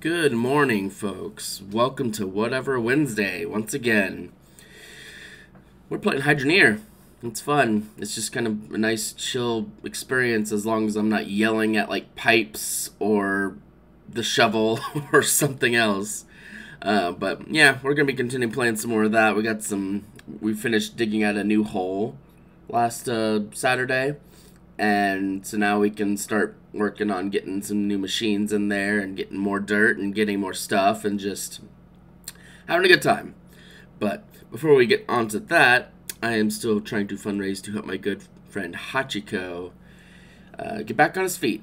Good morning, folks. Welcome to Whatever Wednesday once again. We're playing Hydroneer. It's fun. It's just kind of a nice, chill experience as long as I'm not yelling at like pipes or the shovel or something else. Uh, but yeah, we're gonna be continuing playing some more of that. We got some. We finished digging out a new hole last uh, Saturday, and so now we can start working on getting some new machines in there and getting more dirt and getting more stuff and just having a good time. But before we get onto that, I am still trying to fundraise to help my good friend Hachiko uh, get back on his feet,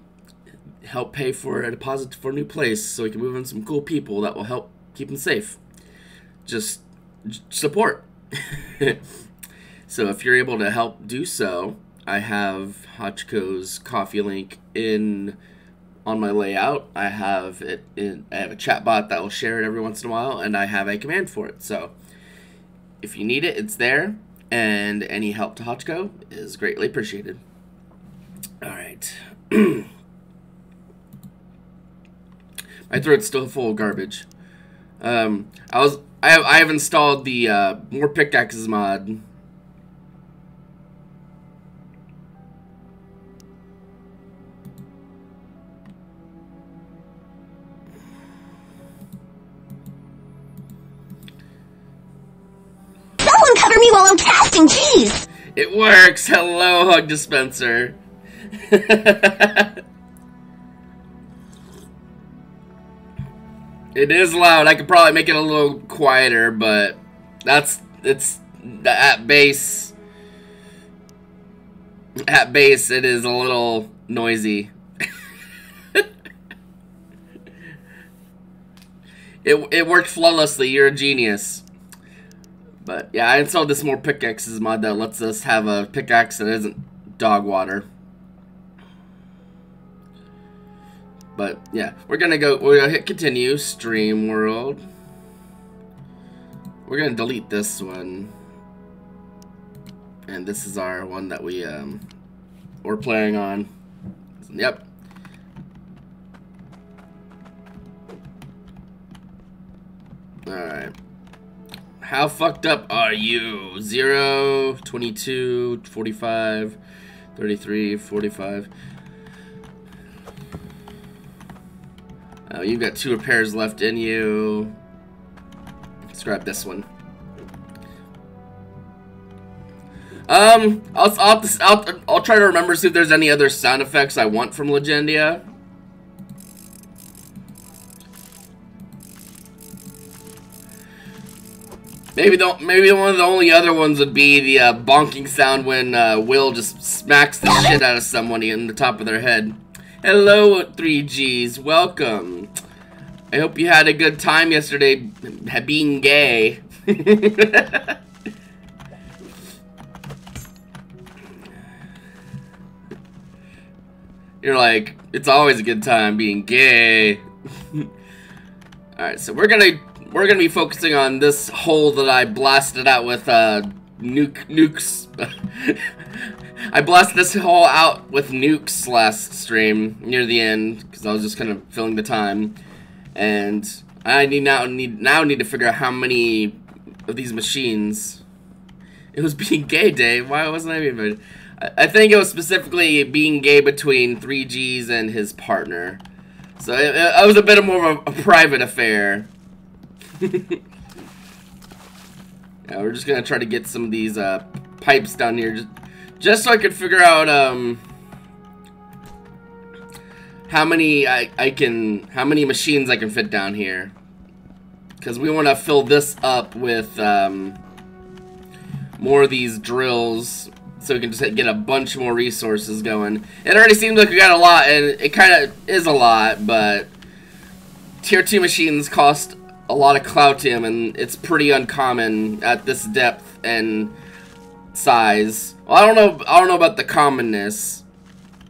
help pay for a deposit for a new place so he can move in some cool people that will help keep him safe. Just support. so if you're able to help do so, I have Hotchko's coffee link in on my layout. I have it in I have a chat bot that will share it every once in a while and I have a command for it. So if you need it, it's there and any help to Hotchko is greatly appreciated. All right. my throat's still full of garbage. Um, I was I have, I have installed the uh, more pickaxes mod It works! Hello, hug dispenser. it is loud. I could probably make it a little quieter, but that's it's at base. At base, it is a little noisy. it it worked flawlessly. You're a genius. But yeah, I installed this more pickaxes mod that lets us have a pickaxe that isn't dog water. But yeah, we're gonna go. We're gonna hit continue. Stream world. We're gonna delete this one, and this is our one that we um we're playing on. Yep. All right. How fucked up are you? 0, 22, 45, 33, 45. Oh, you've got two repairs left in you. Let's grab this one. Um, I'll, I'll, I'll, I'll try to remember see if there's any other sound effects I want from Legendia. Maybe the maybe one of the only other ones would be the uh, bonking sound when uh, Will just smacks the shit out of someone in the top of their head. Hello, 3Gs. Welcome. I hope you had a good time yesterday being gay. You're like, it's always a good time being gay. Alright, so we're gonna we're gonna be focusing on this hole that I blasted out with uh nuke nukes. I blasted this hole out with nukes last stream near the end because I was just kind of filling the time, and I need now need now need to figure out how many of these machines. It was being gay day. Why wasn't I even? I think it was specifically being gay between 3Gs and his partner. So it, it was a bit of more of a, a private affair. yeah, we're just gonna try to get some of these uh, pipes down here, just, just so I could figure out um, how many I, I can, how many machines I can fit down here. Because we want to fill this up with um, more of these drills so we can just get a bunch more resources going. It already seems like we got a lot, and it kind of is a lot, but tier 2 machines cost a lot of clout to him, and it's pretty uncommon at this depth and size. Well, I don't know. I don't know about the commonness,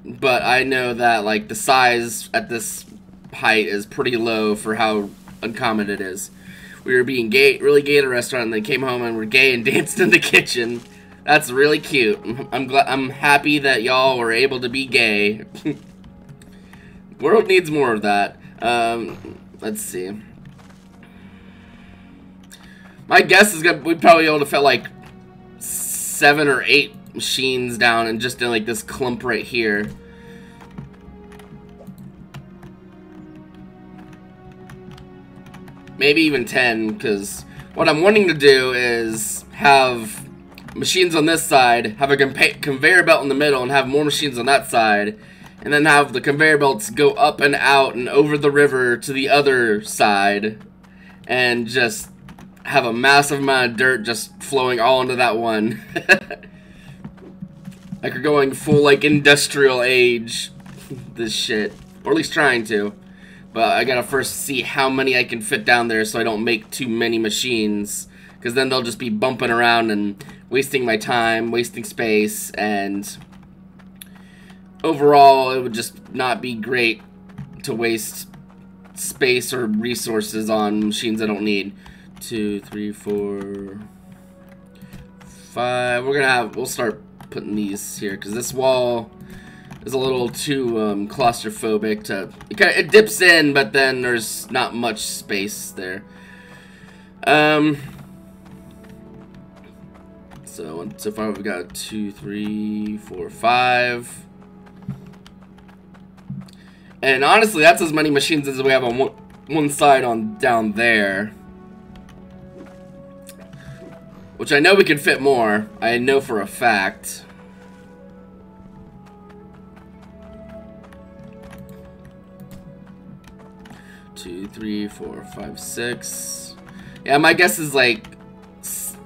but I know that like the size at this height is pretty low for how uncommon it is. We were being gay, really gay at a restaurant, and then came home and were gay and danced in the kitchen. That's really cute. I'm glad. I'm happy that y'all were able to be gay. World needs more of that. Um, let's see. My guess is that we'd probably be able to fit like seven or eight machines down and just in like this clump right here. Maybe even 10, because what I'm wanting to do is have machines on this side, have a conveyor belt in the middle, and have more machines on that side, and then have the conveyor belts go up and out and over the river to the other side, and just have a massive amount of dirt just flowing all into that one. like we're going full like industrial age this shit. Or at least trying to. But I gotta first see how many I can fit down there so I don't make too many machines. Because then they'll just be bumping around and wasting my time, wasting space, and overall it would just not be great to waste space or resources on machines I don't need two, three, four, five. We're gonna have, we'll start putting these here because this wall is a little too um, claustrophobic to, it, kinda, it dips in, but then there's not much space there. Um, so, so far we've got two, three, four, five. And honestly, that's as many machines as we have on one, one side on down there. Which I know we can fit more. I know for a fact. Two, three, four, five, six. Yeah, my guess is like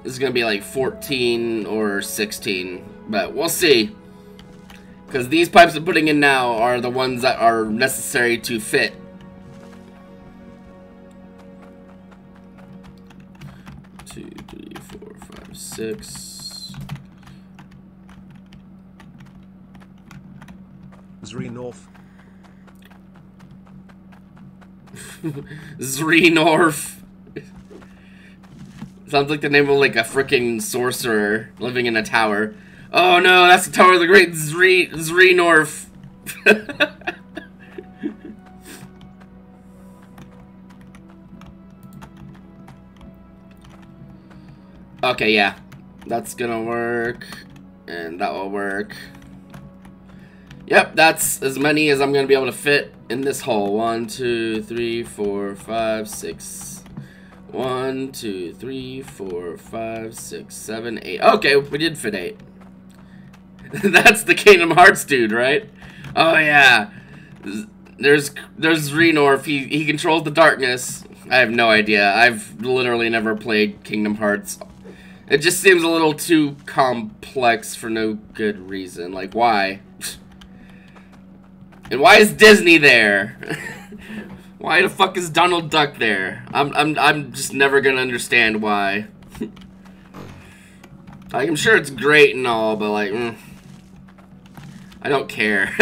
is gonna be like 14 or 16, but we'll see. Because these pipes I'm putting in now are the ones that are necessary to fit six. Zrenorf. Zrenorf. Sounds like the name of like a freaking sorcerer living in a tower. Oh no, that's the Tower of the Great Zre Zrenorf. okay, yeah. That's gonna work. And that will work. Yep, that's as many as I'm gonna be able to fit in this hole. One, two, three, four, five, six. One, two, three, four, five, six, seven, eight. Okay, we did fit eight. that's the Kingdom Hearts dude, right? Oh yeah. There's there's Renorf. He he controls the darkness. I have no idea. I've literally never played Kingdom Hearts it just seems a little too complex for no good reason. Like, why? and why is Disney there? why the fuck is Donald Duck there? I'm, I'm, I'm just never gonna understand why. like, I'm sure it's great and all, but like, mm, I don't care.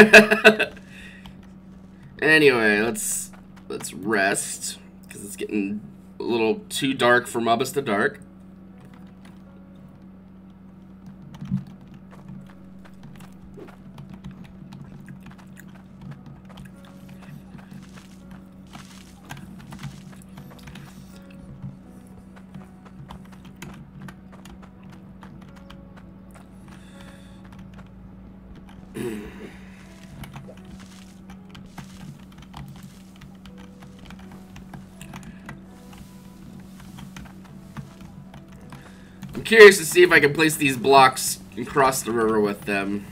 anyway, let's, let's rest. Because it's getting a little too dark for Mabus the Dark. Curious to see if I can place these blocks and cross the river with them.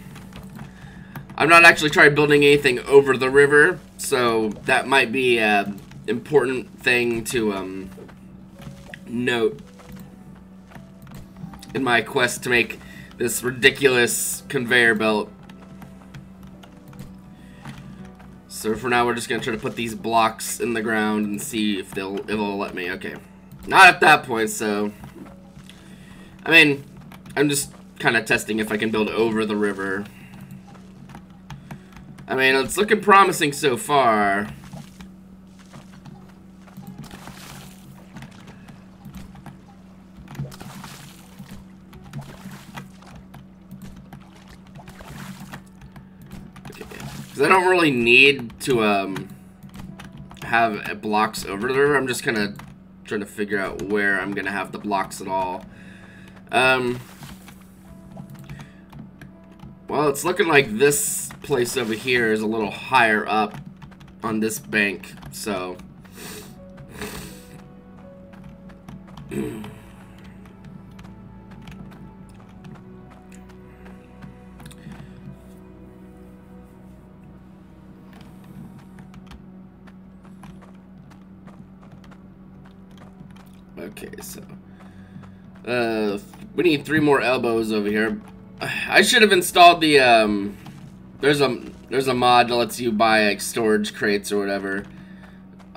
I'm not actually trying building anything over the river, so that might be an important thing to um, note in my quest to make this ridiculous conveyor belt. So for now, we're just gonna try to put these blocks in the ground and see if they'll it'll let me. Okay, not at that point. So I mean, I'm just kind of testing if I can build over the river. I mean, it's looking promising so far. Because I don't really need to um, have blocks over there. I'm just kind of trying to figure out where I'm going to have the blocks at all. Um, well, it's looking like this place over here is a little higher up on this bank, so... Okay, so uh, we need three more elbows over here. I should have installed the um. There's a there's a mod that lets you buy like storage crates or whatever.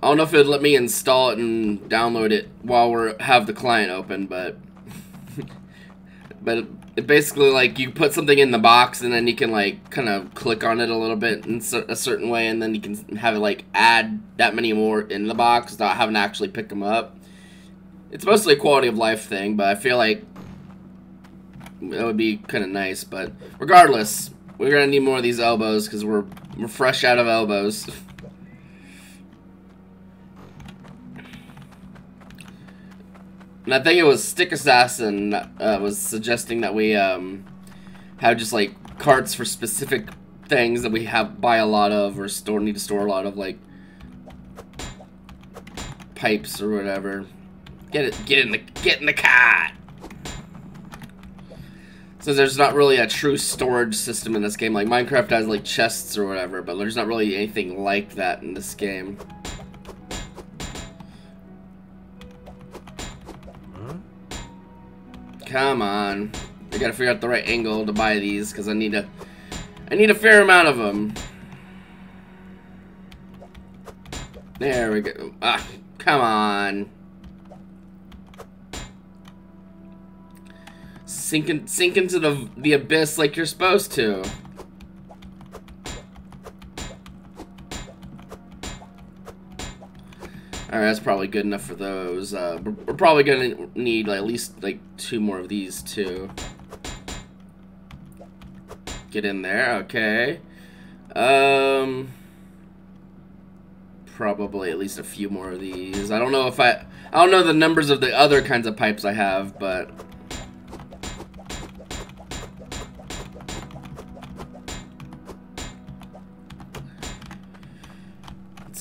I don't know if it'd let me install it and download it while we're, have the client open, but but it basically like you put something in the box and then you can like kind of click on it a little bit in a certain way and then you can have it like add that many more in the box without having to actually pick them up. It's mostly a quality of life thing, but I feel like that would be kind of nice. But regardless, we're gonna need more of these elbows because we're we're fresh out of elbows. and I think it was Stick Assassin uh, was suggesting that we um, have just like carts for specific things that we have buy a lot of or store need to store a lot of like pipes or whatever. Get it. Get in the. Get in the car. So there's not really a true storage system in this game. Like Minecraft has like chests or whatever, but there's not really anything like that in this game. Come on. I gotta figure out the right angle to buy these because I need a I need a fair amount of them. There we go. Ah, come on. Sink, in, sink into the, the abyss like you're supposed to. Alright, that's probably good enough for those. Uh, we're probably gonna need like, at least like two more of these too. Get in there, okay. Um, probably at least a few more of these. I don't know if I, I don't know the numbers of the other kinds of pipes I have, but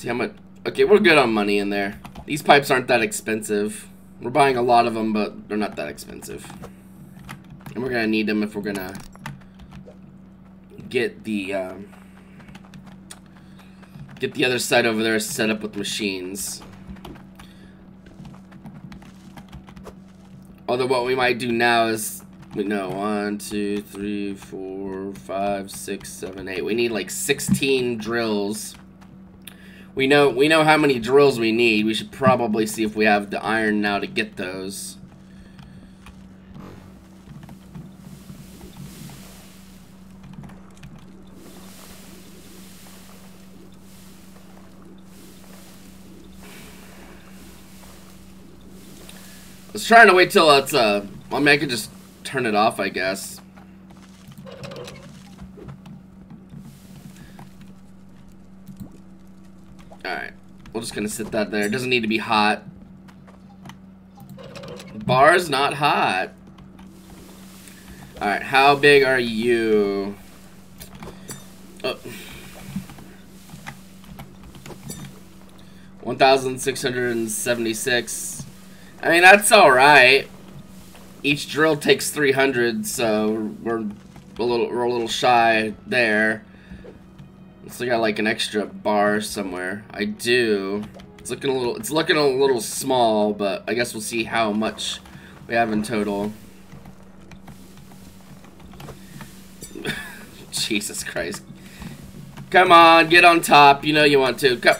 see how much... Okay, we're good on money in there. These pipes aren't that expensive. We're buying a lot of them, but they're not that expensive. And we're gonna need them if we're gonna get the um, get the other side over there set up with machines. Although what we might do now is we know one, two, three, four, five, six, seven, eight. We need like 16 drills we know we know how many drills we need. We should probably see if we have the iron now to get those. I was trying to wait till it's uh I mean I could just turn it off I guess. Alright. We're just gonna sit that there. It doesn't need to be hot. Bar's not hot. Alright, how big are you? Oh. 1,676. I mean, that's alright. Each drill takes 300, so we're a little, we're a little shy there. Still got like an extra bar somewhere. I do. It's looking a little. It's looking a little small, but I guess we'll see how much we have in total. Jesus Christ! Come on, get on top. You know you want to. Come,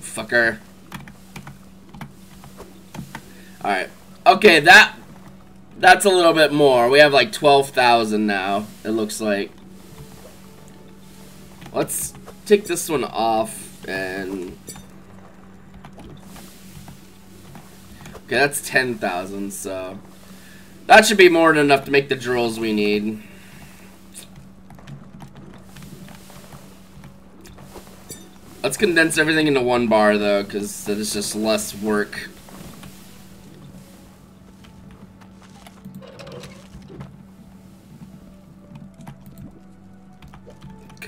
fucker. All right. Okay, that that's a little bit more. We have like 12,000 now, it looks like. Let's take this one off and... Okay, that's 10,000, so... That should be more than enough to make the drills we need. Let's condense everything into one bar, though, because that is just less work.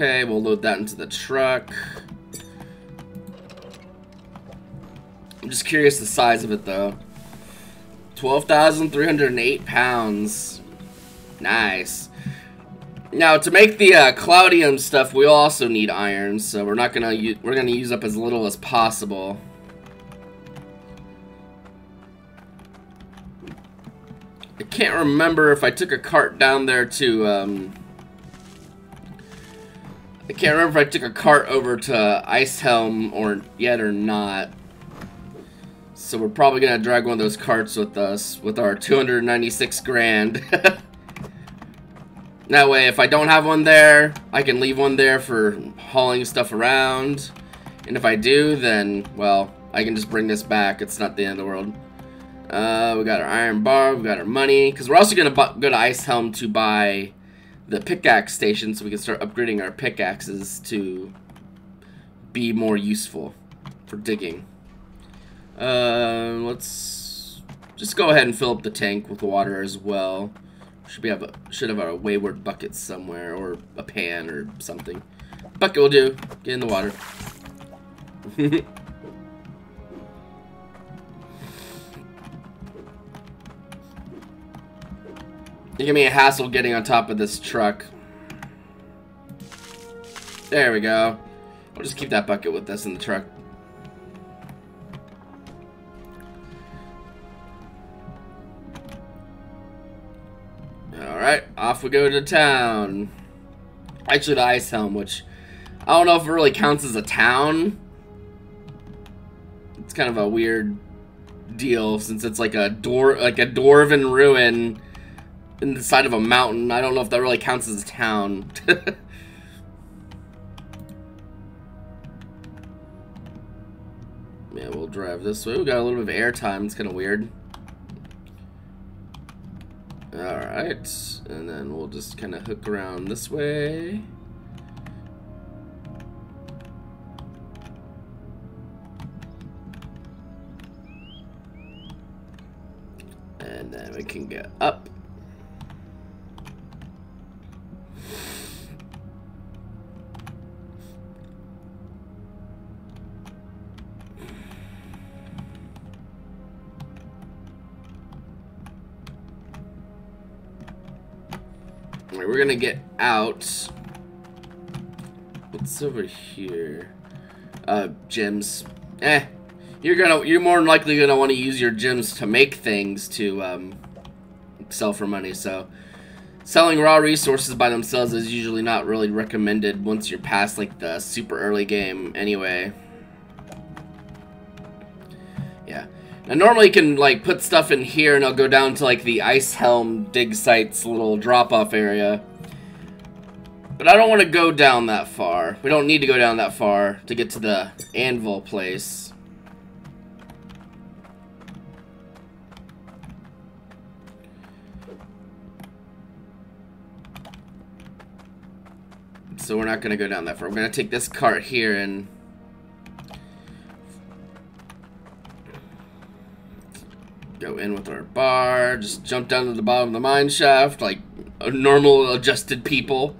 Okay, we'll load that into the truck. I'm just curious the size of it, though. 12,308 pounds. Nice. Now to make the uh, Cloudium stuff, we also need iron, so we're not gonna we're gonna use up as little as possible. I can't remember if I took a cart down there to. Um, I can't remember if I took a cart over to Icehelm or yet or not. So we're probably gonna drag one of those carts with us with our 296 grand. That way, if I don't have one there, I can leave one there for hauling stuff around. And if I do, then, well, I can just bring this back. It's not the end of the world. Uh, we got our iron bar, we got our money. Because we're also going to go to Icehelm to buy the pickaxe station so we can start upgrading our pickaxes to be more useful for digging. Uh, let's just go ahead and fill up the tank with water as well. Should be have a should have a wayward bucket somewhere or a pan or something. Bucket will do. Get in the water. you give me a hassle getting on top of this truck. There we go. We'll just keep that bucket with us in the truck. Alright, off we go to town. Actually, to Icehelm, which I don't know if it really counts as a town. It's kind of a weird deal since it's like a door, like a dwarven ruin in the side of a mountain. I don't know if that really counts as a town. yeah, we'll drive this way. We got a little bit of airtime. It's kind of weird. Alright, and then we'll just kind of hook around this way. And then we can get up. We're gonna get out. What's over here? Uh, gems. Eh. You're gonna, you're more than likely gonna want to use your gems to make things to, um, sell for money, so. Selling raw resources by themselves is usually not really recommended once you're past, like, the super early game, anyway. Now normally you can like put stuff in here and I'll go down to like the Icehelm dig site's little drop off area. But I don't want to go down that far. We don't need to go down that far to get to the anvil place. So we're not going to go down that far. We're going to take this cart here and Go in with our bar, just jump down to the bottom of the mine shaft like normal adjusted people.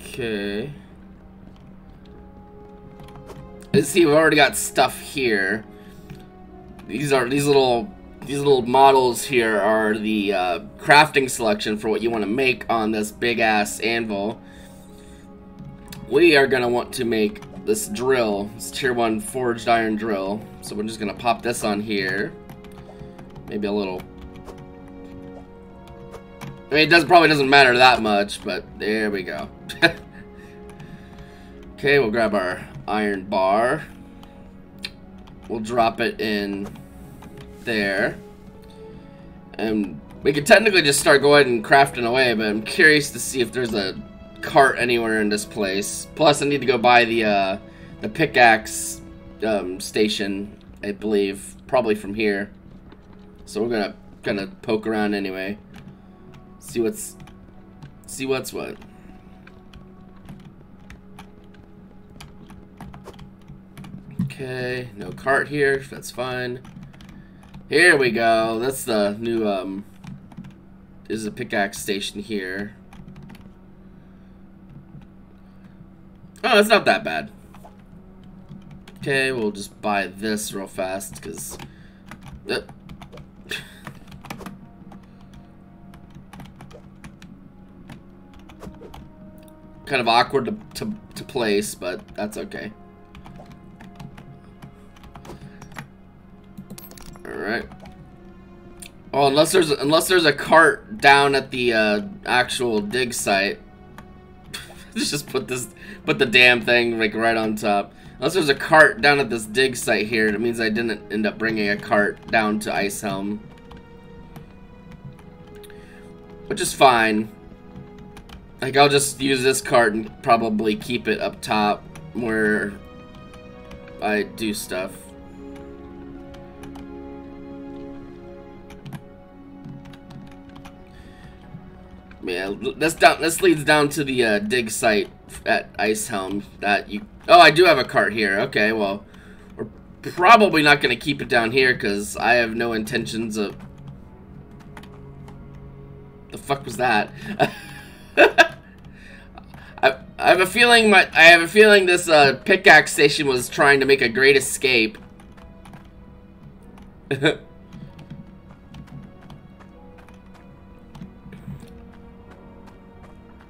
okay. Let's see, we've already got stuff here. These are these little these little models here are the uh, crafting selection for what you want to make on this big ass anvil we are going to want to make this drill, this tier 1 forged iron drill. So we're just going to pop this on here. Maybe a little... I mean, it does, probably doesn't matter that much, but there we go. okay, we'll grab our iron bar. We'll drop it in there. And we could technically just start going and crafting away, but I'm curious to see if there's a cart anywhere in this place. Plus, I need to go buy the uh, the pickaxe um, station, I believe, probably from here. So we're gonna gonna poke around anyway, see what's See what's what. Okay, no cart here. That's fine. Here we go. That's the new, um... Is a pickaxe station here. Oh, it's not that bad. Okay, we'll just buy this real fast, because... Uh, kind of awkward to, to, to place, but that's okay. Alright. Oh, unless there's unless there's a cart down at the uh, actual dig site. Let's just put this put the damn thing like right on top. Unless there's a cart down at this dig site here, that means I didn't end up bringing a cart down to Icehelm. Which is fine. Like, I'll just use this cart and probably keep it up top where I do stuff. Yeah, this down. This leads down to the uh, dig site at Icehelm That you. Oh, I do have a cart here. Okay, well, we're probably not going to keep it down here because I have no intentions of. The fuck was that? I, I have a feeling my I have a feeling this uh, pickaxe station was trying to make a great escape.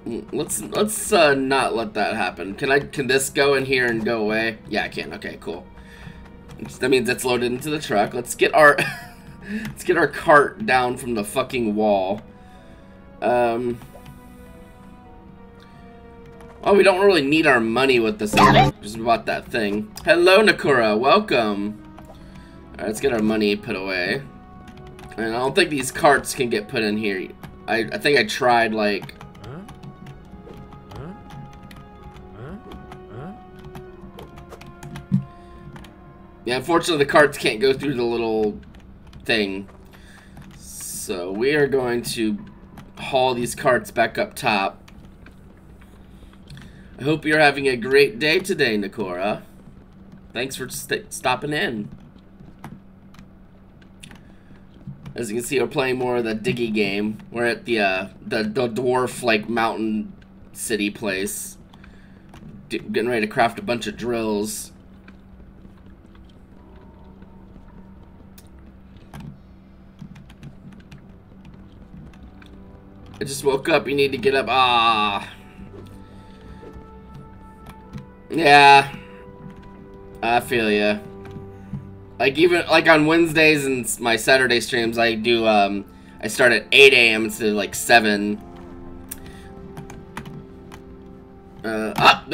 let's let's uh, not let that happen. Can I can this go in here and go away? Yeah, I can. Okay, cool. That means it's loaded into the truck. Let's get our let's get our cart down from the fucking wall. Um. Oh, we don't really need our money with this. Just bought that thing. Hello, Nakura. Welcome. Alright, let's get our money put away. And I don't think these carts can get put in here. I, I think I tried, like, Yeah, unfortunately the carts can't go through the little thing. So we are going to haul these carts back up top. I hope you're having a great day today, Nakora. Thanks for st stopping in. As you can see, we're playing more of the Diggy game. We're at the uh, the, the dwarf like mountain city place, D getting ready to craft a bunch of drills. I just woke up. You need to get up. Ah. Yeah. I feel ya. Like even like on Wednesdays and my Saturday streams, I do um I start at 8 a.m. instead of like 7. Uh, ah.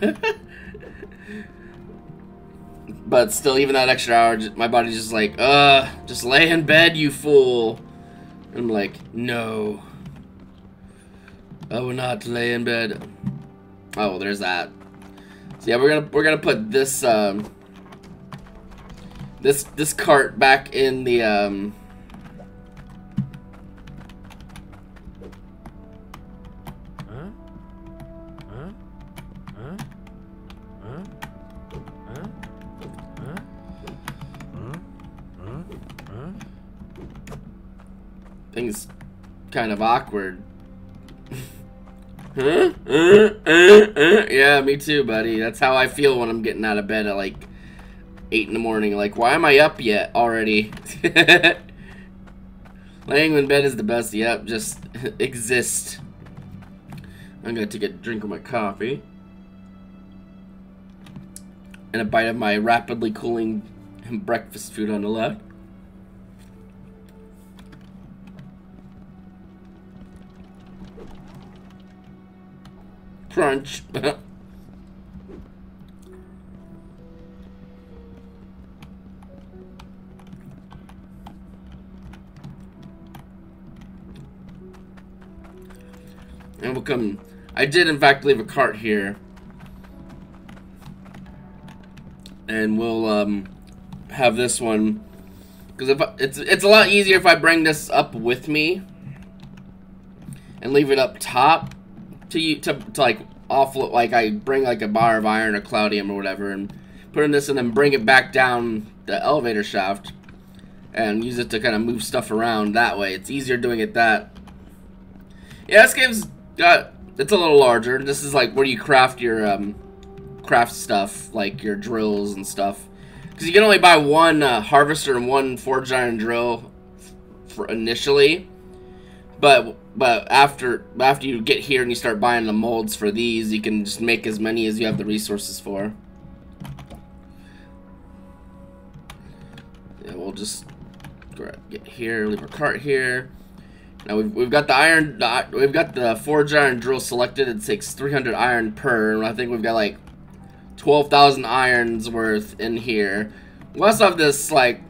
but still, even that extra hour, my body's just like, uh, just lay in bed, you fool. I'm like, no. I will not lay in bed. Oh, there's that. So yeah, we're gonna we're gonna put this um this this cart back in the um Things kind of awkward. Huh? Uh, uh, uh. Yeah, me too, buddy. That's how I feel when I'm getting out of bed at like 8 in the morning. Like, why am I up yet already? Laying in bed is the best. Yep, just exist. I'm gonna take a drink of my coffee. And a bite of my rapidly cooling breakfast food on the left. Crunch. and we'll come. I did, in fact, leave a cart here. And we'll um, have this one. Because if it's it's a lot easier if I bring this up with me and leave it up top to you to, to like offload like I bring like a bar of iron or cloudium or whatever and put in this and then bring it back down the elevator shaft and use it to kind of move stuff around that way. It's easier doing it that. Yeah, this game's got it's a little larger. This is like where you craft your um, craft stuff, like your drills and stuff. Because you can only buy one uh, harvester and one forged iron drill for initially, but but after after you get here and you start buying the molds for these, you can just make as many as you have the resources for. Yeah, we'll just get here, leave our cart here. Now we've, we've got the iron, we've got the forge iron drill selected. It takes 300 iron per, and I think we've got like 12,000 irons worth in here. We also have this like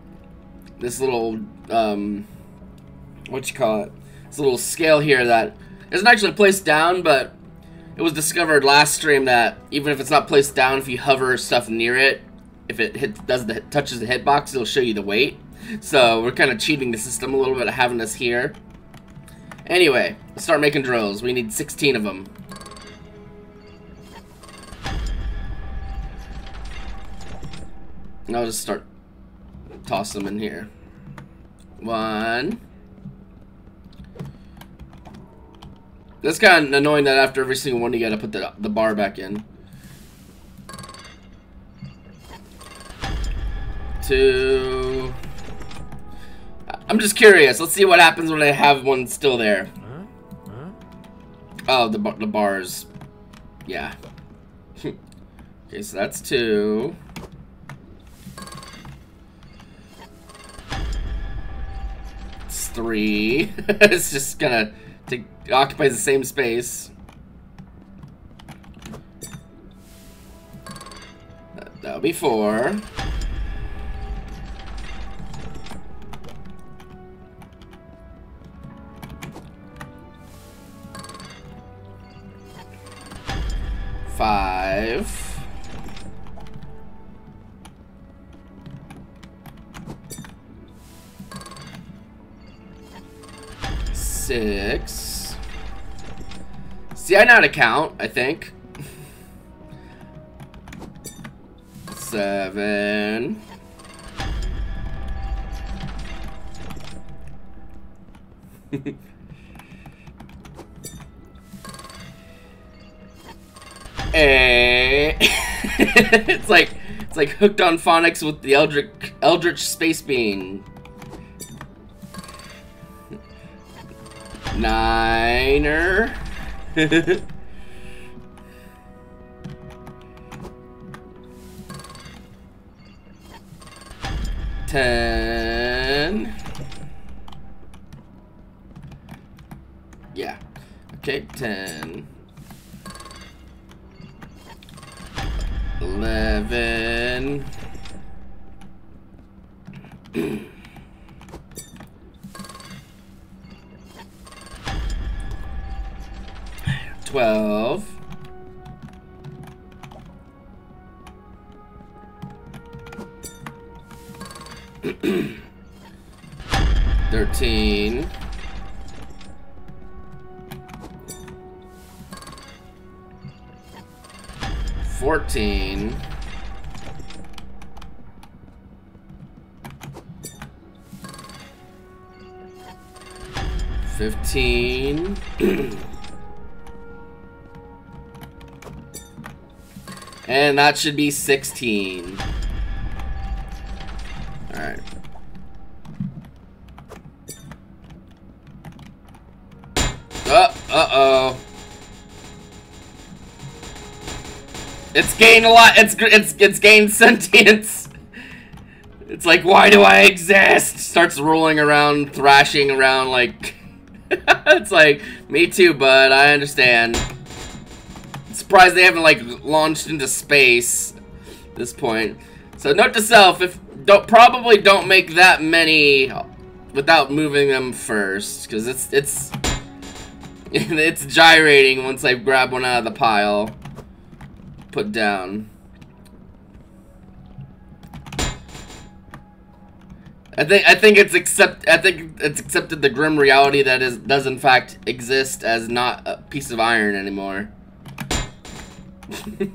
this little um, what you call it? This little scale here that isn't actually placed down, but it was discovered last stream that even if it's not placed down, if you hover stuff near it, if it does the touches the hitbox, it'll show you the weight. So we're kind of cheating the system a little bit having this here. Anyway, let's start making drills. We need 16 of them. I'll just start toss them in here. One. That's kind of annoying that after every single one you gotta put the, the bar back in. Two. I'm just curious. Let's see what happens when I have one still there. Oh, the, the bars. Yeah. okay, so that's two. It's three. it's just gonna take, occupies the same space. That'll be four. five. Six. See, I know how to count, I think. Seven. Eh. it's like it's like hooked on phonics with the Eldritch Eldritch space being. Niner. Ten. Yeah. Okay, ten. Eleven. Twelve. Thirteen. 14. Fifteen. and that should be sixteen. Alright. Uh, uh-oh. It's gained a lot. It's it's it's gained sentience. It's like, why do I exist? Starts rolling around, thrashing around like. it's like, me too, bud. I understand. Surprised they haven't like launched into space. At this point. So note to self: if don't probably don't make that many without moving them first, because it's it's it's gyrating once I grab one out of the pile put down. I think I think it's accept I think it's accepted the grim reality that is does in fact exist as not a piece of iron anymore.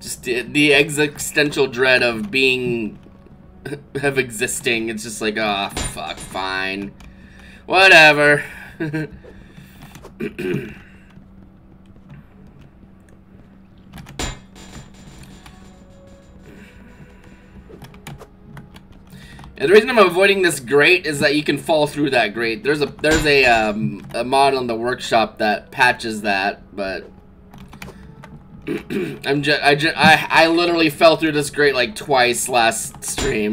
just the, the existential dread of being of existing. It's just like, oh fuck, fine. Whatever. And the reason I'm avoiding this grate is that you can fall through that grate. There's a there's a um, a mod on the workshop that patches that, but I'm just I I I literally fell through this grate like twice last stream,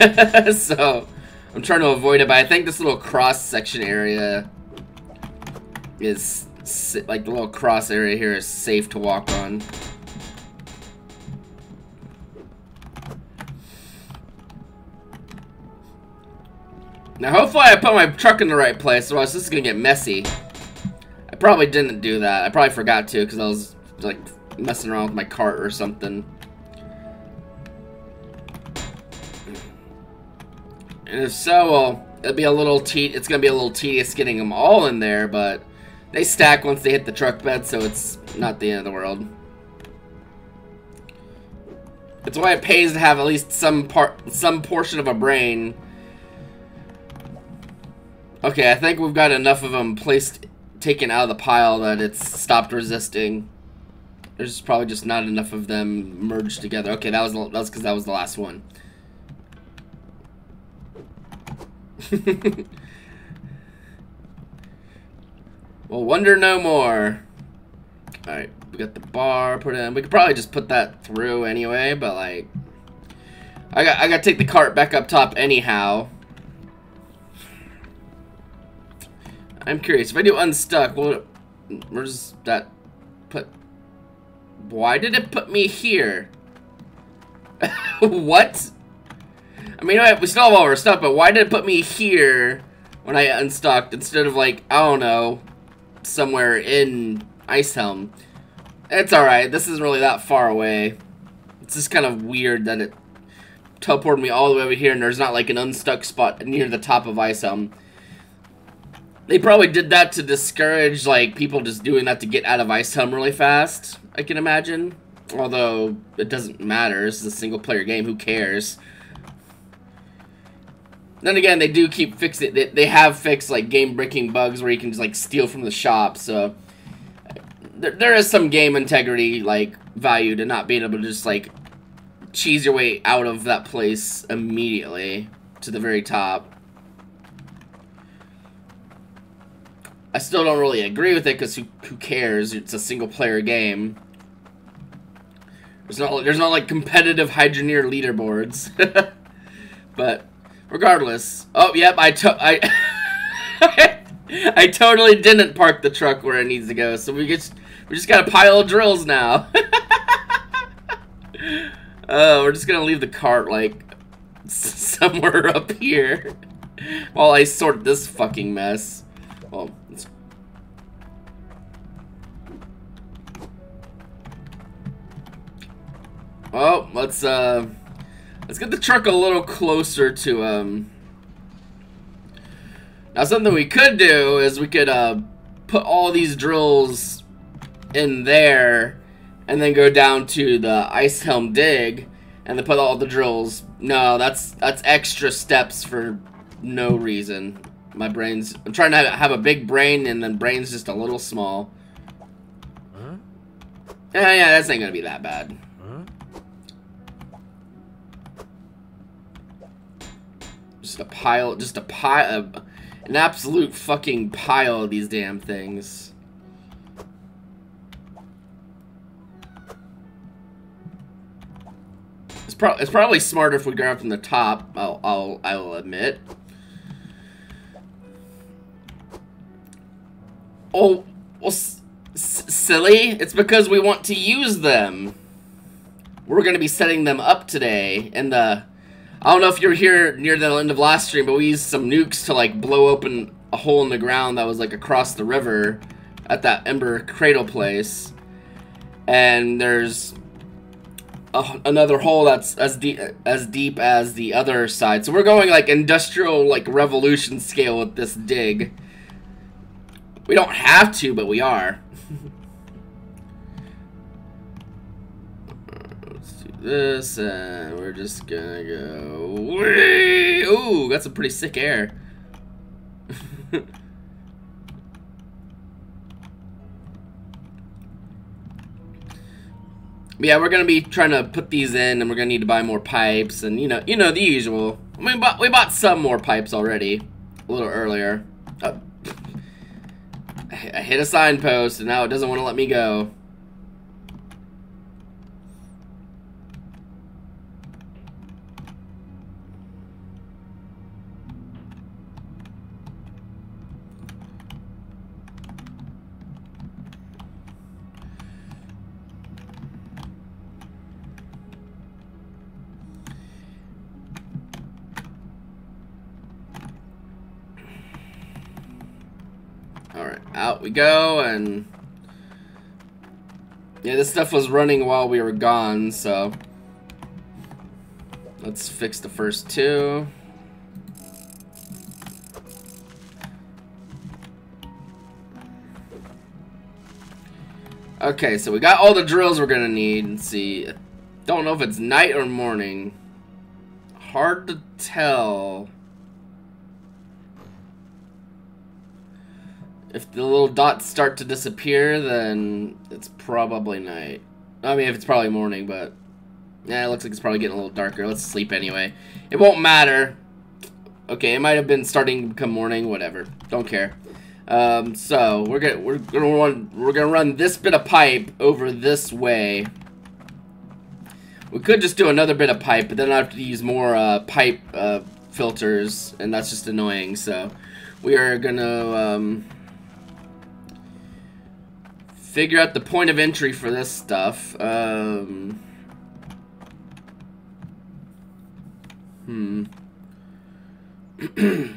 so I'm trying to avoid it. But I think this little cross section area is like the little cross area here is safe to walk on. Now, hopefully I put my truck in the right place, or else this is to get messy. I probably didn't do that. I probably forgot to, because I was, like, messing around with my cart or something. And if so, well, it'll be a little te it's to be a little tedious getting them all in there, but they stack once they hit the truck bed, so it's not the end of the world. It's why it pays to have at least some part, some portion of a brain Okay, I think we've got enough of them placed, taken out of the pile that it's stopped resisting. There's probably just not enough of them merged together. Okay, that was that was because that was the last one. well, wonder no more. Alright, we got the bar put in. We could probably just put that through anyway, but like... I got, I got to take the cart back up top anyhow. I'm curious. If I do unstuck, well, where's that? Why did it put me here? what? I mean, we still have all our stuff, but why did it put me here when I unstuck instead of, like, I don't know, somewhere in Icehelm? It's alright. This isn't really that far away. It's just kind of weird that it teleported me all the way over here and there's not, like, an unstuck spot near the top of Icehelm. They probably did that to discourage, like, people just doing that to get out of Icehelm really fast, I can imagine. Although, it doesn't matter. This is a single-player game. Who cares? Then again, they do keep fixing it. They have fixed, like, game-breaking bugs where you can just, like, steal from the shop, so... There, there is some game integrity, like, value to not being able to just, like, cheese your way out of that place immediately to the very top. I still don't really agree with it because who, who cares? It's a single player game. There's not there's not like competitive Hydroneer leaderboards. but regardless. Oh, yep, I I I totally didn't park the truck where it needs to go. So we just we just got a pile of drills now. oh, we're just to leave the cart like somewhere up here while I sort this fucking mess. Oh, let's uh let's get the truck a little closer to um Now something we could do is we could uh put all these drills in there and then go down to the Icehelm dig and then put all the drills. No, that's that's extra steps for no reason. My brain's I'm trying to have a big brain and then brain's just a little small. Huh? Yeah, yeah, that's ain't gonna be that bad. Just a pile, just a pile, of, an absolute fucking pile of these damn things. It's, pro it's probably smarter if we grab from the top, I'll, I'll, I'll admit. Oh, well, silly. It's because we want to use them. We're going to be setting them up today in the I don't know if you're here near the end of last stream, but we used some nukes to like blow open a hole in the ground that was like across the river at that Ember Cradle place. And there's a, another hole that's as deep as deep as the other side. So we're going like industrial like revolution scale with this dig. We don't have to, but we are. This, and we're just gonna go. Ooh, got some pretty sick air. yeah, we're gonna be trying to put these in, and we're gonna need to buy more pipes, and you know, you know the usual. We bought we bought some more pipes already, a little earlier. Uh, I hit a signpost, and now it doesn't want to let me go. Alright, out we go, and... Yeah, this stuff was running while we were gone, so... Let's fix the first two. Okay, so we got all the drills we're gonna need. Let's see. Don't know if it's night or morning. Hard to tell. If the little dots start to disappear, then it's probably night. I mean, if it's probably morning, but... Yeah, it looks like it's probably getting a little darker. Let's sleep anyway. It won't matter. Okay, it might have been starting to become morning, whatever. Don't care. Um, so we're gonna we're gonna run we're gonna run this bit of pipe over this way. We could just do another bit of pipe, but then I have to use more uh, pipe uh, filters, and that's just annoying. So we are gonna um, figure out the point of entry for this stuff. Um, hmm.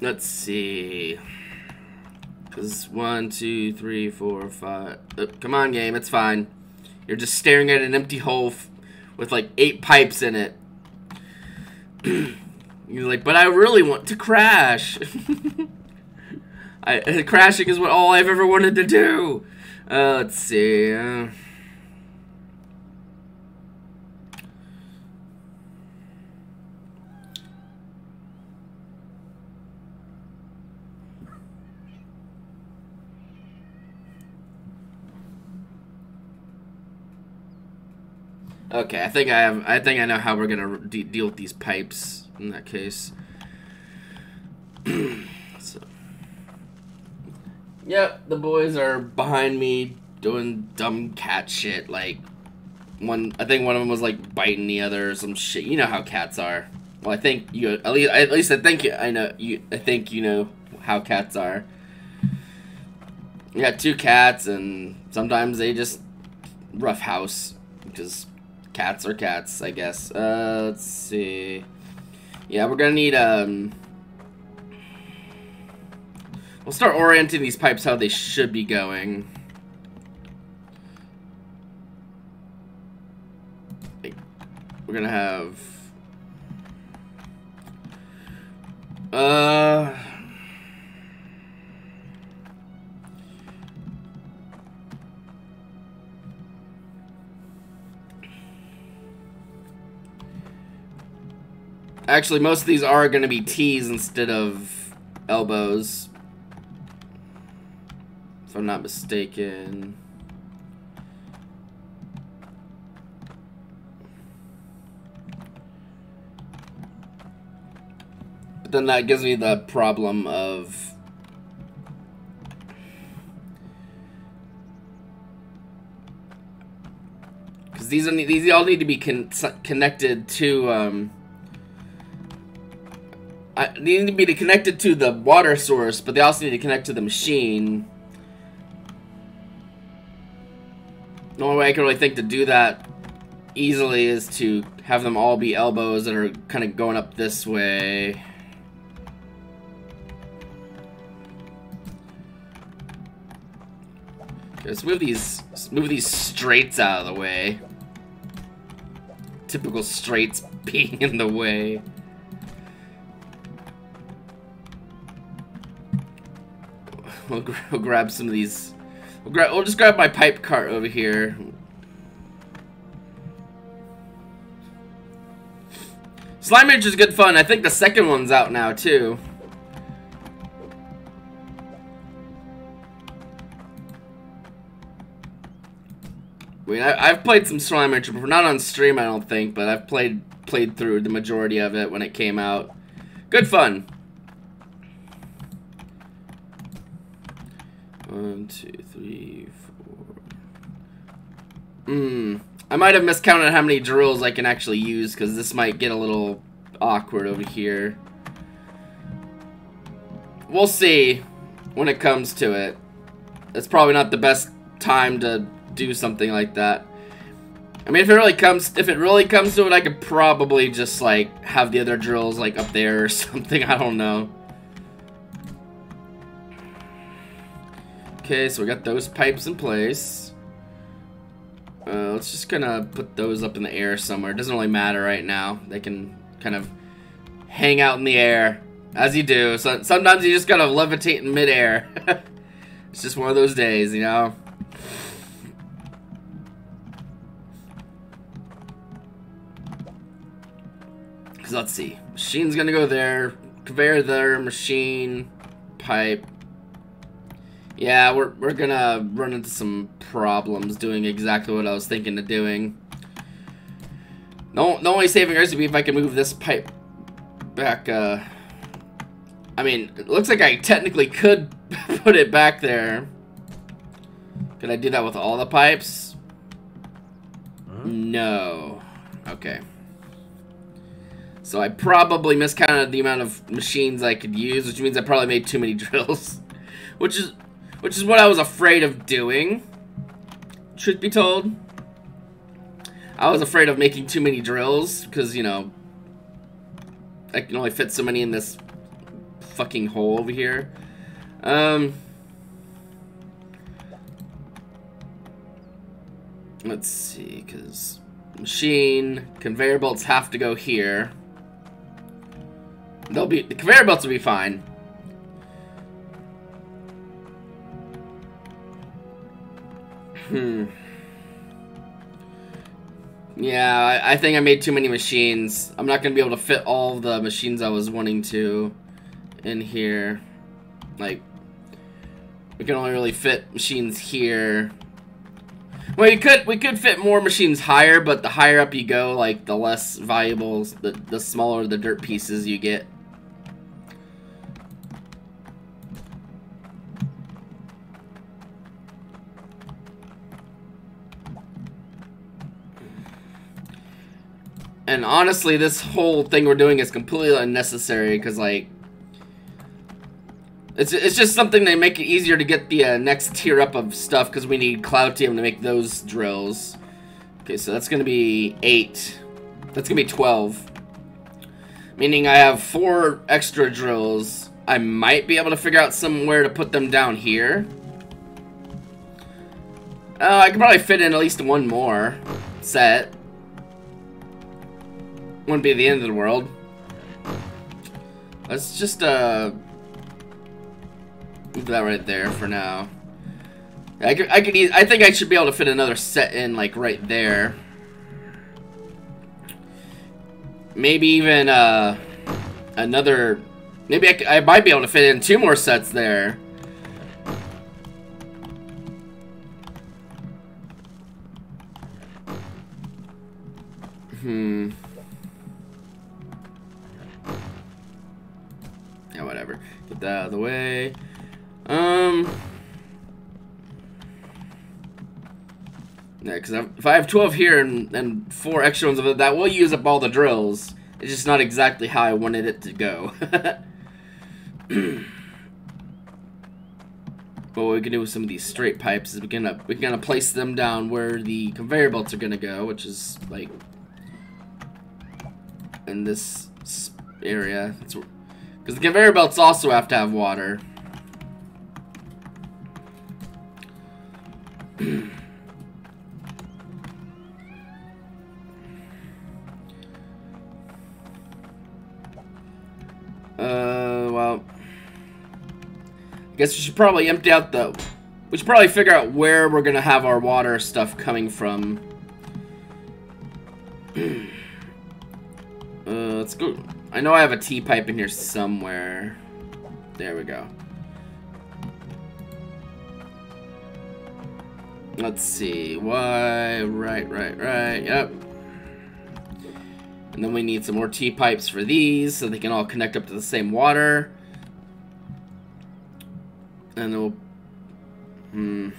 Let's see. Cause one, two, three, four, five. Oh, come on, game. It's fine. You're just staring at an empty hole with like eight pipes in it. You're like, but I really want to crash. I, crashing is what all I've ever wanted to do. Uh, let's see. Uh, Okay, I think I have. I think I know how we're gonna de deal with these pipes in that case. so, yep, the boys are behind me doing dumb cat shit. Like one, I think one of them was like biting the other or some shit. You know how cats are. Well, I think you at least at least I think you, I know you. I think you know how cats are. You got two cats, and sometimes they just rough house because cats are cats, I guess. Uh, let's see. Yeah, we're gonna need, um... We'll start orienting these pipes how they should be going. We're gonna have... Uh... Actually, most of these are going to be T's instead of elbows. If I'm not mistaken. But then that gives me the problem of... Because these, these all need to be con connected to... Um, I, they need to be connected to the water source, but they also need to connect to the machine. The only way I can really think to do that easily is to have them all be elbows that are kind of going up this way. Let's move these move these straights out of the way. Typical straights being in the way. We'll, we'll grab some of these. We'll, gra we'll just grab my pipe cart over here. Slime Rancher is good fun. I think the second one's out now, too. Mean, I, have played some Slime Rancher before. Not on stream, I don't think, but I've played played through the majority of it when it came out. Good fun. One, two, three, four. Hmm. I might have miscounted how many drills I can actually use, because this might get a little awkward over here. We'll see when it comes to it. It's probably not the best time to do something like that. I mean, if it really comes, if it really comes to it, I could probably just like have the other drills like up there or something. I don't know. Okay, so we got those pipes in place. Uh, let's just kind of put those up in the air somewhere. It doesn't really matter right now. They can kind of hang out in the air as you do. So sometimes you just gotta levitate in midair. it's just one of those days, you know. Cause let's see, machine's gonna go there, conveyor there, machine, pipe. Yeah, we're we're gonna run into some problems doing exactly what I was thinking of doing. No, the only saving grace would be if I can move this pipe back. Uh, I mean, it looks like I technically could put it back there. Could I do that with all the pipes? Huh? No. Okay. So I probably miscounted the amount of machines I could use, which means I probably made too many drills. which is which is what I was afraid of doing. Truth be told. I was afraid of making too many drills, because, you know, I can only fit so many in this fucking hole over here. Um... Let's see, because machine, conveyor belts have to go here. They'll be the conveyor belts will be fine. Hmm. Yeah, I, I, think I made too many machines. I'm not gonna be able to fit all the machines I was wanting to in here. Like, we can only really fit machines here. Well, we could we could fit more machines higher, but the higher up you go, like the less valuable, the the smaller the dirt pieces you get. And honestly, this whole thing we're doing is completely unnecessary because, like, it's, it's just something to make it easier to get the uh, next tier up of stuff because we need Cloudtium to make those drills. Okay, so that's going to be 8. That's going to be 12. Meaning I have 4 extra drills. I might be able to figure out somewhere to put them down here. Uh, I could probably fit in at least one more set. Wouldn't be the end of the world. Let's just, uh... Move that right there for now. I could, I could, I think I should be able to fit another set in, like, right there. Maybe even, uh... Another... Maybe I, I might be able to fit in two more sets there. Hmm... Yeah, whatever. Get that out of the way. Um... Yeah, because if I have 12 here and, and 4 extra ones of it, that will use up all the drills. It's just not exactly how I wanted it to go. But what we can do with some of these straight pipes is we're gonna we're gonna place them down where the conveyor belts are gonna go, which is like in this area. Because the conveyor belts also have to have water. Uh, well, I guess we should probably empty out the. We should probably figure out where we're gonna have our water stuff coming from. uh, let's go. I know I have a T pipe in here somewhere. There we go. Let's see. Why? Right, right, right. Yep. And then we need some more T-pipes for these so they can all connect up to the same water. And we'll... Hmm.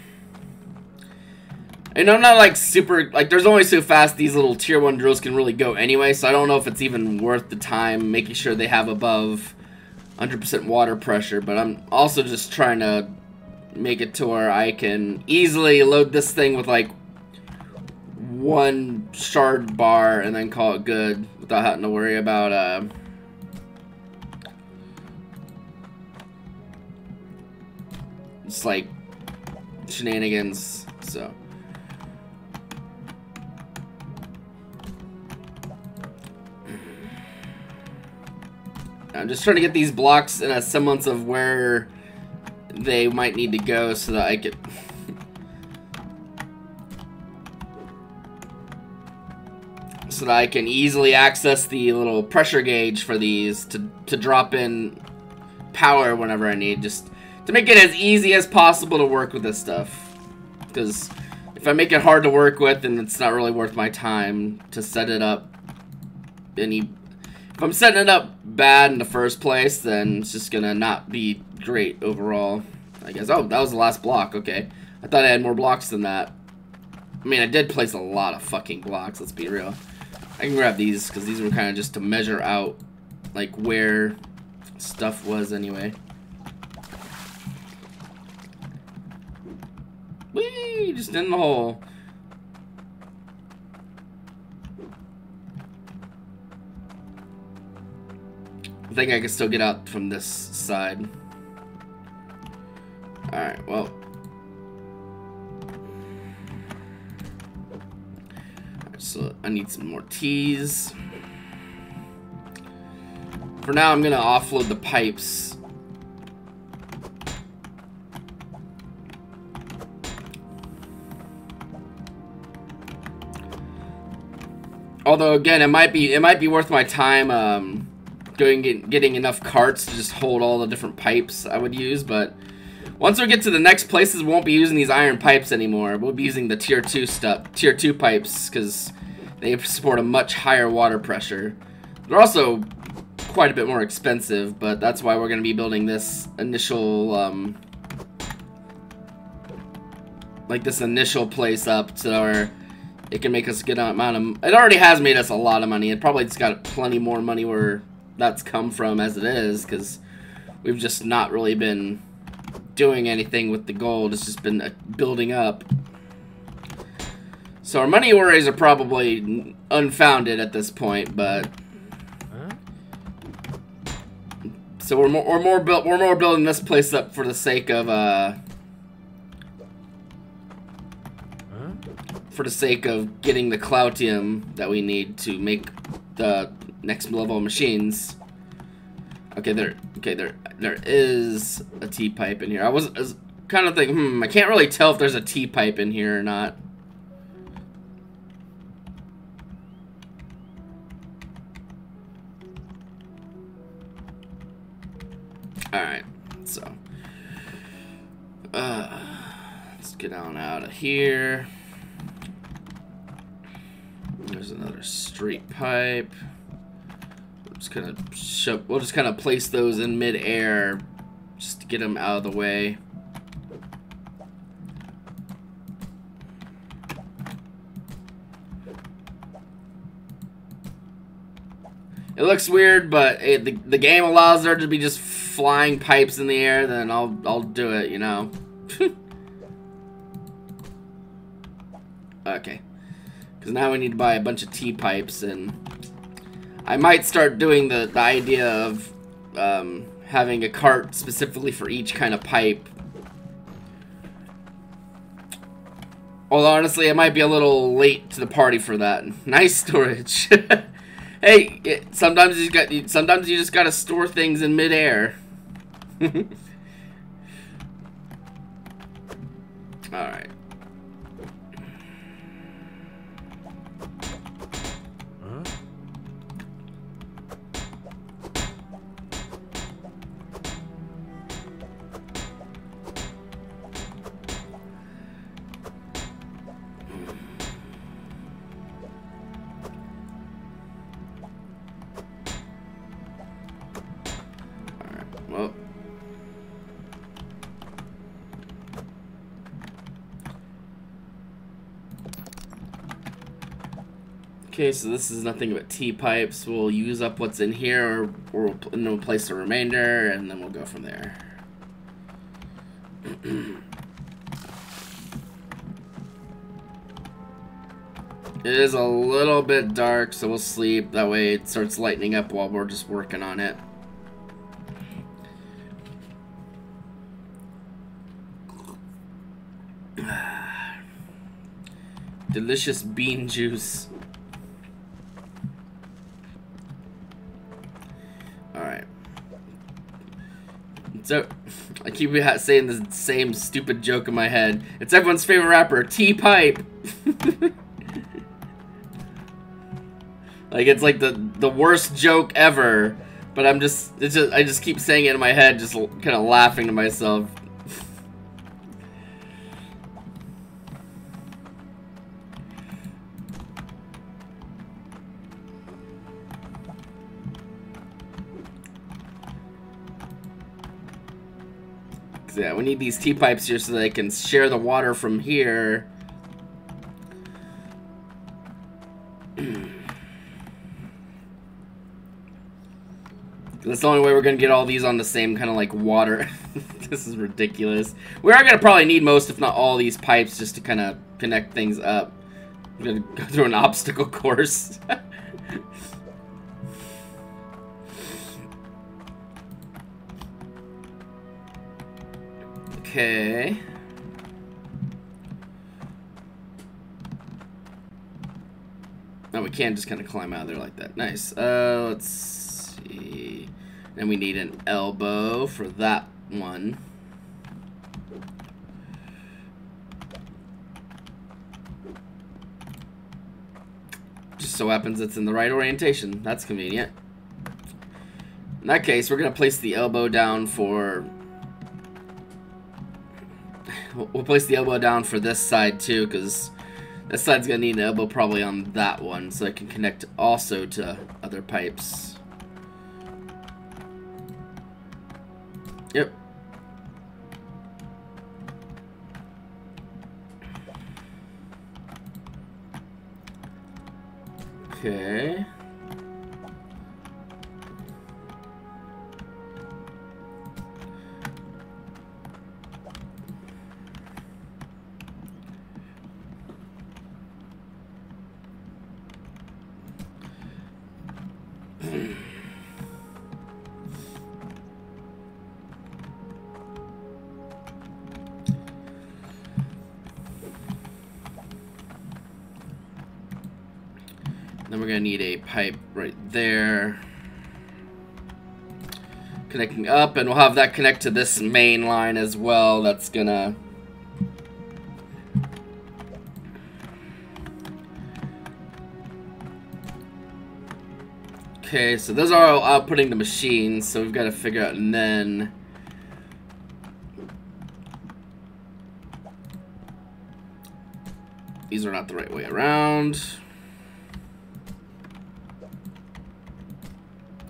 And I'm not like super, like there's only so fast these little tier 1 drills can really go anyway, so I don't know if it's even worth the time making sure they have above 100% water pressure, but I'm also just trying to make it to where I can easily load this thing with like one shard bar and then call it good without having to worry about uh, just like shenanigans so I'm just trying to get these blocks in a semblance of where they might need to go so that I could so that I can easily access the little pressure gauge for these to, to drop in power whenever I need, just to make it as easy as possible to work with this stuff. Because if I make it hard to work with, then it's not really worth my time to set it up any... If I'm setting it up bad in the first place, then it's just gonna not be great overall, I guess. Oh, that was the last block, okay. I thought I had more blocks than that. I mean, I did place a lot of fucking blocks, let's be real. I can grab these because these were kind of just to measure out like where stuff was anyway. Whee! Just in the hole. I think I can still get out from this side. Alright, well, So I need some more T's. For now, I'm going to offload the pipes. Although again, it might be it might be worth my time um, going getting enough carts to just hold all the different pipes I would use, but once we get to the next places, we won't be using these iron pipes anymore. We'll be using the tier 2 stuff, tier 2 pipes, because they support a much higher water pressure. They're also quite a bit more expensive, but that's why we're going to be building this initial, um, like this initial place up to where it can make us a good amount of, it already has made us a lot of money. It probably just got plenty more money where that's come from as it is, because we've just not really been doing anything with the gold. It's just been uh, building up. So our money worries are probably unfounded at this point, but so we're more we're more built we're more building this place up for the sake of uh for the sake of getting the cloutium that we need to make the next level machines. Okay, there okay there there is a T pipe in here. I was, was kind of thinking, hmm, I can't really tell if there's a T pipe in here or not. Alright, so. Uh, let's get on out of here. There's another straight pipe just kind of shove, we'll just kind of place those in mid-air just to get them out of the way. It looks weird, but it, the, the game allows there to be just flying pipes in the air, then I'll I'll do it, you know. okay. Because now we need to buy a bunch of T-pipes, and I might start doing the, the idea of um, having a cart specifically for each kind of pipe. Although, honestly, I might be a little late to the party for that. Nice storage. hey, it, sometimes you got sometimes you just gotta store things in midair. All right. Okay, so this is nothing but T-pipes. We'll use up what's in here, or, and then we'll place the remainder, and then we'll go from there. It is a little bit dark, so we'll sleep. That way it starts lightening up while we're just working on it. Delicious bean juice. So, I keep saying the same stupid joke in my head. It's everyone's favorite rapper, T-Pipe! like, it's like the, the worst joke ever. But I'm just, it's just, I just keep saying it in my head, just kind of laughing to myself. Yeah, we need these T-pipes here so they can share the water from here. That's the only way we're gonna get all these on the same kind of like water. this is ridiculous. We are gonna probably need most, if not all, these pipes just to kind of connect things up. I'm gonna go through an obstacle course. Okay. Oh, we can just kind of climb out of there like that. Nice. Uh, let's see. Then we need an elbow for that one. Just so happens it's in the right orientation. That's convenient. In that case, we're going to place the elbow down for We'll place the elbow down for this side too, because this side's gonna need an elbow probably on that one, so I can connect also to other pipes. Yep. Okay. Pipe right there. Connecting up, and we'll have that connect to this main line as well. That's gonna... Okay, so those are all outputting the machines, so we've got to figure out, and then... These are not the right way around.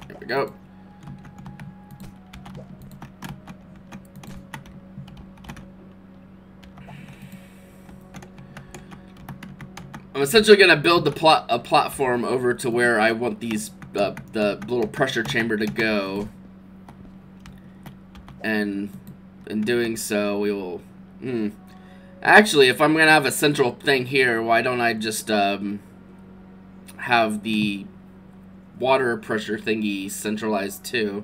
There we go. I'm essentially going to build the plot a platform over to where I want these uh, the little pressure chamber to go. And in doing so, we will Hmm. Actually, if I'm gonna have a central thing here, why don't I just um, have the water pressure thingy centralized too?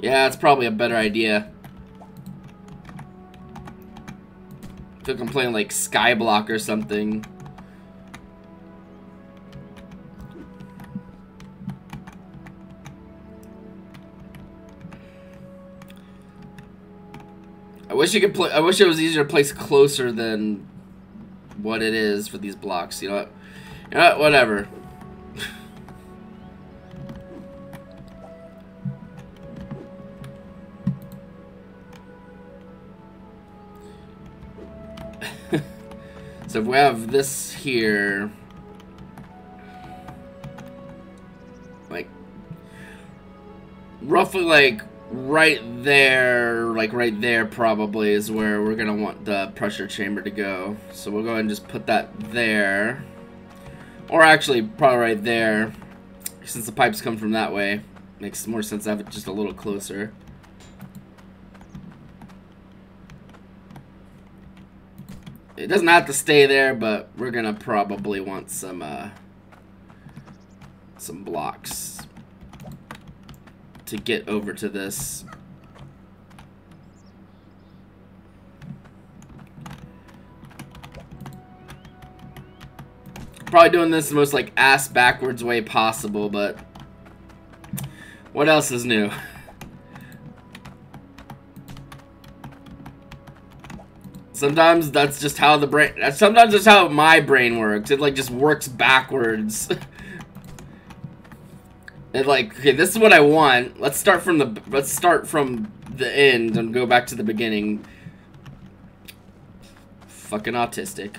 Yeah, it's probably a better idea. Like playing like Skyblock or something. I wish you could play. I wish it was easier to place closer than what it is for these blocks. You know what? You know what? Whatever. So if we have this here, like roughly like right there, like right there probably is where we're gonna want the pressure chamber to go. So we'll go ahead and just put that there. Or actually, probably right there. Since the pipes come from that way, makes more sense to have it just a little closer. It doesn't have to stay there, but we're gonna probably want some, uh, some blocks to get over to this. Probably doing this the most like ass backwards way possible, but what else is new? Sometimes that's just how the brain, sometimes that's how my brain works. It like just works backwards. And like, okay, this is what I want. Let's start from the let's start from the end and go back to the beginning. Fucking autistic.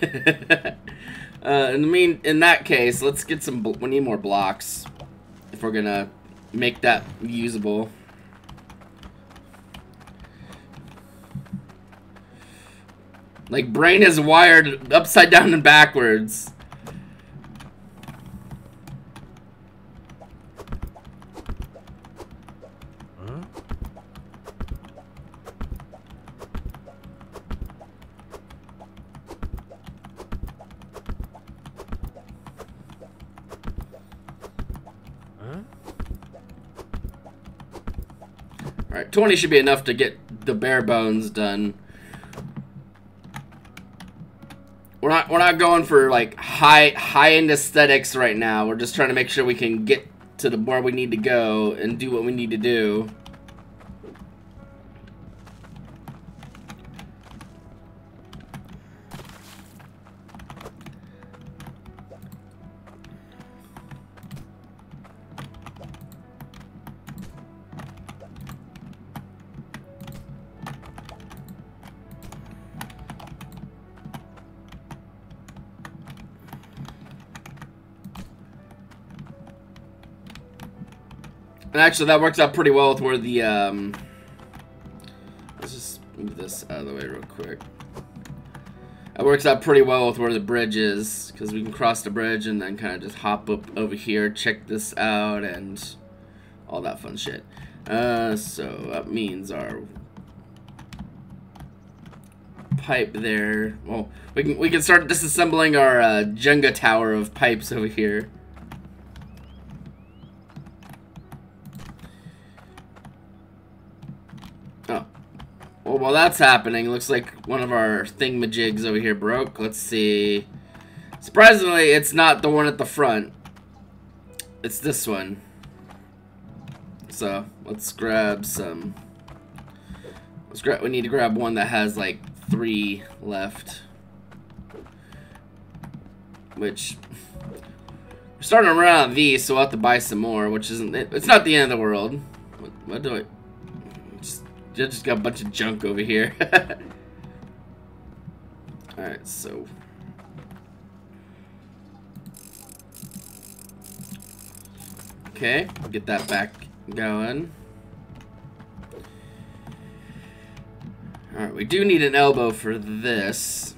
uh, in the mean, in that case, let's get some. We need more blocks if we're gonna make that usable. Like brain is wired upside down and backwards. Alright, 20 should be enough to get the bare bones done. We're not going for like high high end aesthetics right now. We're just trying to make sure we can get to the where we need to go and do what we need to do. And actually, that works out pretty well with where the, um... Let's just move this out of the way real quick. That works out pretty well with where the bridge is, because we can cross the bridge and then kind of just hop up over here, check this out, and all that fun shit. Uh, so that means our pipe there. Well, we can we can start disassembling our uh, Jenga tower of pipes over here. Well, while that's happening, looks like one of our thingamajigs over here broke. Let's see. Surprisingly, it's not the one at the front. It's this one. So, let's grab some... Let's grab, we need to grab one that has, like, three left. Which... We're starting to run out of these, so we'll have to buy some more, which isn't... It's not the end of the world. What, what do I... Just got a bunch of junk over here. Alright, so... Okay, get that back going. Alright, we do need an elbow for this.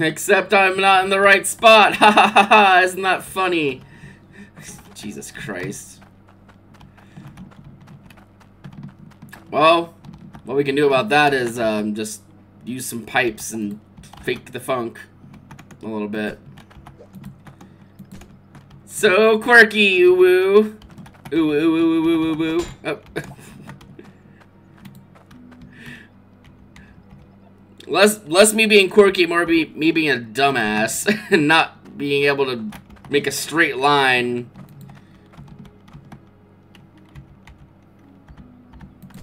Except I'm not in the right spot. Ha ha ha ha. Isn't that funny? Jesus Christ. Well, what we can do about that is um, just use some pipes and fake the funk a little bit. So quirky, woo. Ooh, ooh, ooh, ooh, ooh, ooh, ooh. Oh. less, less me being quirky, more be, me being a dumbass and not being able to make a straight line.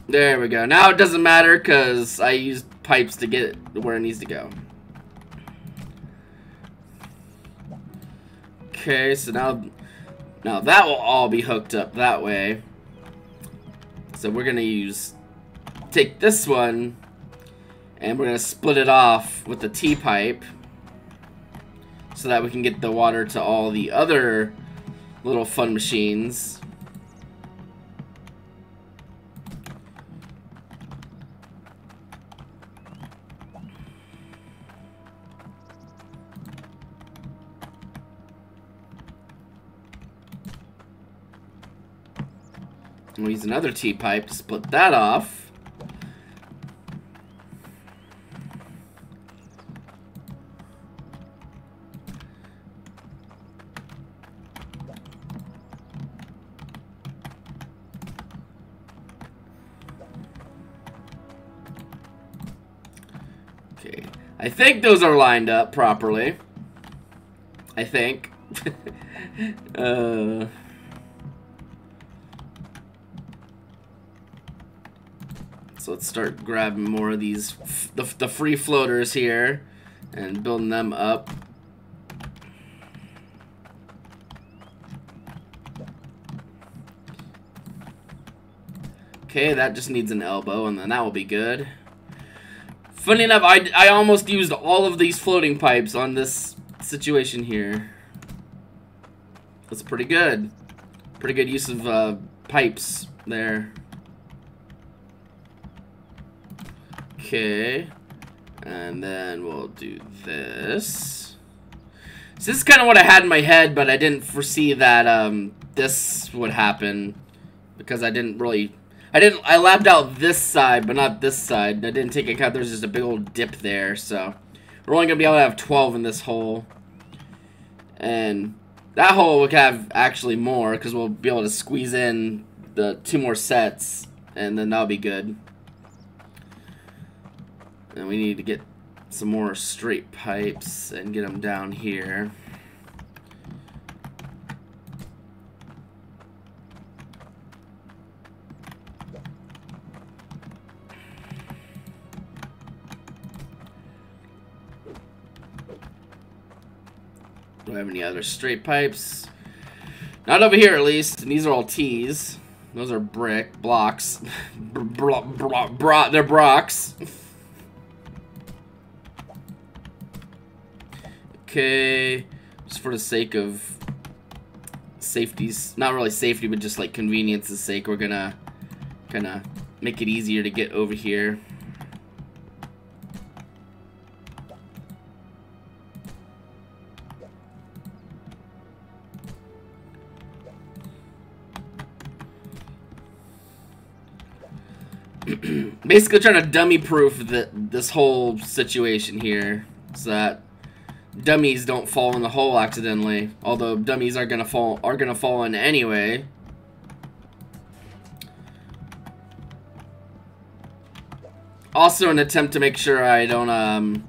There we go. Now it doesn't matter because I used pipes to get where it needs to go. Okay, so now, now that will all be hooked up that way. So we're gonna use, take this one, and we're gonna split it off with the T-pipe, so that we can get the water to all the other little fun machines. We'll use another T-pipe to split that off. I think those are lined up properly. I think. uh... So let's start grabbing more of these, the, the free floaters here, and building them up. Okay, that just needs an elbow, and then that will be good. Funny enough, I, I almost used all of these floating pipes on this situation here. That's pretty good. Pretty good use of uh, pipes there. Okay. And then we'll do this. So this is kind of what I had in my head, but I didn't foresee that um, this would happen. Because I didn't really... I didn't... I labbed out this side, but not this side. I didn't take account there's just a big old dip there, so... We're only going to be able to have 12 in this hole. And that hole we could have actually more, because we'll be able to squeeze in the two more sets. And then that'll be good. And we need to get some more straight pipes and get them down here. Do I have any other straight pipes? Not over here, at least. And these are all T's. Those are brick blocks. bro, bro, bro, they're brocks. okay, just for the sake of safety's not really safety, but just like convenience's sake, we're gonna kind of make it easier to get over here. basically trying to dummy proof that this whole situation here so that dummies don't fall in the hole accidentally although dummies are gonna fall are gonna fall in anyway. Also an attempt to make sure I don't um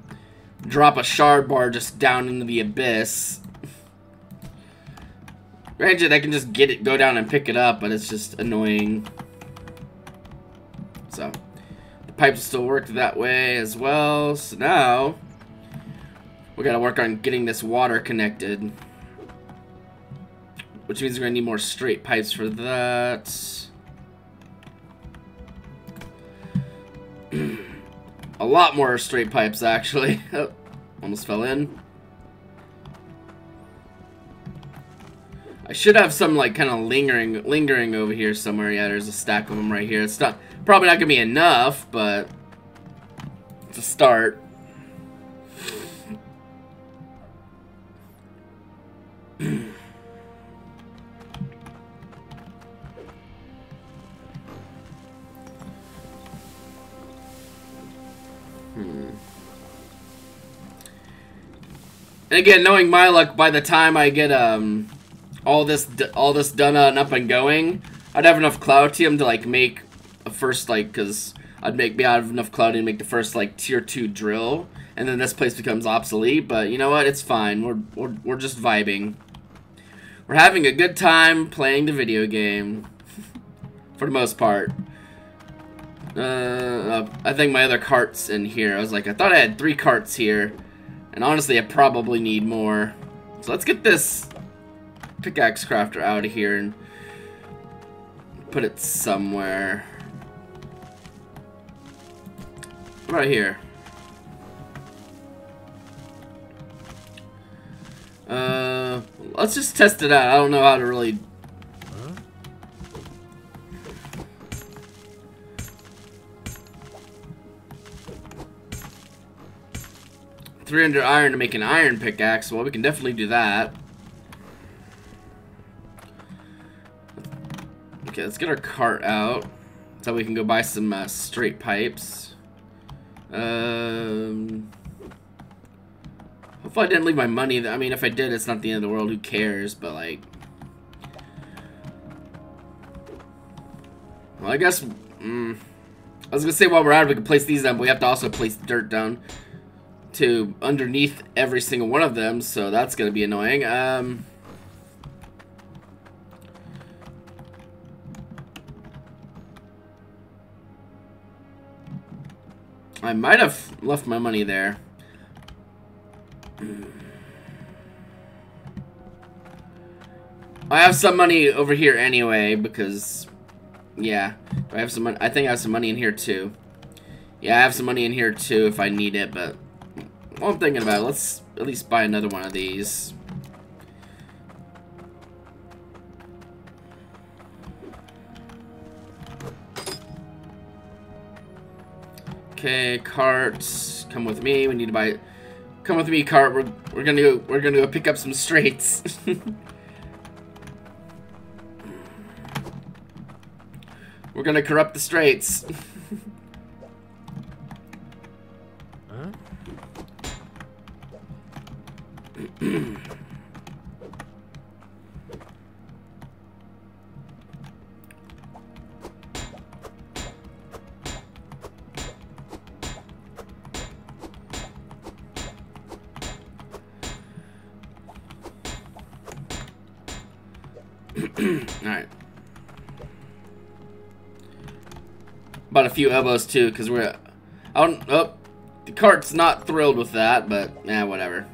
drop a shard bar just down into the abyss. Granted I can just get it go down and pick it up but it's just annoying so, the pipes still work that way as well. So now, we gotta work on getting this water connected. Which means we're gonna need more straight pipes for that. A lot more straight pipes, actually. Oh, almost fell in. I should have some like kind of lingering lingering over here somewhere. Yeah, there's a stack of them right here. It's not Probably not gonna be enough, but it's a start. Hmm. And again, knowing my luck, by the time I get um all this all this done and up and going, I'd have enough cloutium to like make first like because I'd make me out of enough cloutium to make the first like tier two drill, and then this place becomes obsolete. But you know what? It's fine. We're we're we're just vibing. We're having a good time playing the video game, for the most part. Uh, I think my other cart's in here. I was like, I thought I had three carts here. And honestly, I probably need more. So let's get this pickaxe crafter out of here and put it somewhere. Right here. Uh, let's just test it out. I don't know how to really... Huh? 300 iron to make an iron pickaxe. Well, we can definitely do that. Okay, let's get our cart out so we can go buy some uh, straight pipes. Um, hopefully I didn't leave my money. I mean, if I did, it's not the end of the world. Who cares? But, like... Well, I guess... Mm, I was going to say while we're at it, we can place these down, but we have to also place dirt down to underneath every single one of them, so that's going to be annoying. Um... I might have left my money there. I have some money over here anyway, because, yeah. I have some money? I think I have some money in here, too. Yeah, I have some money in here, too, if I need it, but... Well, I'm thinking about it. Let's at least buy another one of these. Okay, carts, come with me. We need to buy. Come with me, cart. We're we're gonna go. We're gonna go pick up some straights. we're gonna corrupt the straights. huh? Alright. About a few elbows too, because we're... I don't... Oh, the cart's not thrilled with that, but, yeah, whatever.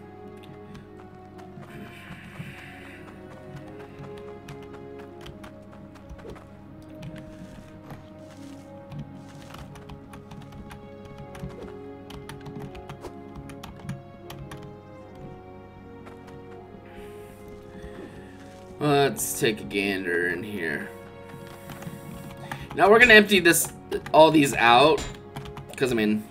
Let's take a gander in here. Now we're gonna empty this, all these out, because I mean,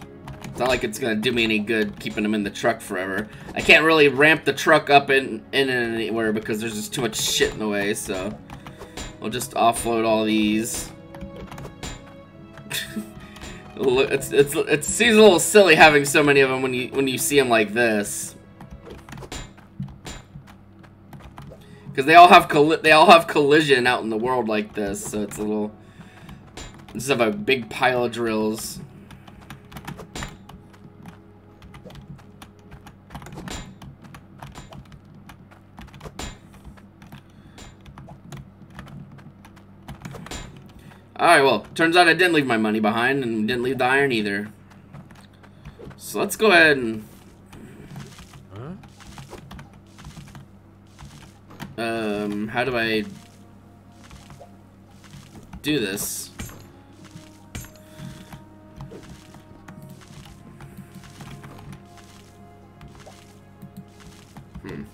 it's not like it's gonna do me any good keeping them in the truck forever. I can't really ramp the truck up in, in anywhere because there's just too much shit in the way, so we'll just offload all these. it's, it's, it seems a little silly having so many of them when you when you see them like this. Because they all have they all have collision out in the world like this, so it's a little. Just have a big pile of drills. Alright, well, turns out I didn't leave my money behind and didn't leave the iron either. So let's go ahead and Um, how do I do this? Hmm.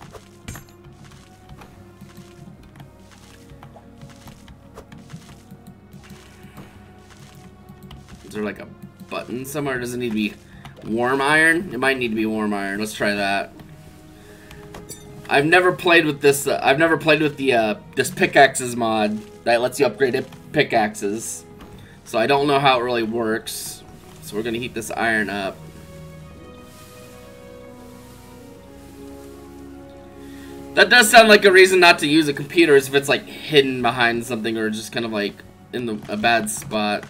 Is there like a button somewhere? Does it need to be warm iron? It might need to be warm iron. Let's try that. I've never played with this. Uh, I've never played with the uh, this pickaxes mod that lets you upgrade pickaxes. So I don't know how it really works. So we're gonna heat this iron up. That does sound like a reason not to use a computer is if it's like hidden behind something or just kind of like in the, a bad spot.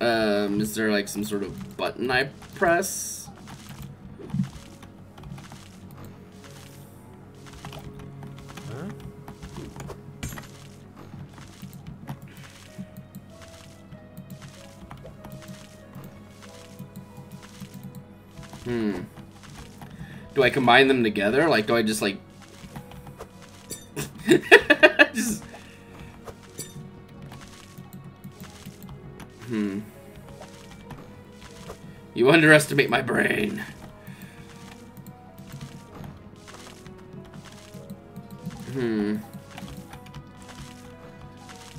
Um, is there like some sort of button I press? Hmm. Do I combine them together? Like, do I just like... just... Hmm. You underestimate my brain. Hmm.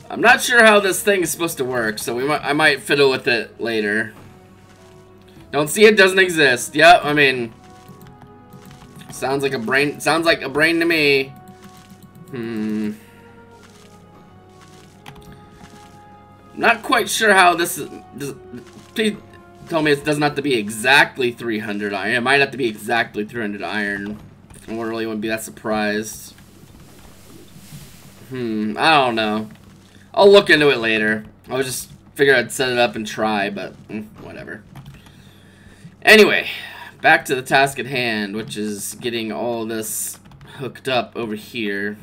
I'm not sure how this thing is supposed to work, so we might I might fiddle with it later. Don't see it doesn't exist. Yep, I mean sounds like a brain sounds like a brain to me. Hmm. Not quite sure how this is. Does, please tell me it doesn't have to be exactly 300 iron. It might have to be exactly 300 iron. I really to be that surprised. Hmm, I don't know. I'll look into it later. I was just figure I'd set it up and try, but mm, whatever. Anyway, back to the task at hand, which is getting all this hooked up over here.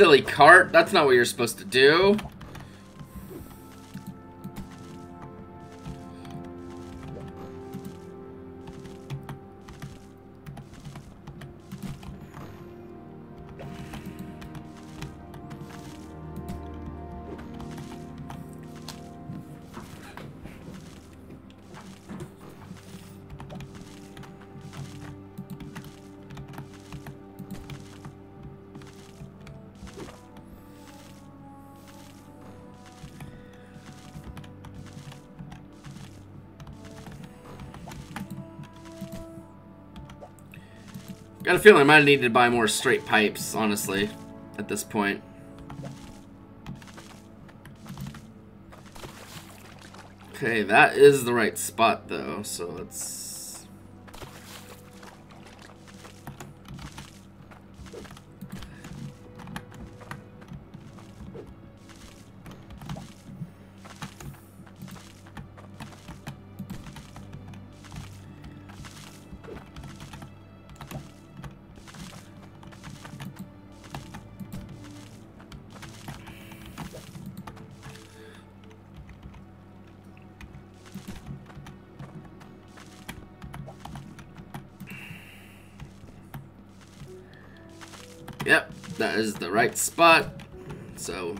Silly cart. That's not what you're supposed to do. Got a feeling I might need to buy more straight pipes, honestly, at this point. Okay, that is the right spot, though, so let's... is the right spot. So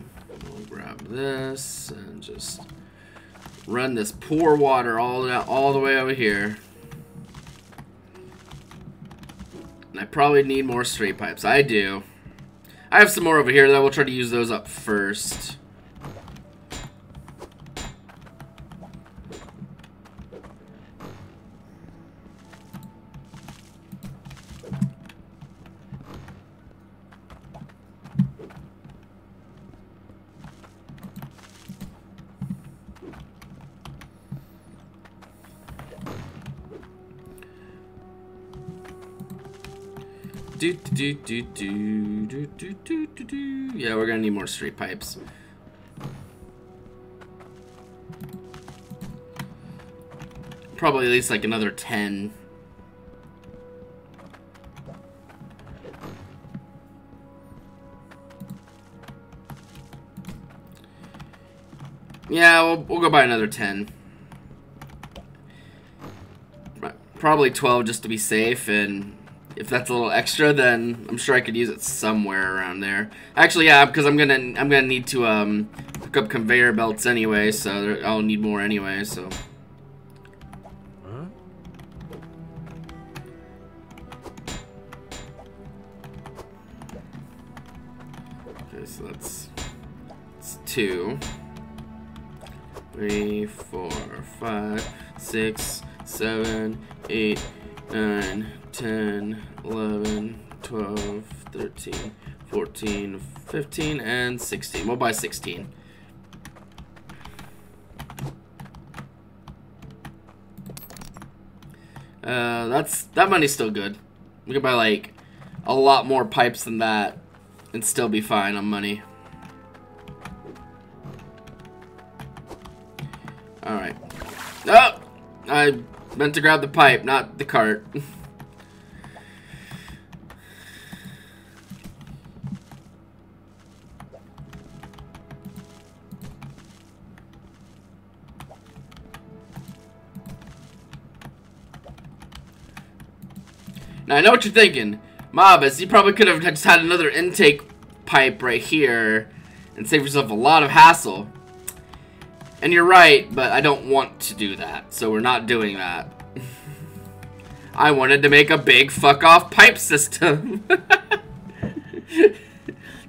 we'll grab this and just run this pour water all the, all the way over here. And I probably need more straight pipes. I do. I have some more over here that we'll try to use those up first. do do do do do do do do. Yeah, we're gonna need more straight pipes. Probably at least like another ten. Yeah, we'll, we'll go buy another 10. Probably 12 just to be safe, and if that's a little extra, then I'm sure I could use it somewhere around there. Actually, yeah, because I'm gonna I'm gonna need to um hook up conveyor belts anyway, so I'll need more anyway. So. Okay, so that's two, three, four, five, six, seven, eight, nine, ten, eleven, twelve, thirteen, fourteen, fifteen, and 16. We'll buy 16. Uh, that's that money's still good. We could buy like a lot more pipes than that and still be fine on money. Alright. Oh! I meant to grab the pipe, not the cart. now I know what you're thinking. Mabus, you probably could have just had another intake pipe right here and save yourself a lot of hassle. And you're right, but I don't want to do that, so we're not doing that. I wanted to make a big fuck-off pipe system.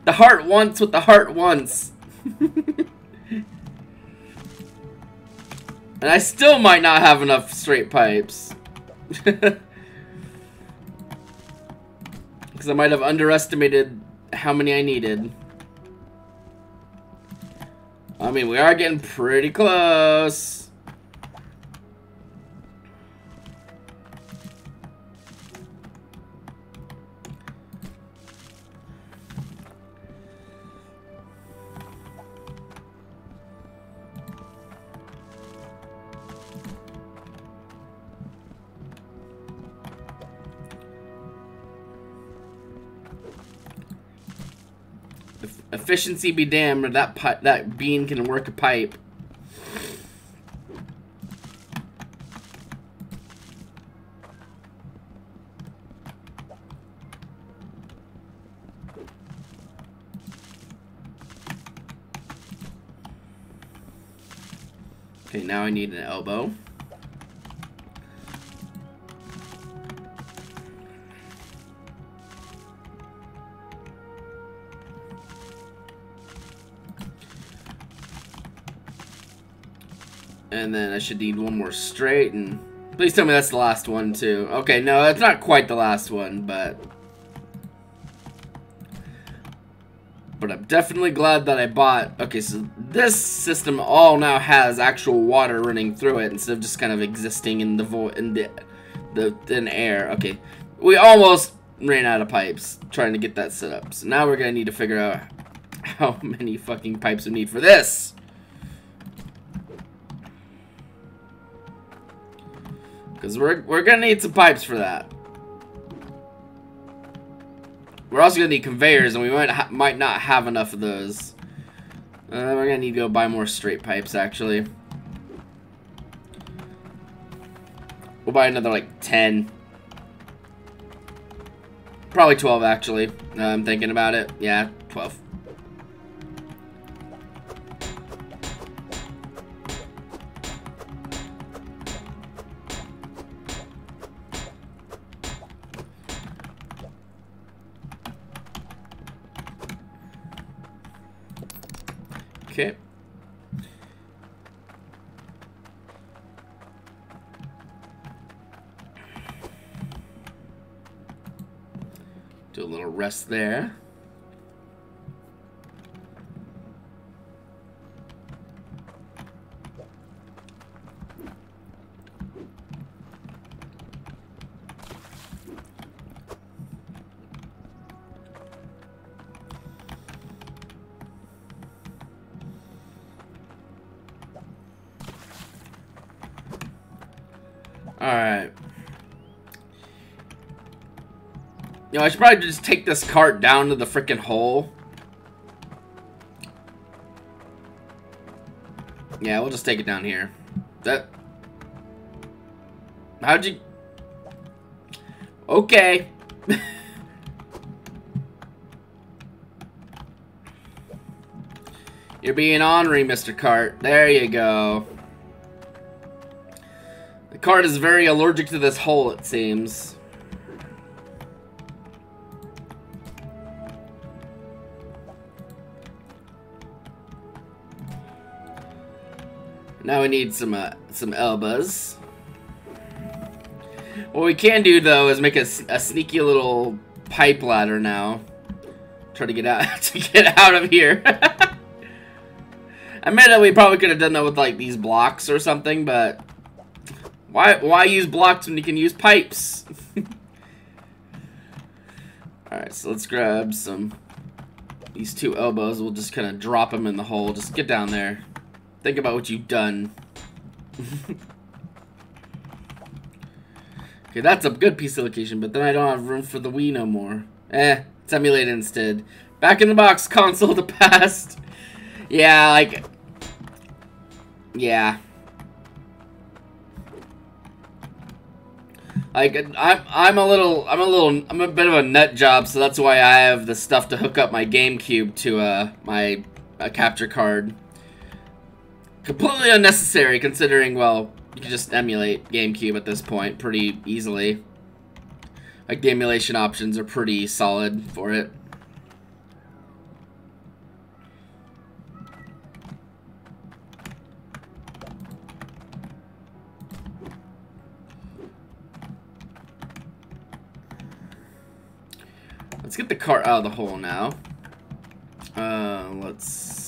the heart wants what the heart wants. and I still might not have enough straight pipes. Because I might have underestimated how many I needed. I mean, we are getting pretty close. Efficiency be damned, but that that bean can work a pipe. Okay, now I need an elbow. And then I should need one more straight, and please tell me that's the last one, too. Okay, no, it's not quite the last one, but... But I'm definitely glad that I bought... Okay, so this system all now has actual water running through it, instead of just kind of existing in the void, in the, the thin air. Okay, we almost ran out of pipes trying to get that set up. So now we're gonna need to figure out how many fucking pipes we need for this. Because we're, we're going to need some pipes for that. We're also going to need conveyors, and we might, might not have enough of those. Uh, we're going to need to go buy more straight pipes, actually. We'll buy another, like, 10. Probably 12, actually. Uh, I'm thinking about it. Yeah, 12. Rest there. Know, I should probably just take this cart down to the freaking hole. Yeah, we'll just take it down here. That... How'd you... Okay. You're being ornery, Mr. Cart. There you go The cart is very allergic to this hole, it seems. Now we need some uh, some elbows. What we can do though is make a, a sneaky little pipe ladder now. Try to get out to get out of here. I meant that we probably could have done that with like these blocks or something, but why why use blocks when you can use pipes? Alright, so let's grab some these two elbows. We'll just kind of drop them in the hole. Just get down there. Think about what you've done. okay, that's a good piece of location, but then I don't have room for the Wii no more. Eh, it's emulated instead. Back in the box, console of the past. Yeah, like... Yeah. Like I'm, I'm a little, I'm a little, I'm a bit of a nut job, so that's why I have the stuff to hook up my GameCube to uh, my uh, capture card. Completely unnecessary, considering, well, you can just emulate GameCube at this point pretty easily. Like the emulation options are pretty solid for it. Let's get the cart out of the hole now. Uh, let's...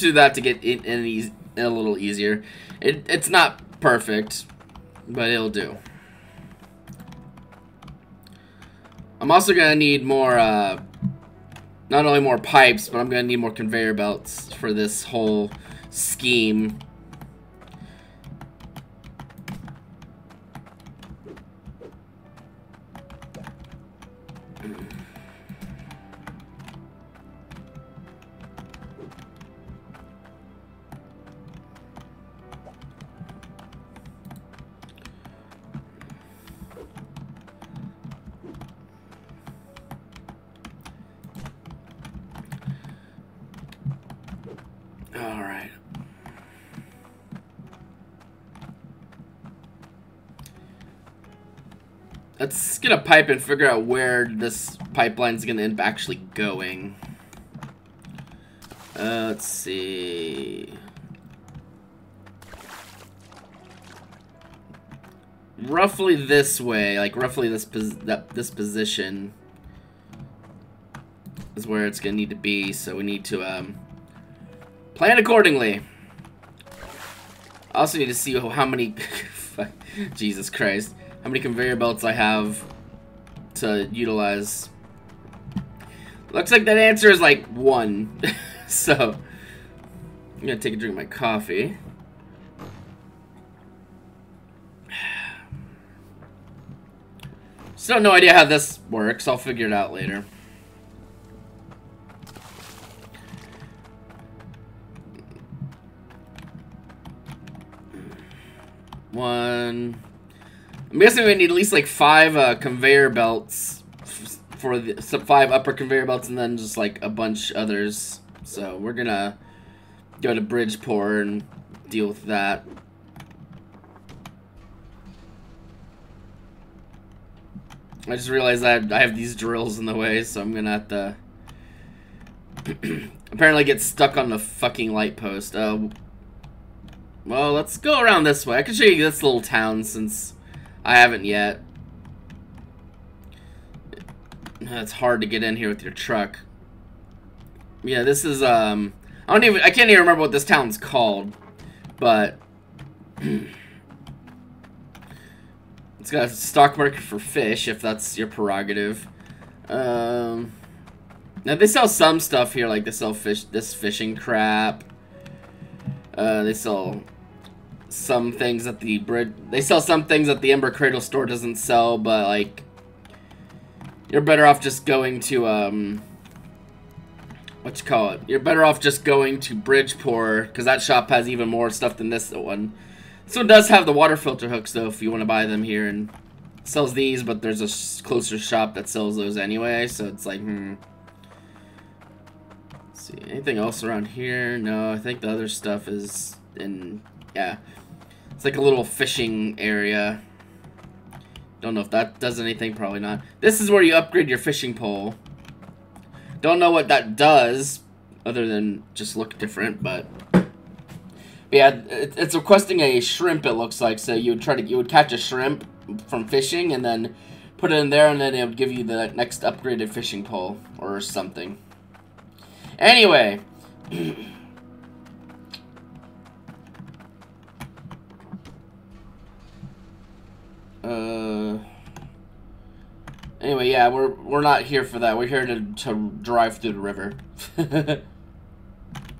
do that to get it in, a little easier. It, it's not perfect, but it'll do. I'm also going to need more, uh, not only more pipes, but I'm going to need more conveyor belts for this whole scheme. Get a pipe and figure out where this pipeline is going to end up actually going. Uh, let's see. Roughly this way, like roughly this pos that this position is where it's going to need to be. So we need to um, plan accordingly. I also need to see how many. Jesus Christ how many conveyor belts I have to utilize. Looks like that answer is like one. so, I'm gonna take a drink of my coffee. Still no idea how this works. I'll figure it out later. One. I'm guessing we need at least like five uh, conveyor belts for the five upper conveyor belts and then just like a bunch others. So we're gonna go to Bridgeport and deal with that. I just realized that I have these drills in the way, so I'm gonna have to apparently get stuck on the fucking light post. Uh, well, let's go around this way. I can show you this little town since I haven't yet. It's hard to get in here with your truck. Yeah, this is, um... I don't even... I can't even remember what this town's called. But... it's got a stock market for fish, if that's your prerogative. Um... Now, they sell some stuff here, like they sell fish, this fishing crap. Uh, they sell some things at the bridge. They sell some things that the Ember Cradle store doesn't sell, but like You're better off just going to, um... What you call it? You're better off just going to Bridgeport, because that shop has even more stuff than this one. This one does have the water filter hooks, though, if you want to buy them here, and sells these, but there's a closer shop that sells those anyway, so it's like, hmm. See, anything else around here? No, I think the other stuff is in, yeah. It's like a little fishing area. Don't know if that does anything, probably not. This is where you upgrade your fishing pole. Don't know what that does, other than just look different, but... Yeah, it's requesting a shrimp, it looks like, so you would try to, you would catch a shrimp from fishing, and then put it in there, and then it would give you the next upgraded fishing pole, or something. Anyway... Uh. Anyway, yeah, we're we're not here for that. We're here to to drive through the river. At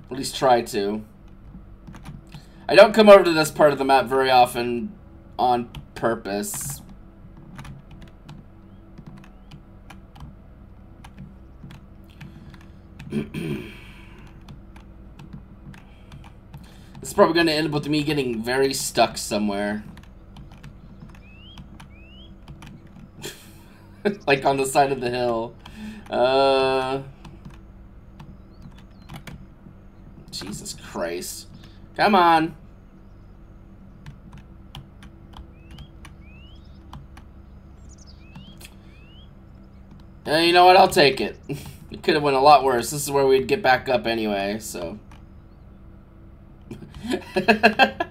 least try to. I don't come over to this part of the map very often on purpose. this is probably going to end up with me getting very stuck somewhere. like on the side of the hill. Uh... Jesus Christ. Come on. Uh, you know what? I'll take it. it could have went a lot worse. This is where we'd get back up anyway, so...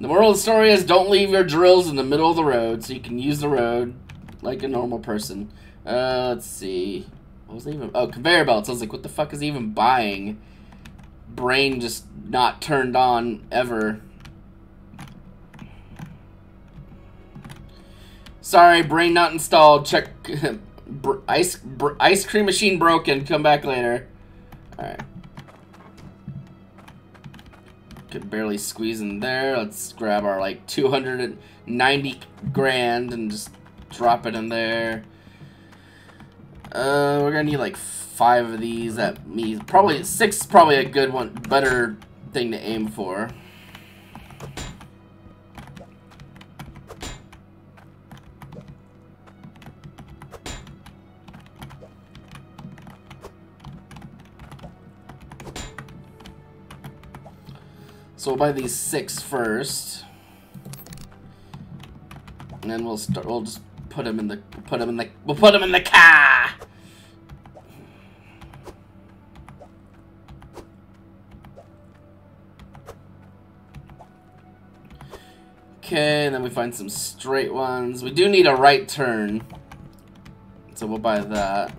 The moral of the story is don't leave your drills in the middle of the road so you can use the road like a normal person. Uh, let's see. What was even? Oh, conveyor belts. I was like, what the fuck is he even buying? Brain just not turned on ever. Sorry, brain not installed. Check. ice ice cream machine broken. Come back later. All right. Could barely squeeze in there. Let's grab our like 290 grand and just drop it in there. Uh, we're gonna need like five of these. That means probably six. Probably a good one, better thing to aim for. So we'll buy these six first. And then we'll start we'll just put him in the put him in the we'll put him in the car. Okay, and then we find some straight ones. We do need a right turn. So we'll buy that.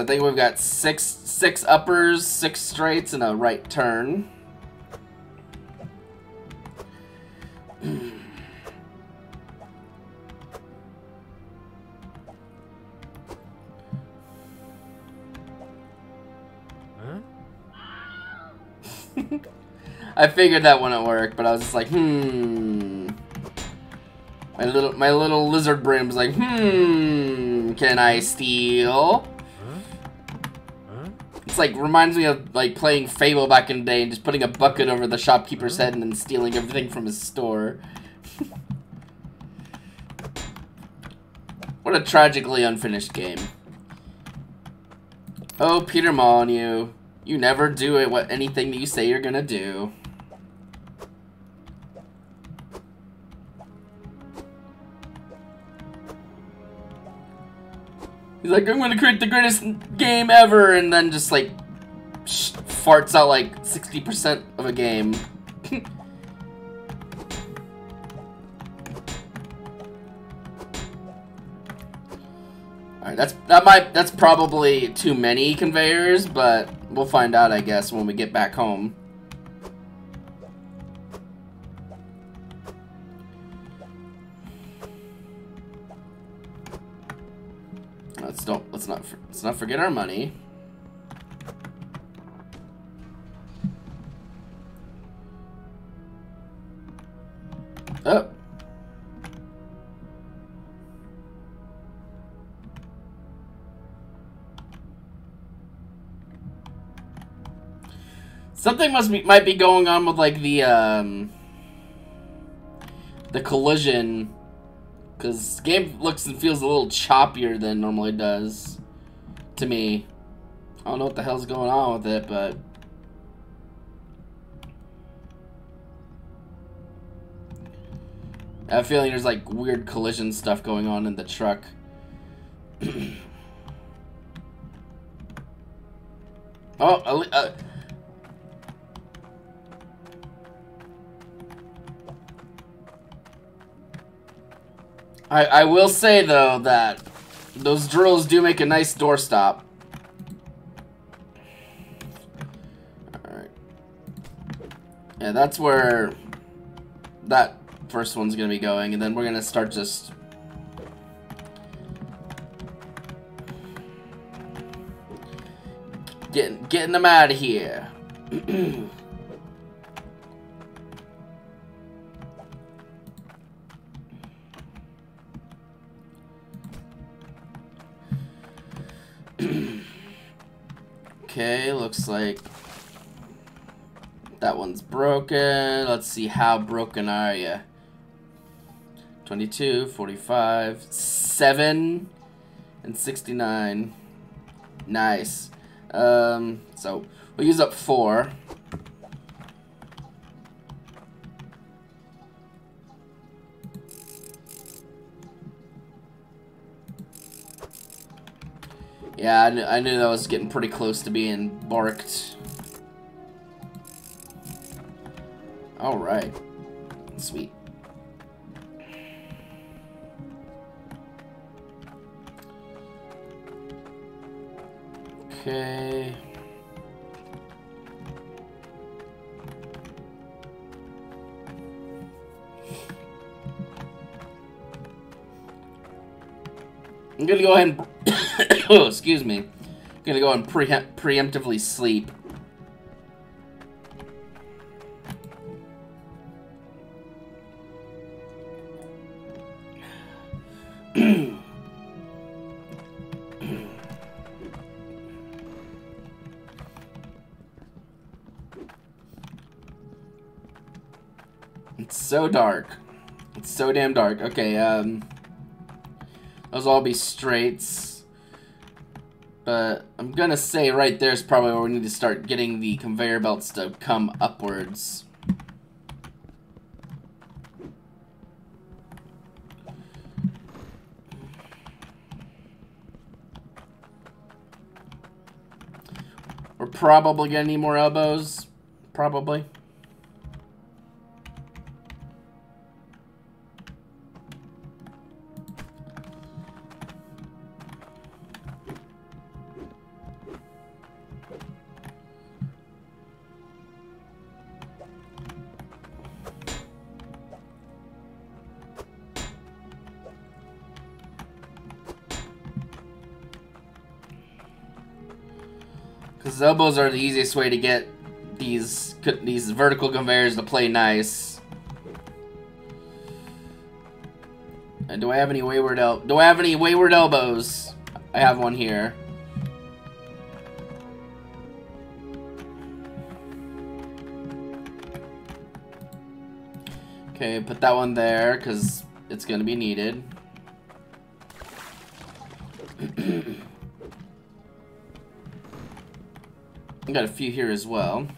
So I think we've got six six uppers, six straights, and a right turn. I figured that wouldn't work, but I was just like, hmm. My little my little lizard brain was like, hmm, can I steal? It's like reminds me of like playing Fable back in the day and just putting a bucket over the shopkeeper's head and then stealing everything from his store. what a tragically unfinished game. Oh, Peter Molyneux. You never do it what anything that you say you're gonna do. He's like, I'm gonna create the greatest game ever, and then just like farts out like 60% of a game. Alright, that's that might that's probably too many conveyors, but we'll find out, I guess, when we get back home. Let's don't let's not let's not forget our money. Oh. Something must be might be going on with like the um the collision because game looks and feels a little choppier than normally does to me. I don't know what the hell's going on with it, but I have a feeling there's like weird collision stuff going on in the truck. oh, uh, I, I will say, though, that those drills do make a nice doorstop. Alright. Yeah, that's where that first one's going to be going, and then we're going to start just... Getting, getting them out of here. Okay, looks like that one's broken. Let's see, how broken are you? 22, 45, 7, and 69. Nice. Um, so, we'll use up 4. Yeah, I knew, I knew that was getting pretty close to being barked. Alright. Sweet. Okay. I'm gonna go ahead and... oh, excuse me. I'm gonna go and pre preemptively sleep. it's so dark. It's so damn dark. Okay, um... Those all be straights. But I'm gonna say right there is probably where we need to start getting the conveyor belts to come upwards. We're probably gonna need more elbows. Probably. Elbows are the easiest way to get these these vertical conveyors to play nice. And do I have any wayward el do I have any wayward elbows? I have one here. Okay, put that one there because it's to be needed. I got a few here as well.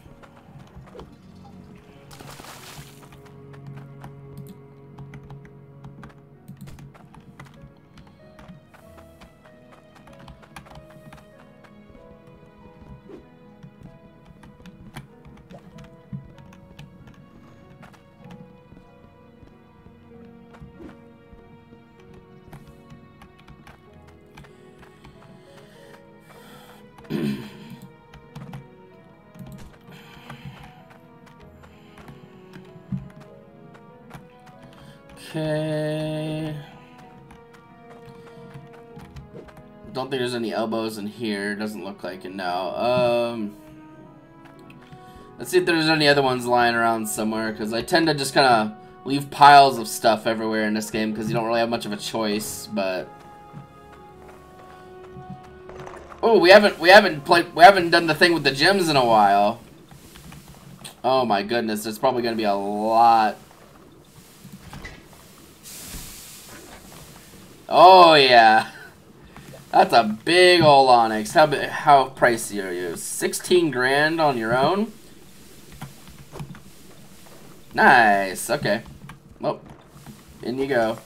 Elbows in here. Doesn't look like it now. Um, let's see if there's any other ones lying around somewhere, because I tend to just kind of leave piles of stuff everywhere in this game, because you don't really have much of a choice, but... Oh, we haven't we haven't played we haven't done the thing with the gems in a while. Oh my goodness, there's probably gonna be a lot. Oh yeah, that's a big old onyx. How how pricey are you? Sixteen grand on your own. Nice. Okay. Well, in you go.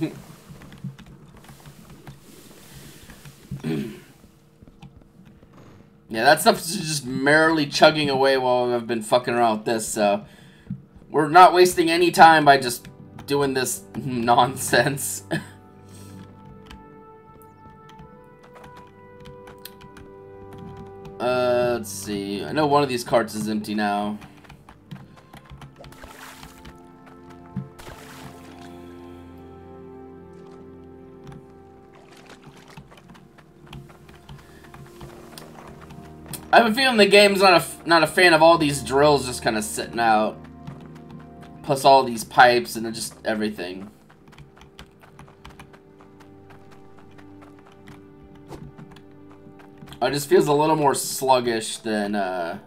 Yeah, that stuff's just merrily chugging away while I've been fucking around with this, so... We're not wasting any time by just doing this nonsense. let's see. I know one of these carts is empty now. I have a feeling the game's not a, not a fan of all these drills just kind of sitting out. Plus all these pipes and just everything. It just feels a little more sluggish than uh,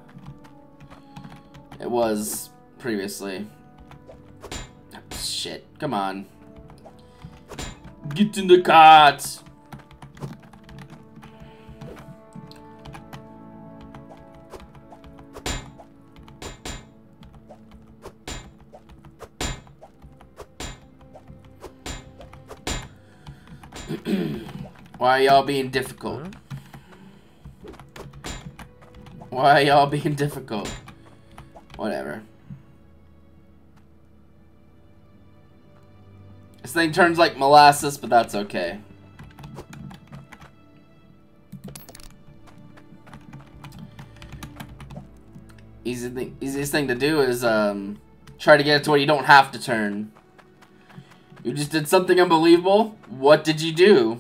it was previously. Shit, come on. Get in the cart! Why are y'all being difficult? Why y'all being difficult? Whatever. This thing turns like molasses, but that's okay. Easy thing, easiest thing to do is um, try to get it to where you don't have to turn. You just did something unbelievable? What did you do?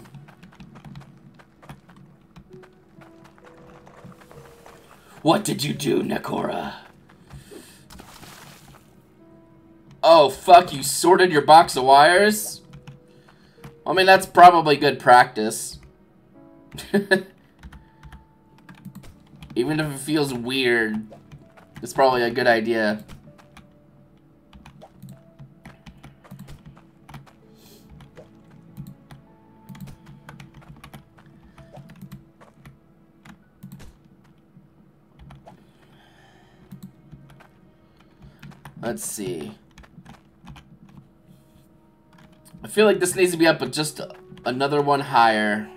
What did you do, Nekora? Oh, fuck, you sorted your box of wires? I mean, that's probably good practice. Even if it feels weird, it's probably a good idea. Let's see. I feel like this needs to be up but just another one higher.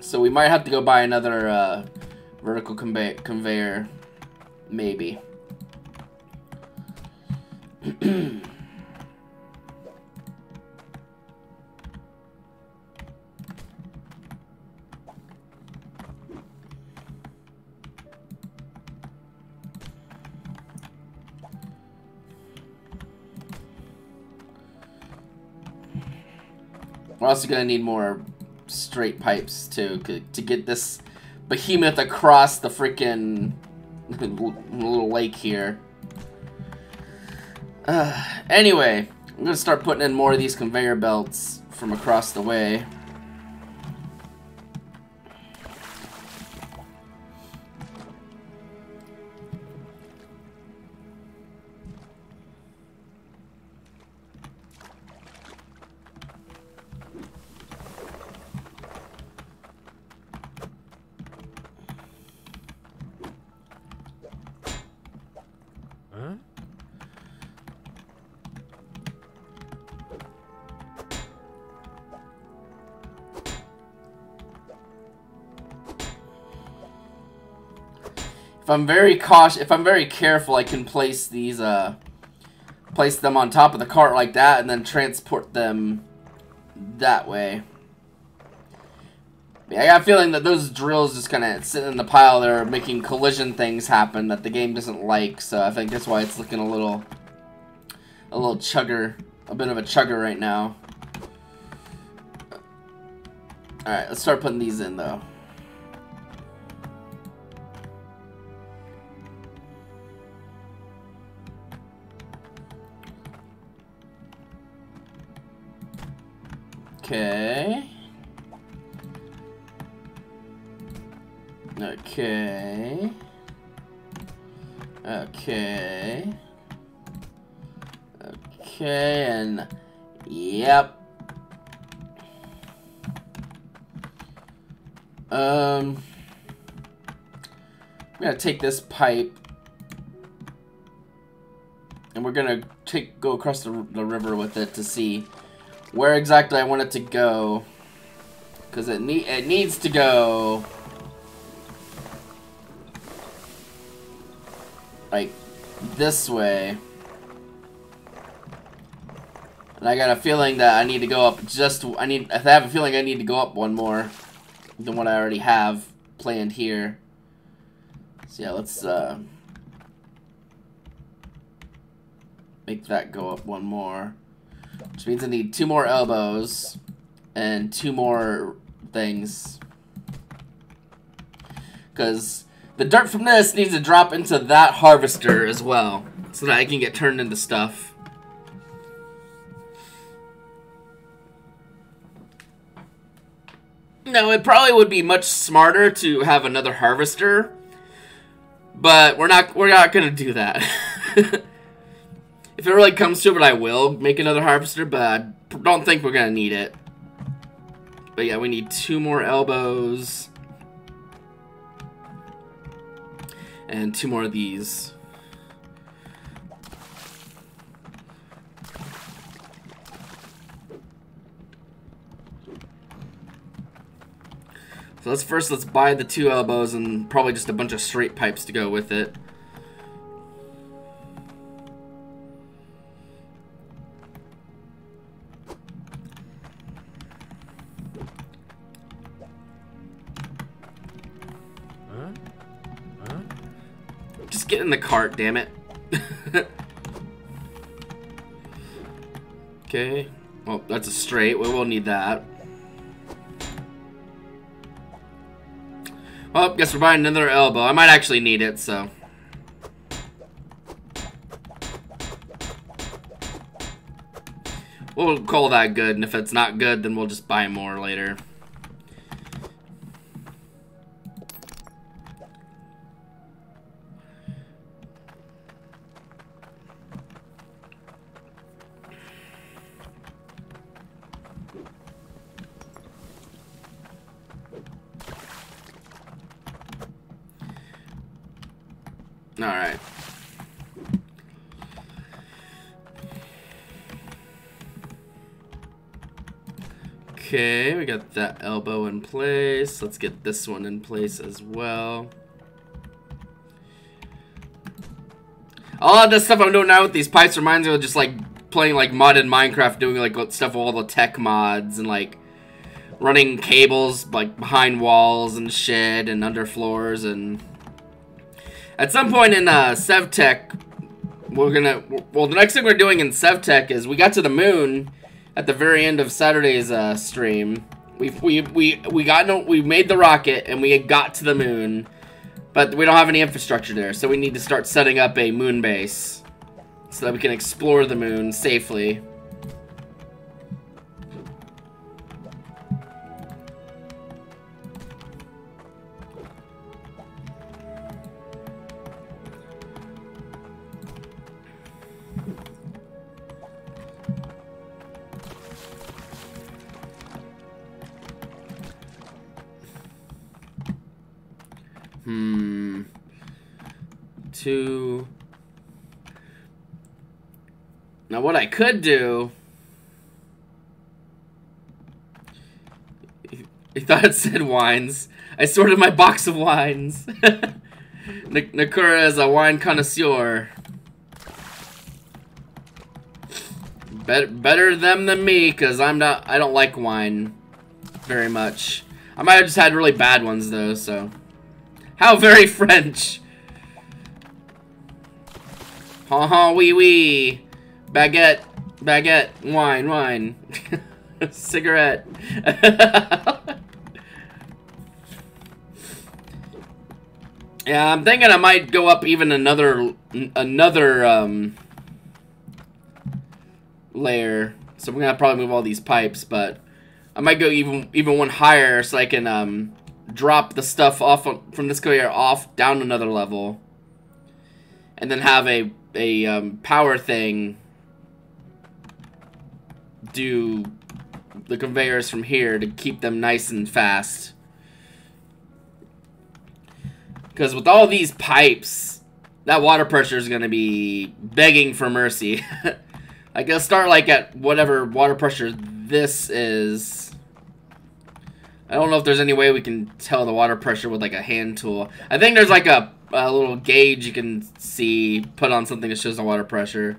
So we might have to go buy another uh, vertical convey conveyor. Maybe. We're also gonna need more straight pipes too to get this behemoth across the freaking little lake here. Uh, anyway, I'm gonna start putting in more of these conveyor belts from across the way. If I'm very cautious, if I'm very careful, I can place these, uh, place them on top of the cart like that and then transport them that way. I got a feeling that those drills just kind of sitting in the pile there, making collision things happen that the game doesn't like. So I think that's why it's looking a little, a little chugger, a bit of a chugger right now. All right, let's start putting these in though. Okay. Okay. Okay. Okay, and yep. Um, I'm gonna take this pipe, and we're gonna take go across the, the river with it to see where exactly I want it to go, because it need it needs to go like this way. And I got a feeling that I need to go up just, I need, I have a feeling I need to go up one more than what I already have planned here. So yeah, let's, uh, make that go up one more. Which means I need two more elbows and two more things. Because the dirt from this needs to drop into that harvester as well. So that I can get turned into stuff. No, it probably would be much smarter to have another harvester. But we're not we're not gonna do that. if it really comes to it, I will make another harvester, but I don't think we're gonna need it. But yeah, we need two more elbows. And two more of these. So let's first let's buy the two elbows and probably just a bunch of straight pipes to go with it. Get in the cart, damn it. okay. Well, that's a straight. We will need that. Well, guess we're buying another elbow. I might actually need it, so. We'll call that good, and if it's not good, then we'll just buy more later. Alright. Okay, we got that elbow in place. Let's get this one in place as well. All of the stuff I'm doing now with these pipes reminds me of just like playing like modded Minecraft, doing like stuff with all the tech mods and like running cables like behind walls and shit and under floors and at some point in uh, SevTech, we're gonna. Well, the next thing we're doing in SevTech is we got to the moon at the very end of Saturday's uh, stream. We we we we got no. We made the rocket and we got to the moon, but we don't have any infrastructure there, so we need to start setting up a moon base so that we can explore the moon safely. Two. Now what I could do... I thought it said wines. I sorted my box of wines. Nakura is a wine connoisseur. Better, better them than me, because I'm not. I don't like wine very much. I might have just had really bad ones though, so. How very French. Ha ha wee wee. Baguette. Baguette. Wine, wine. Cigarette. yeah, I'm thinking I might go up even another another um layer. So we're gonna probably move all these pipes, but I might go even even one higher so I can um, drop the stuff off from this layer off down another level, and then have a a um, power thing do the conveyors from here to keep them nice and fast. Because with all these pipes, that water pressure is going to be begging for mercy. I guess start like at whatever water pressure this is. I don't know if there's any way we can tell the water pressure with like a hand tool. I think there's like a, a little gauge you can see put on something that shows the water pressure.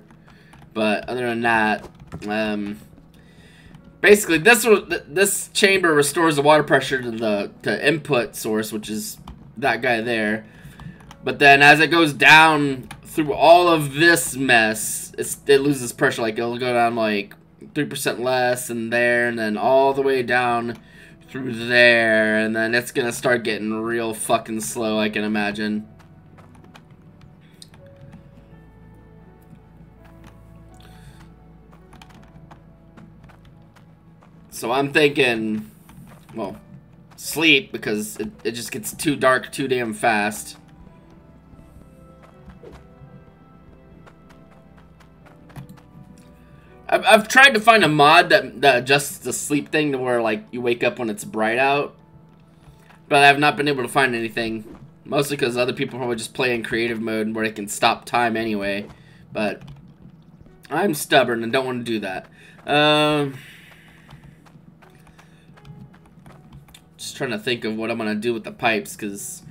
But other than that, um, basically this this chamber restores the water pressure to the to input source, which is that guy there. But then as it goes down through all of this mess, it loses pressure. Like it'll go down like three percent less, and there, and then all the way down through there, and then it's gonna start getting real fucking slow, I can imagine. So I'm thinking, well, sleep, because it, it just gets too dark too damn fast. I've, I've tried to find a mod that, that adjusts the sleep thing to where, like, you wake up when it's bright out. But I have not been able to find anything. Mostly because other people probably just play in creative mode where they can stop time anyway. But I'm stubborn and don't want to do that. Um, just trying to think of what I'm going to do with the pipes because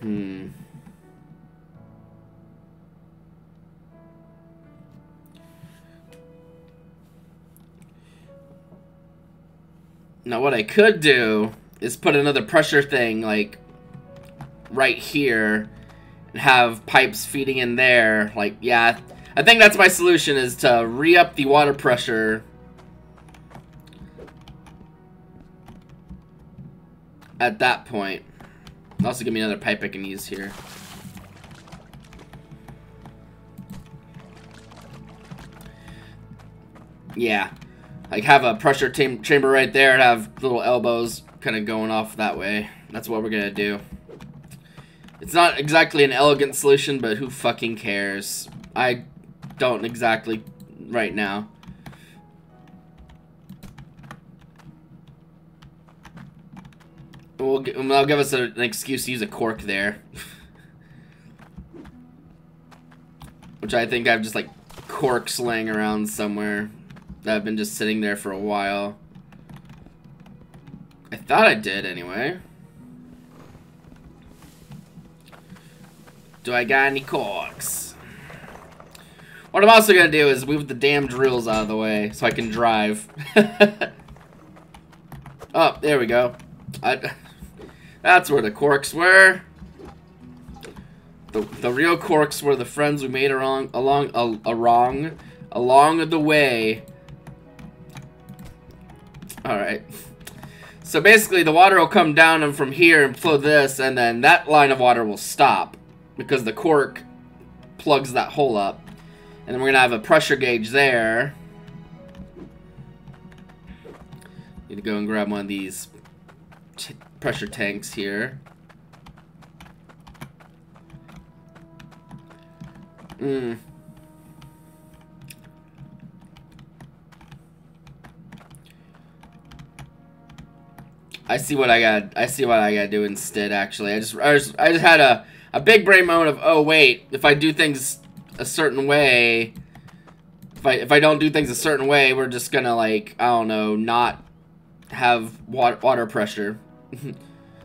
Hmm. Now what I could do is put another pressure thing, like, right here, and have pipes feeding in there. Like, yeah, I think that's my solution, is to re-up the water pressure at that point. Also give me another pipe I can use here. Yeah. Like have a pressure chamber right there and have little elbows kind of going off that way. That's what we're going to do. It's not exactly an elegant solution, but who fucking cares? I don't exactly right now. We'll, will um, give us a, an excuse to use a cork there. Which I think I've just like corks laying around somewhere that have been just sitting there for a while. I thought I did anyway. Do I got any corks? What I'm also to do is move the damn drills out of the way so I can drive. oh, there we go. I, that's where the corks were. The, the real corks were the friends we made along along a, a wrong along the way. All right. So basically, the water will come down from here and flow this, and then that line of water will stop because the cork plugs that hole up. And then we're gonna have a pressure gauge there. Need to go and grab one of these pressure tanks here. Hmm. I see what I got. I see what I got to do instead. Actually, I just, I just, I just had a a big brain moment of, oh wait, if I do things a certain way, if I if I don't do things a certain way, we're just gonna like, I don't know, not have water water pressure.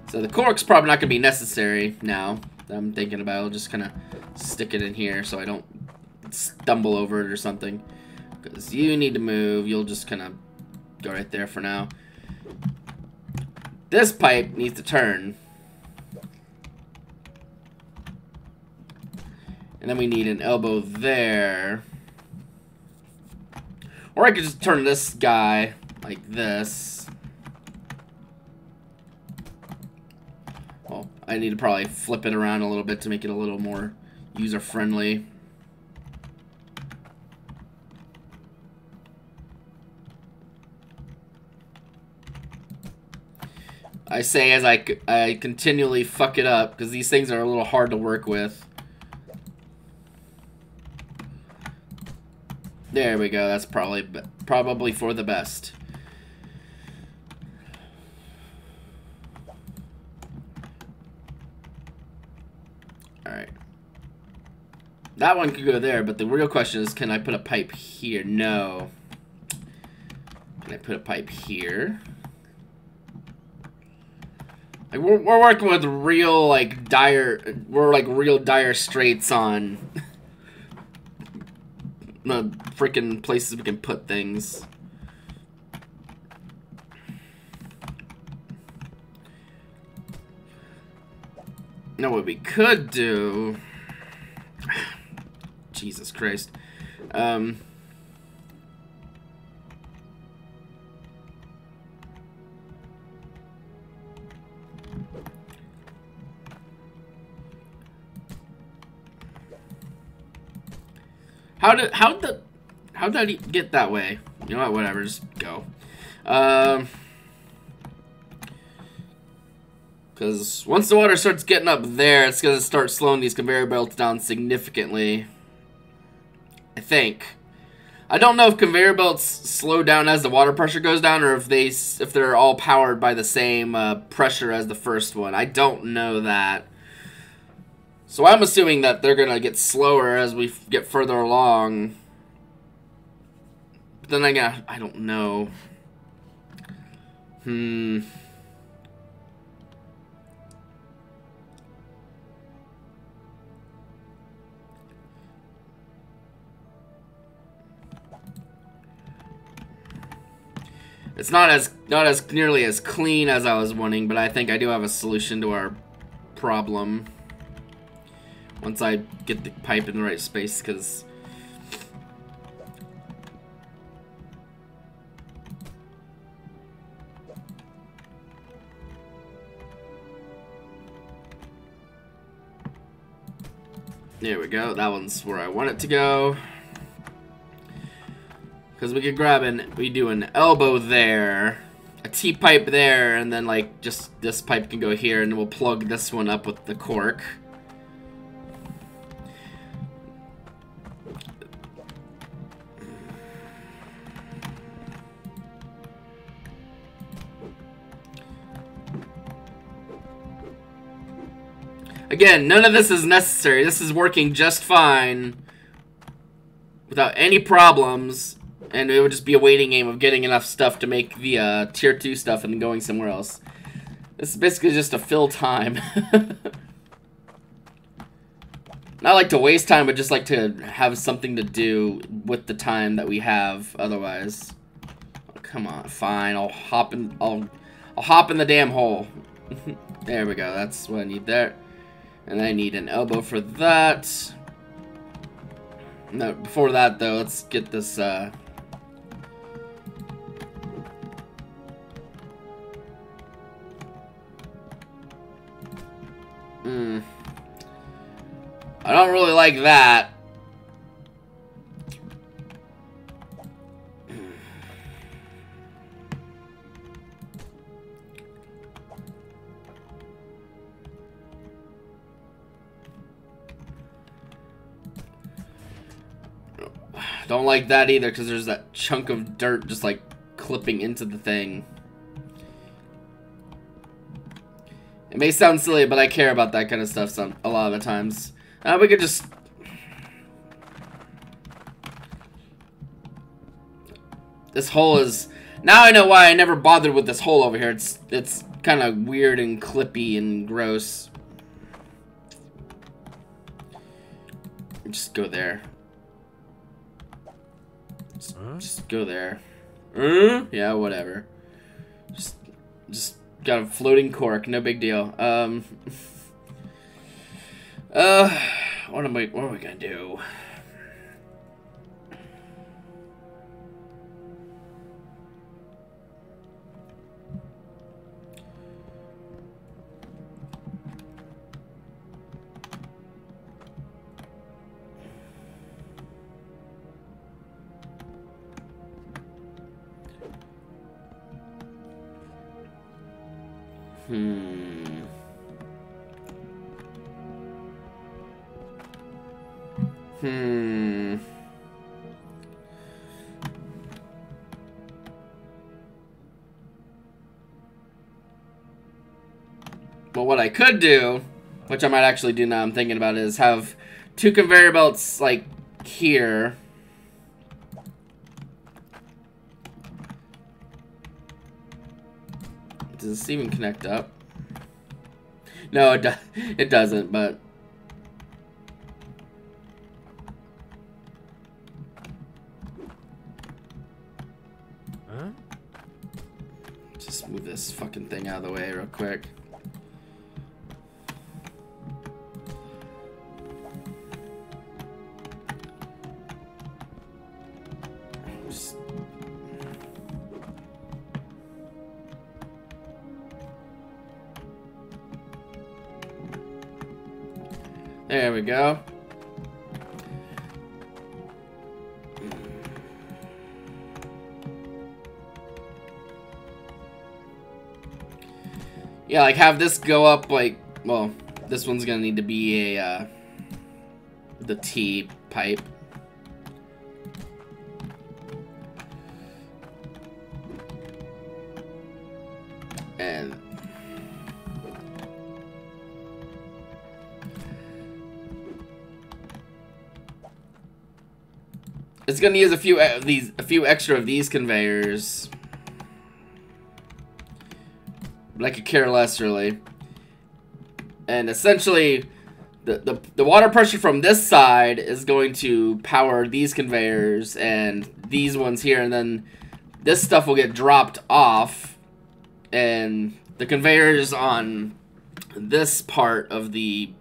So the cork's probably not to be necessary now. that I'm thinking about. I'll just kind of stick it in here so I don't stumble over it or something. Because you need to move. You'll just kind of go right there for now. This pipe needs to turn. And then we need an elbow there. Or I could just turn this guy like this. Well, I need to probably flip it around a little bit to make it a little more user-friendly. I say as I, I continually fuck it up because these things are a little hard to work with. There we go. That's probably probably for the best. Alright. That one could go there, but the real question is, can I put a pipe here? No. Can I put a pipe here? Like, we're, we're working with real, like, dire... We're, like, real dire straits on... freaking places we can put things. Now what we could do... Jesus Christ. Um... How did how the how did he get that way? You know what? Whatever. Just go. Um. Because once the water starts getting up there, it's going to start slowing these conveyor belts down significantly. I think. I don't know if conveyor belts slow down as the water pressure goes down, or if they if they're all powered by the same uh, pressure as the first one. I don't know that. So I'm assuming that they're going to get slower as we get further along. But then again, I don't know. Hmm. It's not as not as nearly as clean as I was wanting, but I think I do have a solution to our problem once I get the pipe in the right space, because... There we go, that one's where I want it to go. Because we could grab and we do an elbow there, a T-pipe there, and then like just this pipe can go here and we'll plug this one up with the cork. Again, none of this is necessary. This is working just fine. Without any problems. And it would just be a waiting game of getting enough stuff to make the uh, tier 2 stuff and going somewhere else. This is basically just to fill time. Not like to waste time, but just like to have something to do with the time that we have otherwise. Oh, come on, fine. I'll hop in I'll I'll hop in the damn hole. there we go. That's what I need there. And I need an elbow for that. No, before that though, let's get this, uh... Hmm. I don't really like that. Like that either because there's that chunk of dirt just like clipping into the thing. It may sound silly, but I care about that kind of stuff some a lot of the times. Uh, we could just... This hole is... Now I know why I never bothered with this hole over here. It's it's kind of weird and clippy and gross. Just go there. Just, just go there. Uh, yeah, whatever. Just, just got a floating cork. No big deal. Um. Uh, what am I? What am I gonna do? Hmm. Hmm. Well, what I could do, which I might actually do now I'm thinking about it, is have two conveyor belts, like, here. Does this even connect up? No, it, do it doesn't, but... Huh? Just move this fucking thing out of the way real quick. There we go. Yeah, like have this go up like, well, this one's gonna need to be a, uh, the T pipe. It's gonna use a few of these, a few extra of these conveyors. I could care less, really. And essentially, the, the, the water pressure from this side is going to power these conveyors and these ones here, and then this stuff will get dropped off, and the conveyors on this part of the,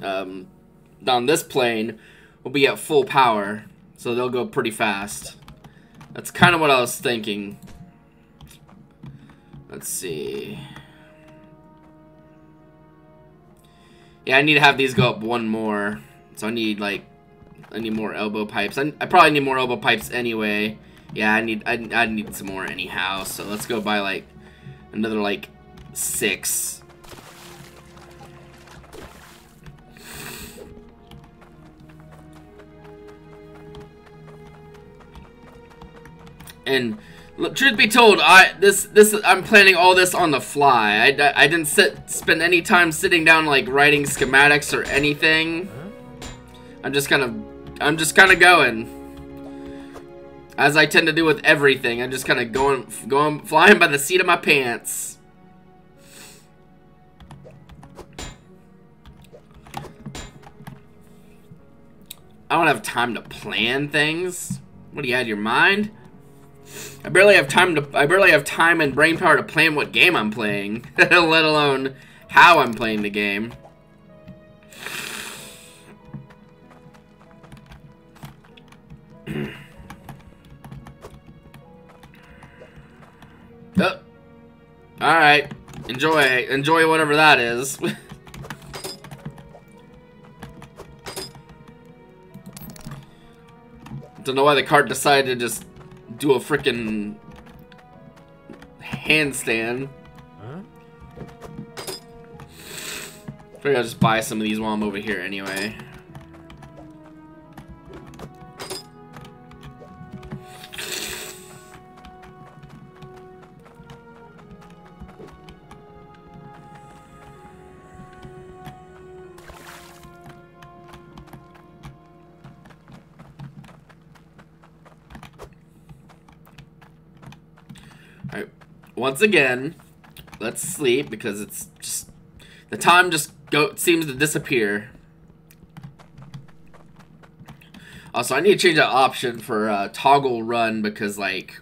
um, on this plane will be at full power, so they'll go pretty fast. That's kind of what I was thinking. Let's see. Yeah, I need to have these go up one more. So I need like, I need more elbow pipes. I, I probably need more elbow pipes anyway. Yeah, I need I, I need some more anyhow. So let's go buy like another like six. And truth be told, I this this I'm planning all this on the fly. I, I, didn't sit spend any time sitting down like writing schematics or anything. I'm just kind of I'm just kind of going. As I tend to do with everything, I'm just kind of going going flying by the seat of my pants. I don't have time to plan things. What do you have in your mind? I barely have time to I barely have time and brain power to plan what game I'm playing, let alone how I'm playing the game. oh. Alright. Enjoy enjoy whatever that is. Don't know why the cart decided to just do a freaking handstand. Huh? Figure I'll just buy some of these while I'm over here anyway. Once again, let's sleep because it's just the time just go seems to disappear. Also, I need to change that option for uh, toggle run because like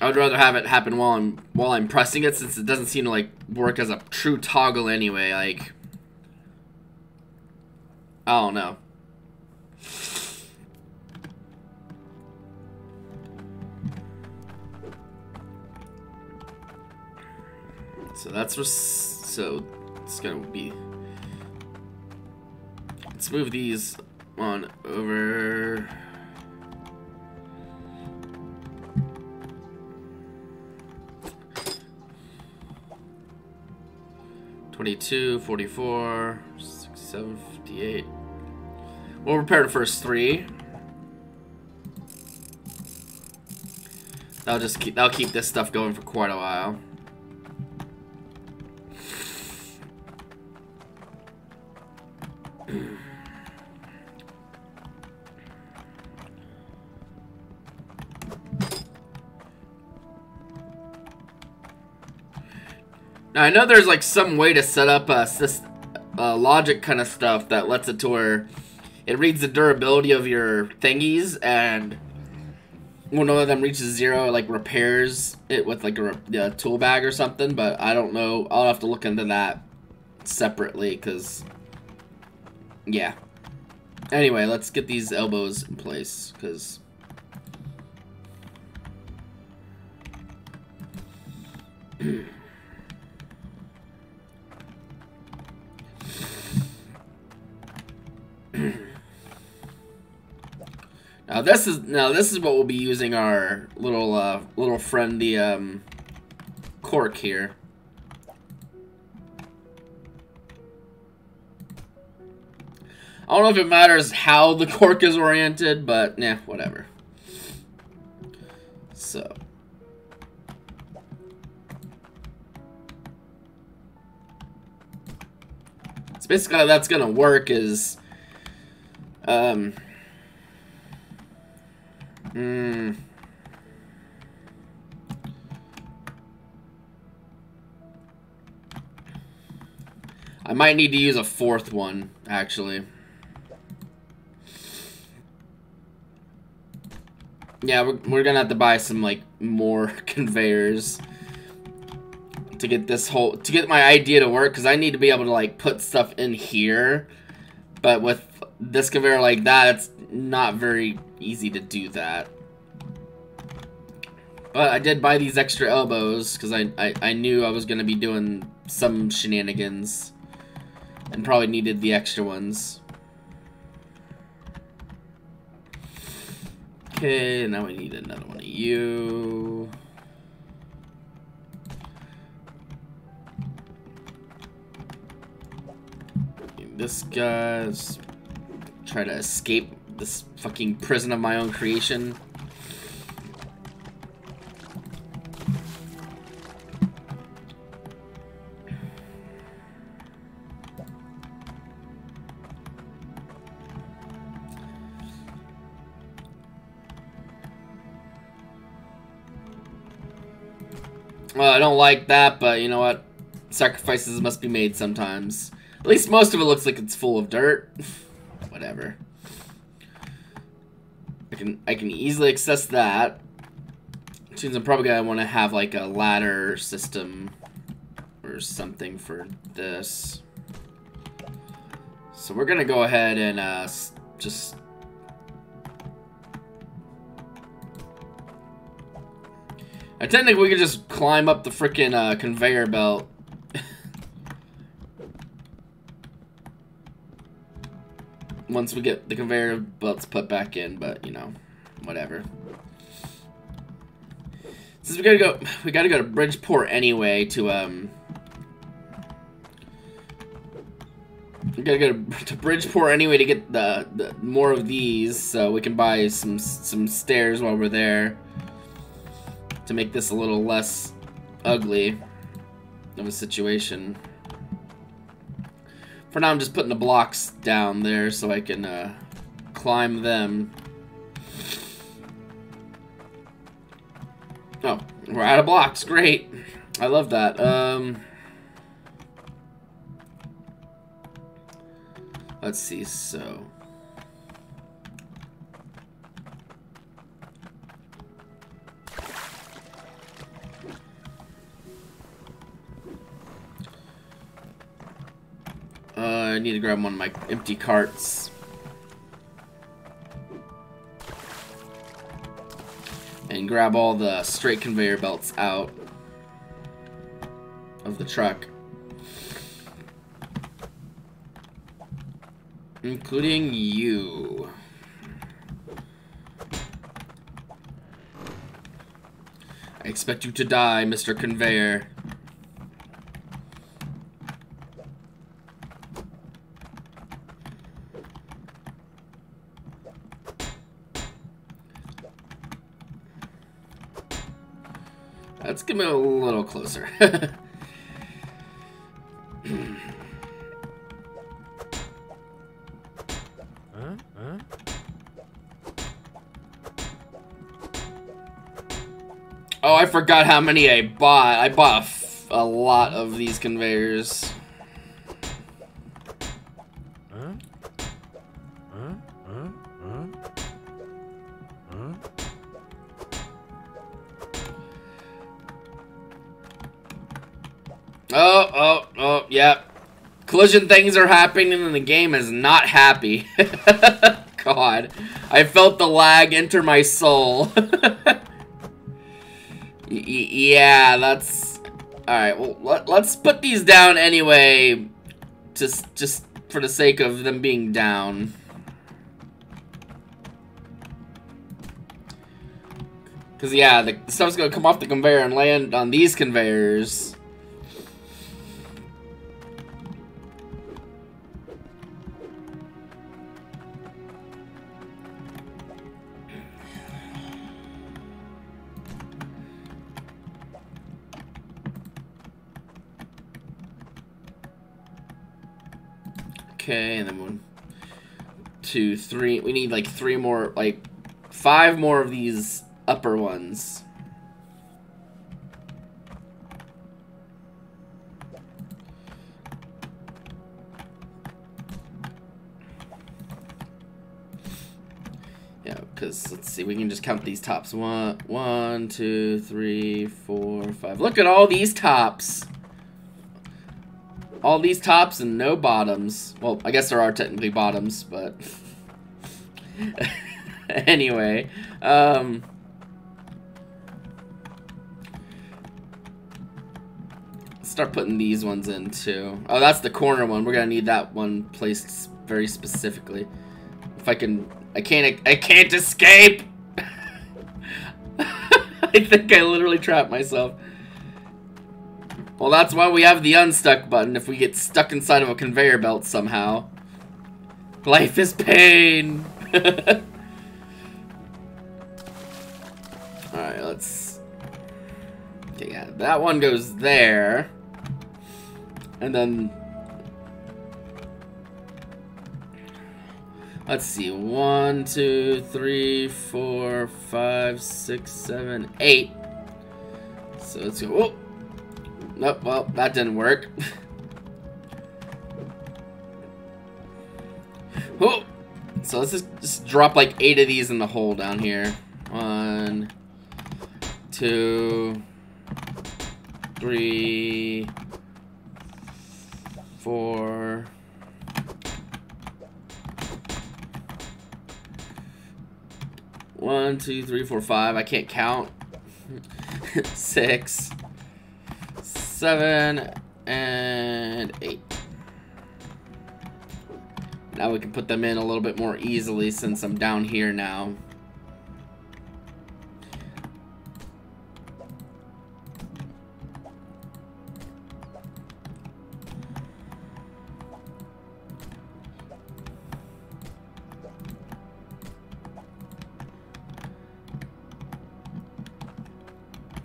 I would rather have it happen while I'm while I'm pressing it since it doesn't seem to like work as a true toggle anyway. Like I don't know. So that's so it's gonna be. Let's move these on over. Twenty-two, forty-four, sixty-seven, fifty-eight. We'll repair the first three. That'll just keep that'll keep this stuff going for quite a while. I know there's like some way to set up a sys- uh, logic kind of stuff that lets it to where it reads the durability of your thingies and when one of them reaches zero, it, like repairs it with like a a tool bag or something. But I don't know. I'll have to look into that separately because yeah. Anyway, let's get these elbows in place because. Now this is now this is what we'll be using our little uh, little friend the um, cork here. I don't know if it matters how the cork is oriented, but nah, whatever. So. So basically how that's gonna work is um Hmm. I might need to use a fourth one, actually. Yeah, we're, we're gonna have to buy some, like, more conveyors to get this whole, to get my idea to work, because I need to be able to, like, put stuff in here, but with this conveyor like that, it's not very easy to do that. But I did buy these extra elbows because I, I, I knew I was going to be doing some shenanigans. And probably needed the extra ones. Okay, now we need another one of you. This guy's try to escape this fucking prison of my own creation. Well, I don't like that, but you know what? Sacrifices must be made sometimes. At least most of it looks like it's full of dirt. Whatever. I can I can easily access that. Which means I'm probably gonna want to have like a ladder system or something for this. So we're gonna go ahead and uh, just I technically we could just climb up the freaking uh, conveyor belt. Once we get the conveyor belts put back in, but you know, whatever. Since we gotta go, we gotta go to Bridgeport anyway to um. We gotta go to, Bridgeport anyway to get the, the more of these, so we can buy some some stairs while we're there to make this a little less ugly of a situation. For now, I'm just putting the blocks down there so I can uh, climb them. Oh, we're out of blocks. Great. I love that. Um, let's see. So. Uh, I need to grab one of my empty carts. And grab all the straight conveyor belts out of the truck. Including you. I expect you to die, Mr. Conveyor. Let's get a little closer. Huh? Huh? oh, I forgot how many I bought. I bought a lot of these conveyors. Oh, oh, oh, yep. Collision things are happening and the game is not happy. God. I felt the lag enter my soul. Yeah, that's... Alright, well, let, let's put these down anyway. Just, just for the sake of them being down. Because, yeah, the stuff's going to come off the conveyor and land on these conveyors. Okay, and then one, two, three. We need like three more, like five more of these upper ones. Yeah, because let's see, we can just count these tops. One, one, two, three, four, five. Look at all these tops. All these tops and no bottoms. Well, I guess there are technically bottoms, but anyway, um, start putting these ones in too. Oh, that's the corner one. We're gonna need that one placed very specifically. If I can, I can't, I can't escape. I think I literally trapped myself. Well, that's why we have the unstuck button if we get stuck inside of a conveyor belt somehow. Life is pain. Alright, let's... Okay, yeah, that one goes there. And then... Let's see, one, two, three, four, five, six, seven, eight. So let's go. Oh, Nope, well, that didn't work. oh! So let's just, just drop like eight of these in the hole down here. One, two, three, four. One, two, three, four, five. I can't count. Six seven, and eight. Now we can put them in a little bit more easily since I'm down here now.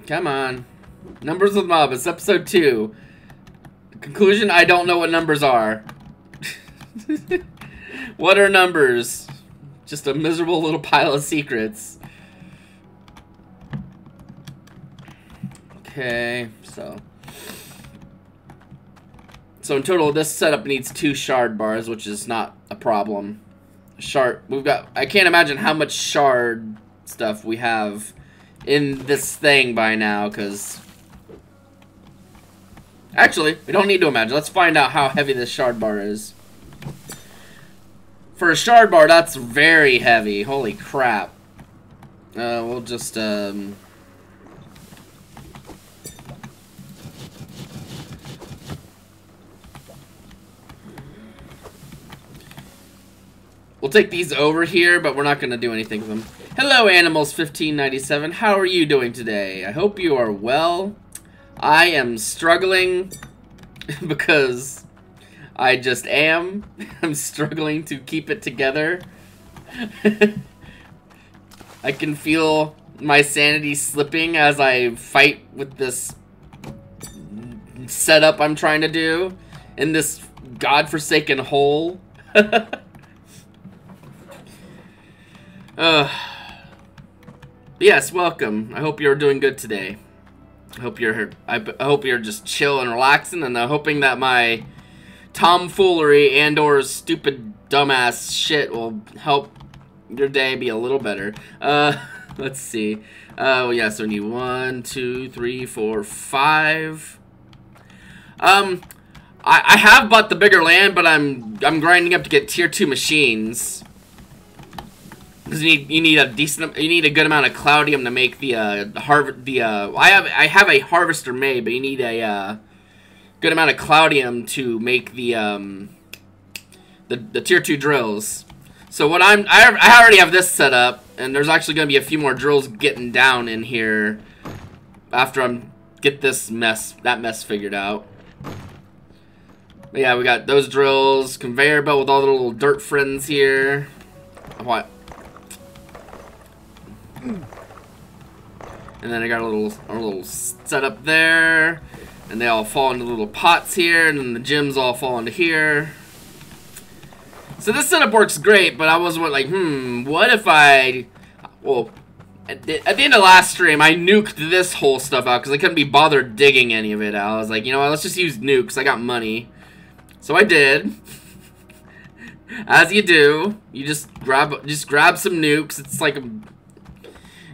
Come on. Numbers with Mob, it's episode 2. Conclusion, I don't know what numbers are. what are numbers? Just a miserable little pile of secrets. Okay, so. So in total, this setup needs two shard bars, which is not a problem. Shard, we've got, I can't imagine how much shard stuff we have in this thing by now, because... Actually, we don't need to imagine. Let's find out how heavy this shard bar is. For a shard bar, that's very heavy. Holy crap. Uh, we'll just, um... We'll take these over here, but we're not going to do anything with them. Hello, Animals1597. How are you doing today? I hope you are well. I am struggling because I just am. I'm struggling to keep it together. I can feel my sanity slipping as I fight with this setup I'm trying to do in this godforsaken hole. Uh, yes, welcome. I hope you're doing good today. I hope you're I, I hope you're just chill and relaxing, and I'm hoping that my tomfoolery and or stupid dumbass shit will help your day be a little better. Uh, let's see. Oh uh, yeah, so we need one, two, three, four, five. Um, I I have bought the bigger land, but I'm I'm grinding up to get tier two machines. Because you need you need a decent you need a good amount of cloudium to make the uh harv the uh I have I have a harvester made, but you need a uh good amount of cloudium to make the um the the tier two drills. So what I'm I I already have this set up, and there's actually gonna be a few more drills getting down in here after I'm get this mess that mess figured out. But yeah, we got those drills, conveyor belt with all the little dirt friends here. What? And then I got a little a little setup there. And they all fall into little pots here, and then the gems all fall into here. So this setup works great, but I was like, hmm, what if I... Well, at the, at the end of last stream, I nuked this whole stuff out because I couldn't be bothered digging any of it out. I was like, you know what, let's just use nukes. I got money. So I did. As you do, you just grab just grab some nukes. It's like a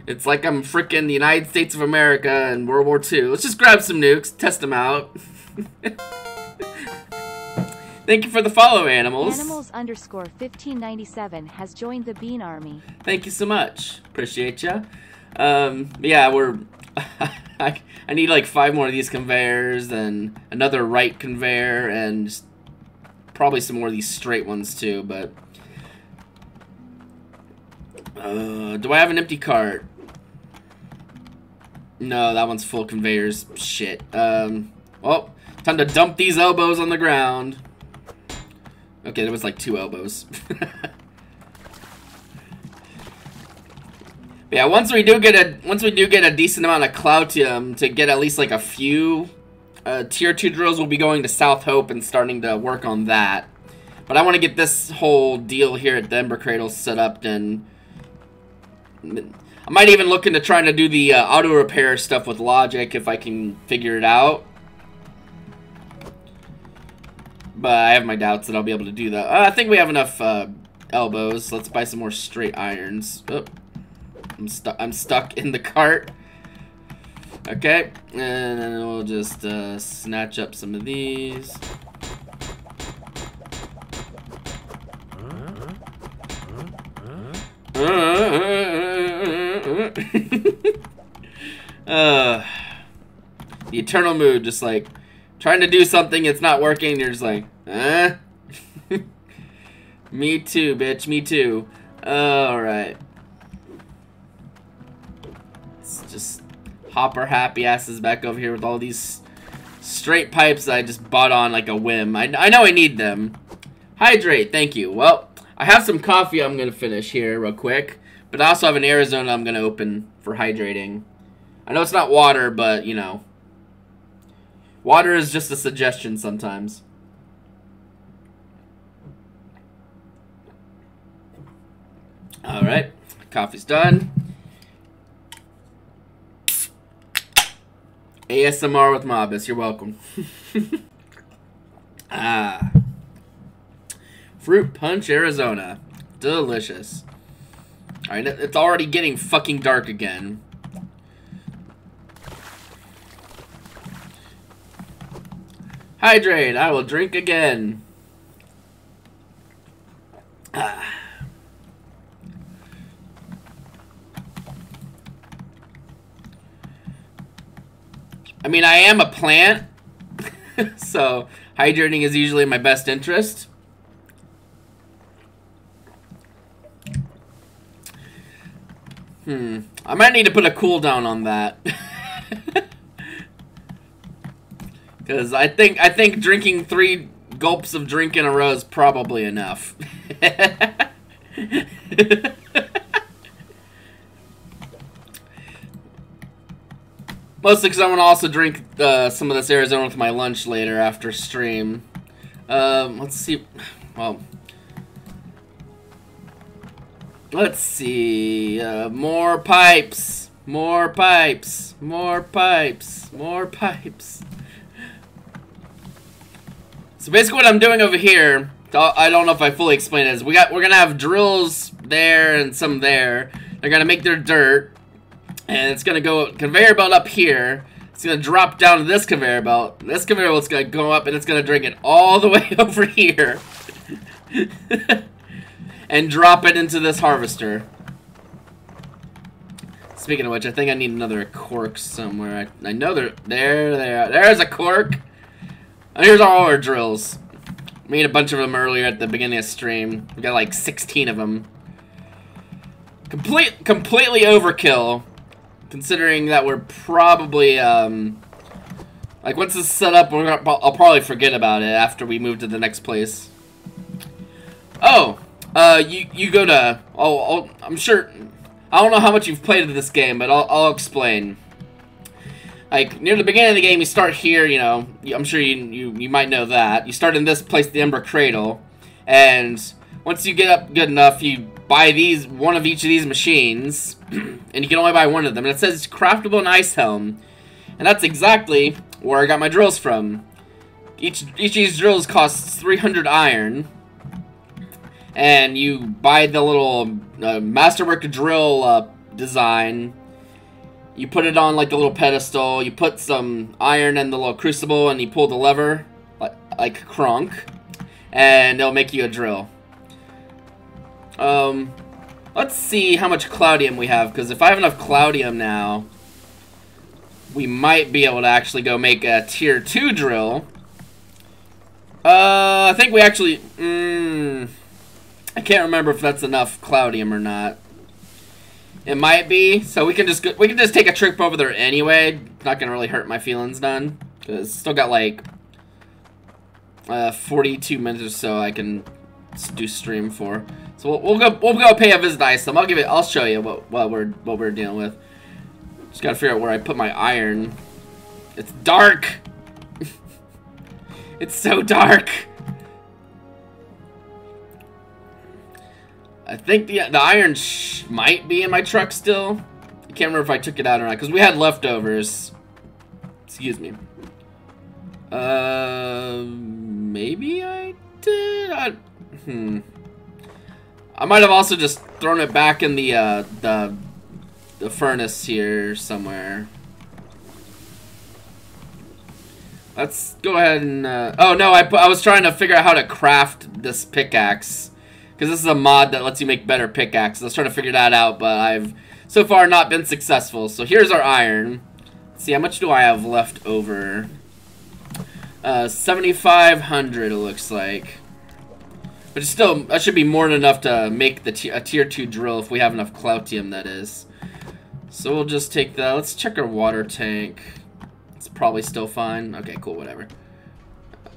it's like I'm freaking the United States of America in World War II. Let's just grab some nukes, test them out. Thank you for the follow, animals. Animals underscore 1597 has joined the Bean Army. Thank you so much. Appreciate ya. Um, yeah, we're... I, I need like five more of these conveyors, and another right conveyor, and probably some more of these straight ones too, but... Uh, do I have an empty cart? No, that one's full conveyors. Shit. Um, well, time to dump these elbows on the ground. Okay, there was like two elbows. yeah, once we do get a once we do get a decent amount of cloudium to get at least like a few uh, tier two drills, we'll be going to South Hope and starting to work on that. But I want to get this whole deal here at the Ember Cradle set up and I might even look into trying to do the uh, auto repair stuff with logic if I can figure it out. But I have my doubts that I'll be able to do that. Uh, I think we have enough uh, elbows. Let's buy some more straight irons. Oh, I'm stuck. I'm stuck in the cart. Okay, and then we'll just uh, snatch up some of these. uh, the eternal mood, just like trying to do something, it's not working. You're just like, eh. me too, bitch. Me too. Uh, all right. Let's just hop our happy asses back over here with all these straight pipes that I just bought on like a whim. I, I know I need them. Hydrate, thank you. Well, I have some coffee I'm going to finish here real quick. But I also have an Arizona I'm going to open for hydrating. I know it's not water, but, you know. Water is just a suggestion sometimes. Alright, coffee's done. ASMR with Mabus, you're welcome. ah. Fruit Punch, Arizona. Delicious. Alright, it's already getting fucking dark again. Hydrate, I will drink again. Ah. I mean, I am a plant, so hydrating is usually in my best interest. Hmm. I might need to put a cooldown on that. Because I think I think drinking three gulps of drink in a row is probably enough. Mostly because I want to also drink uh, some of this Arizona with my lunch later after stream. Um, let's see. Well, let's see. Uh, more pipes. More pipes. More pipes. More pipes. So basically, what I'm doing over here, I don't know if I fully explained it, is we got we're gonna have drills there and some there. They're gonna make their dirt and it's gonna go conveyor belt up here. It's gonna drop down to this conveyor belt. This conveyor belt's gonna go up, and it's gonna drink it all the way over here, and drop it into this harvester. Speaking of which, I think I need another cork somewhere. I, I know they're there, there, there, there's a cork. And here's all our drills. Made a bunch of them earlier at the beginning of stream. We got like 16 of them. Complete, completely overkill. Considering that we're probably, um... Like, once this is set up, we're gonna, I'll probably forget about it after we move to the next place. Oh! Uh, you, you go to... Oh, I'll, I'm sure... I don't know how much you've played of this game, but I'll, I'll explain. Like, near the beginning of the game, you start here, you know, I'm sure you, you, you might know that. You start in this place, the Ember Cradle, and once you get up good enough, you buy these, one of each of these machines, and you can only buy one of them. And it says craftable in Icehelm, and that's exactly where I got my drills from. Each, each of these drills costs 300 iron, and you buy the little uh, Masterwork drill uh, design, you put it on like the little pedestal, you put some iron in the little crucible, and you pull the lever, like, like Kronk, and it'll make you a drill. Um, let's see how much Cloudium we have, because if I have enough Cloudium now, we might be able to actually go make a tier 2 drill. Uh, I think we actually, mm, I can't remember if that's enough Cloudium or not. It might be, so we can just go, we can just take a trip over there anyway. Not gonna really hurt my feelings none, cause still got like uh, 42 minutes or so I can do stream for. So we'll, we'll go we'll go pay a visit to Icehelm. I'll give it. I'll show you what what we're what we're dealing with. Just gotta figure out where I put my iron. It's dark. it's so dark. I think the the iron might be in my truck still. I can't remember if I took it out or not because we had leftovers. Excuse me. Uh, maybe I did. I, hmm. I might have also just thrown it back in the uh, the the furnace here somewhere. Let's go ahead and. Uh, oh no, I I was trying to figure out how to craft this pickaxe. Because this is a mod that lets you make better pickaxes. I was trying to figure that out, but I've so far not been successful. So here's our iron. Let's see, how much do I have left over? Uh, 7,500 it looks like. But still, that should be more than enough to make the a tier 2 drill if we have enough Cloudium, that is. So we'll just take that. Let's check our water tank. It's probably still fine. Okay, cool, whatever.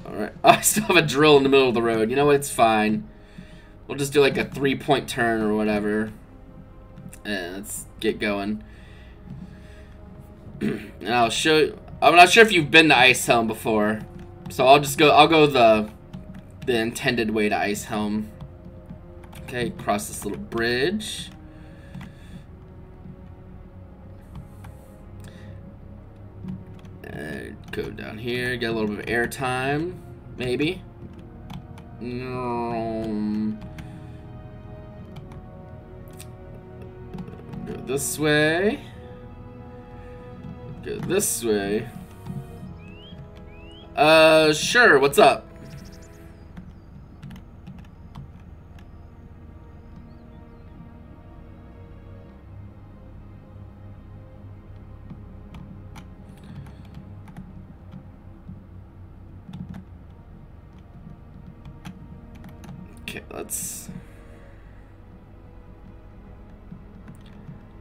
Alright. Oh, I still have a drill in the middle of the road. You know what? It's fine. We'll just do like a three-point turn or whatever. And let's get going. and I'll show you. I'm not sure if you've been to Icehelm before. So I'll just go, I'll go the, the intended way to Icehelm. Okay, cross this little bridge. Go down here, get a little bit of air time, maybe. Um, go this way. Go this way. Uh, sure, what's up? Okay, let's.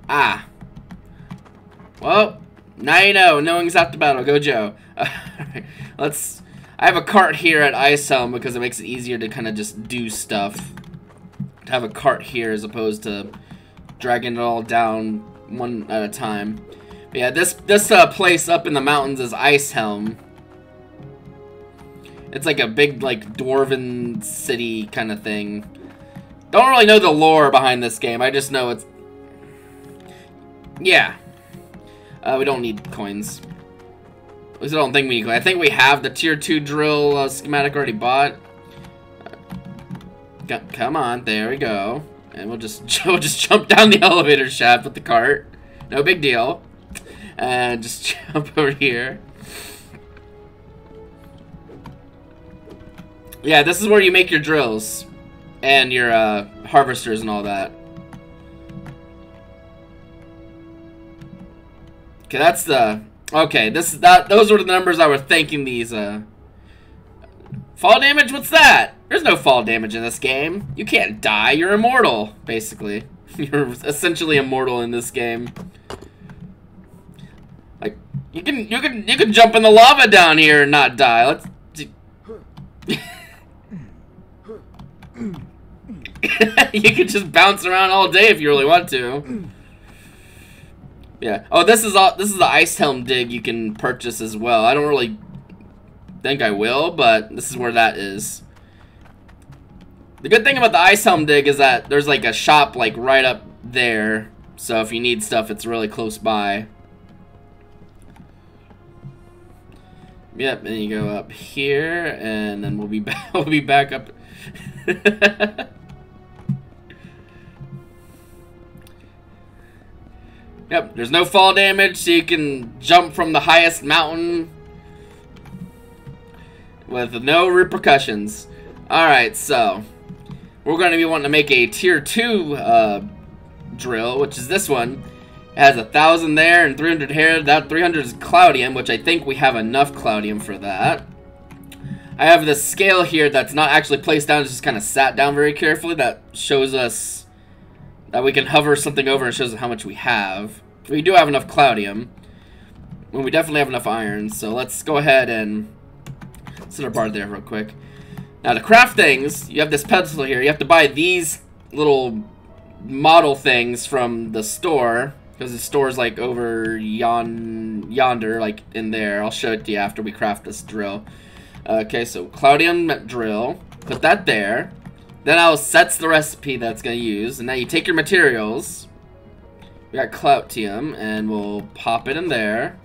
Ah. Well, now you know. Knowing's half the battle. Go, Joe. Alright, let's. I have a cart here at Icehelm because it makes it easier to kind of just do stuff. To have a cart here as opposed to dragging it all down one at a time. But yeah, this this uh, place up in the mountains is Icehelm. It's like a big, like, dwarven city kind of thing. Don't really know the lore behind this game. I just know it's... Yeah. Uh, we don't need coins. At least I don't think we need coins. I think we have the tier 2 drill uh, schematic already bought. Uh, come on, there we go. And we'll just, we'll just jump down the elevator shaft with the cart. No big deal. And just jump over here. Yeah, this is where you make your drills and your uh, harvesters and all that. Okay, that's the okay. This that those were the numbers I was thinking. These uh, fall damage. What's that? There's no fall damage in this game. You can't die. You're immortal, basically. You're essentially immortal in this game. Like you can you can you can jump in the lava down here and not die. Let's. you could just bounce around all day if you really want to. Yeah. Oh, this is all. This is the Icehelm dig you can purchase as well. I don't really think I will, but this is where that is. The good thing about the Icehelm dig is that there's like a shop like right up there. So if you need stuff, it's really close by. Yep, and you go up here, and then we'll be back. We'll be back up. Yep, there's no fall damage, so you can jump from the highest mountain with no repercussions. Alright, so we're going to be wanting to make a tier 2 uh, drill, which is this one. It has a thousand there and 300 here. That 300 is Cloudium, which I think we have enough Cloudium for that. I have the scale here that's not actually placed down, it's just kind of sat down very carefully. That shows us that we can hover something over and shows how much we have. We do have enough Cloudium. And we definitely have enough iron, so let's go ahead and set our bar there real quick. Now to craft things, you have this pedestal here. You have to buy these little model things from the store. Because the store's like over yon yonder, like in there. I'll show it to you after we craft this drill. Okay, so Cloudium drill. Put that there. Then I'll sets the recipe that's to use. And now you take your materials. We got Cloudium, and we'll pop it in there.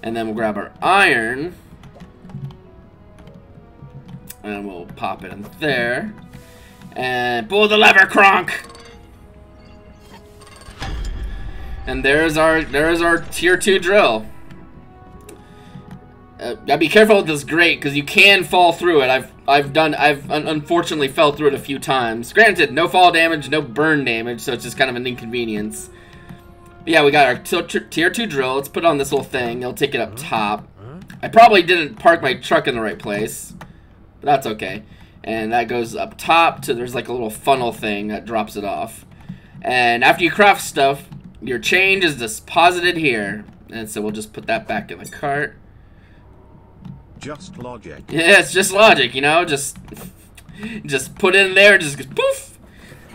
And then we'll grab our iron. And we'll pop it in there. And pull the lever, Kronk! And there's our there's our tier 2 drill. Uh, be careful with this grate because you can fall through it. I've I've done I've un unfortunately fell through it a few times. Granted, no fall damage, no burn damage, so it's just kind of an inconvenience. But yeah, we got our tier two drill. Let's put on this little thing. It'll take it up top. I probably didn't park my truck in the right place, but that's okay. And that goes up top to there's like a little funnel thing that drops it off. And after you craft stuff, your change is deposited here. And so we'll just put that back in the cart. Just logic. Yeah, it's just logic, you know? Just just put it in there, just poof!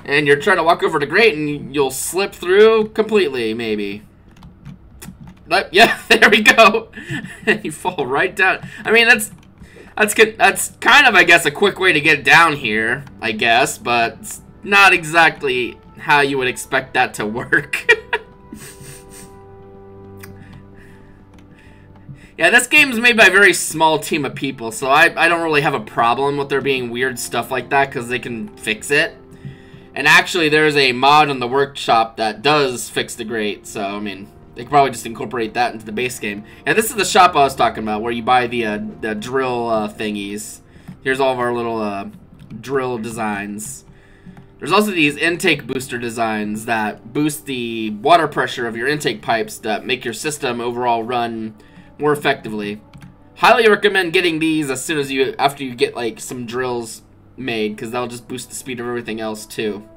And you're trying to walk over the grate and you'll slip through completely, maybe. But, yeah, there we go. and you fall right down. I mean, that's that's good. That's kind of, I guess, a quick way to get down here, I guess, but not exactly how you would expect that to work. Yeah, this game's made by a very small team of people, so I, I don't really have a problem with there being weird stuff like that because they can fix it. And actually, there's a mod in the workshop that does fix the grate, so I mean, they could probably just incorporate that into the base game. And this is the shop I was talking about, where you buy the uh, the drill uh, thingies. Here's all of our little uh, drill designs. There's also these intake booster designs that boost the water pressure of your intake pipes that make your system overall run more effectively. Highly recommend getting these as soon as you after you get like some drills made because that'll just boost the speed of everything else too.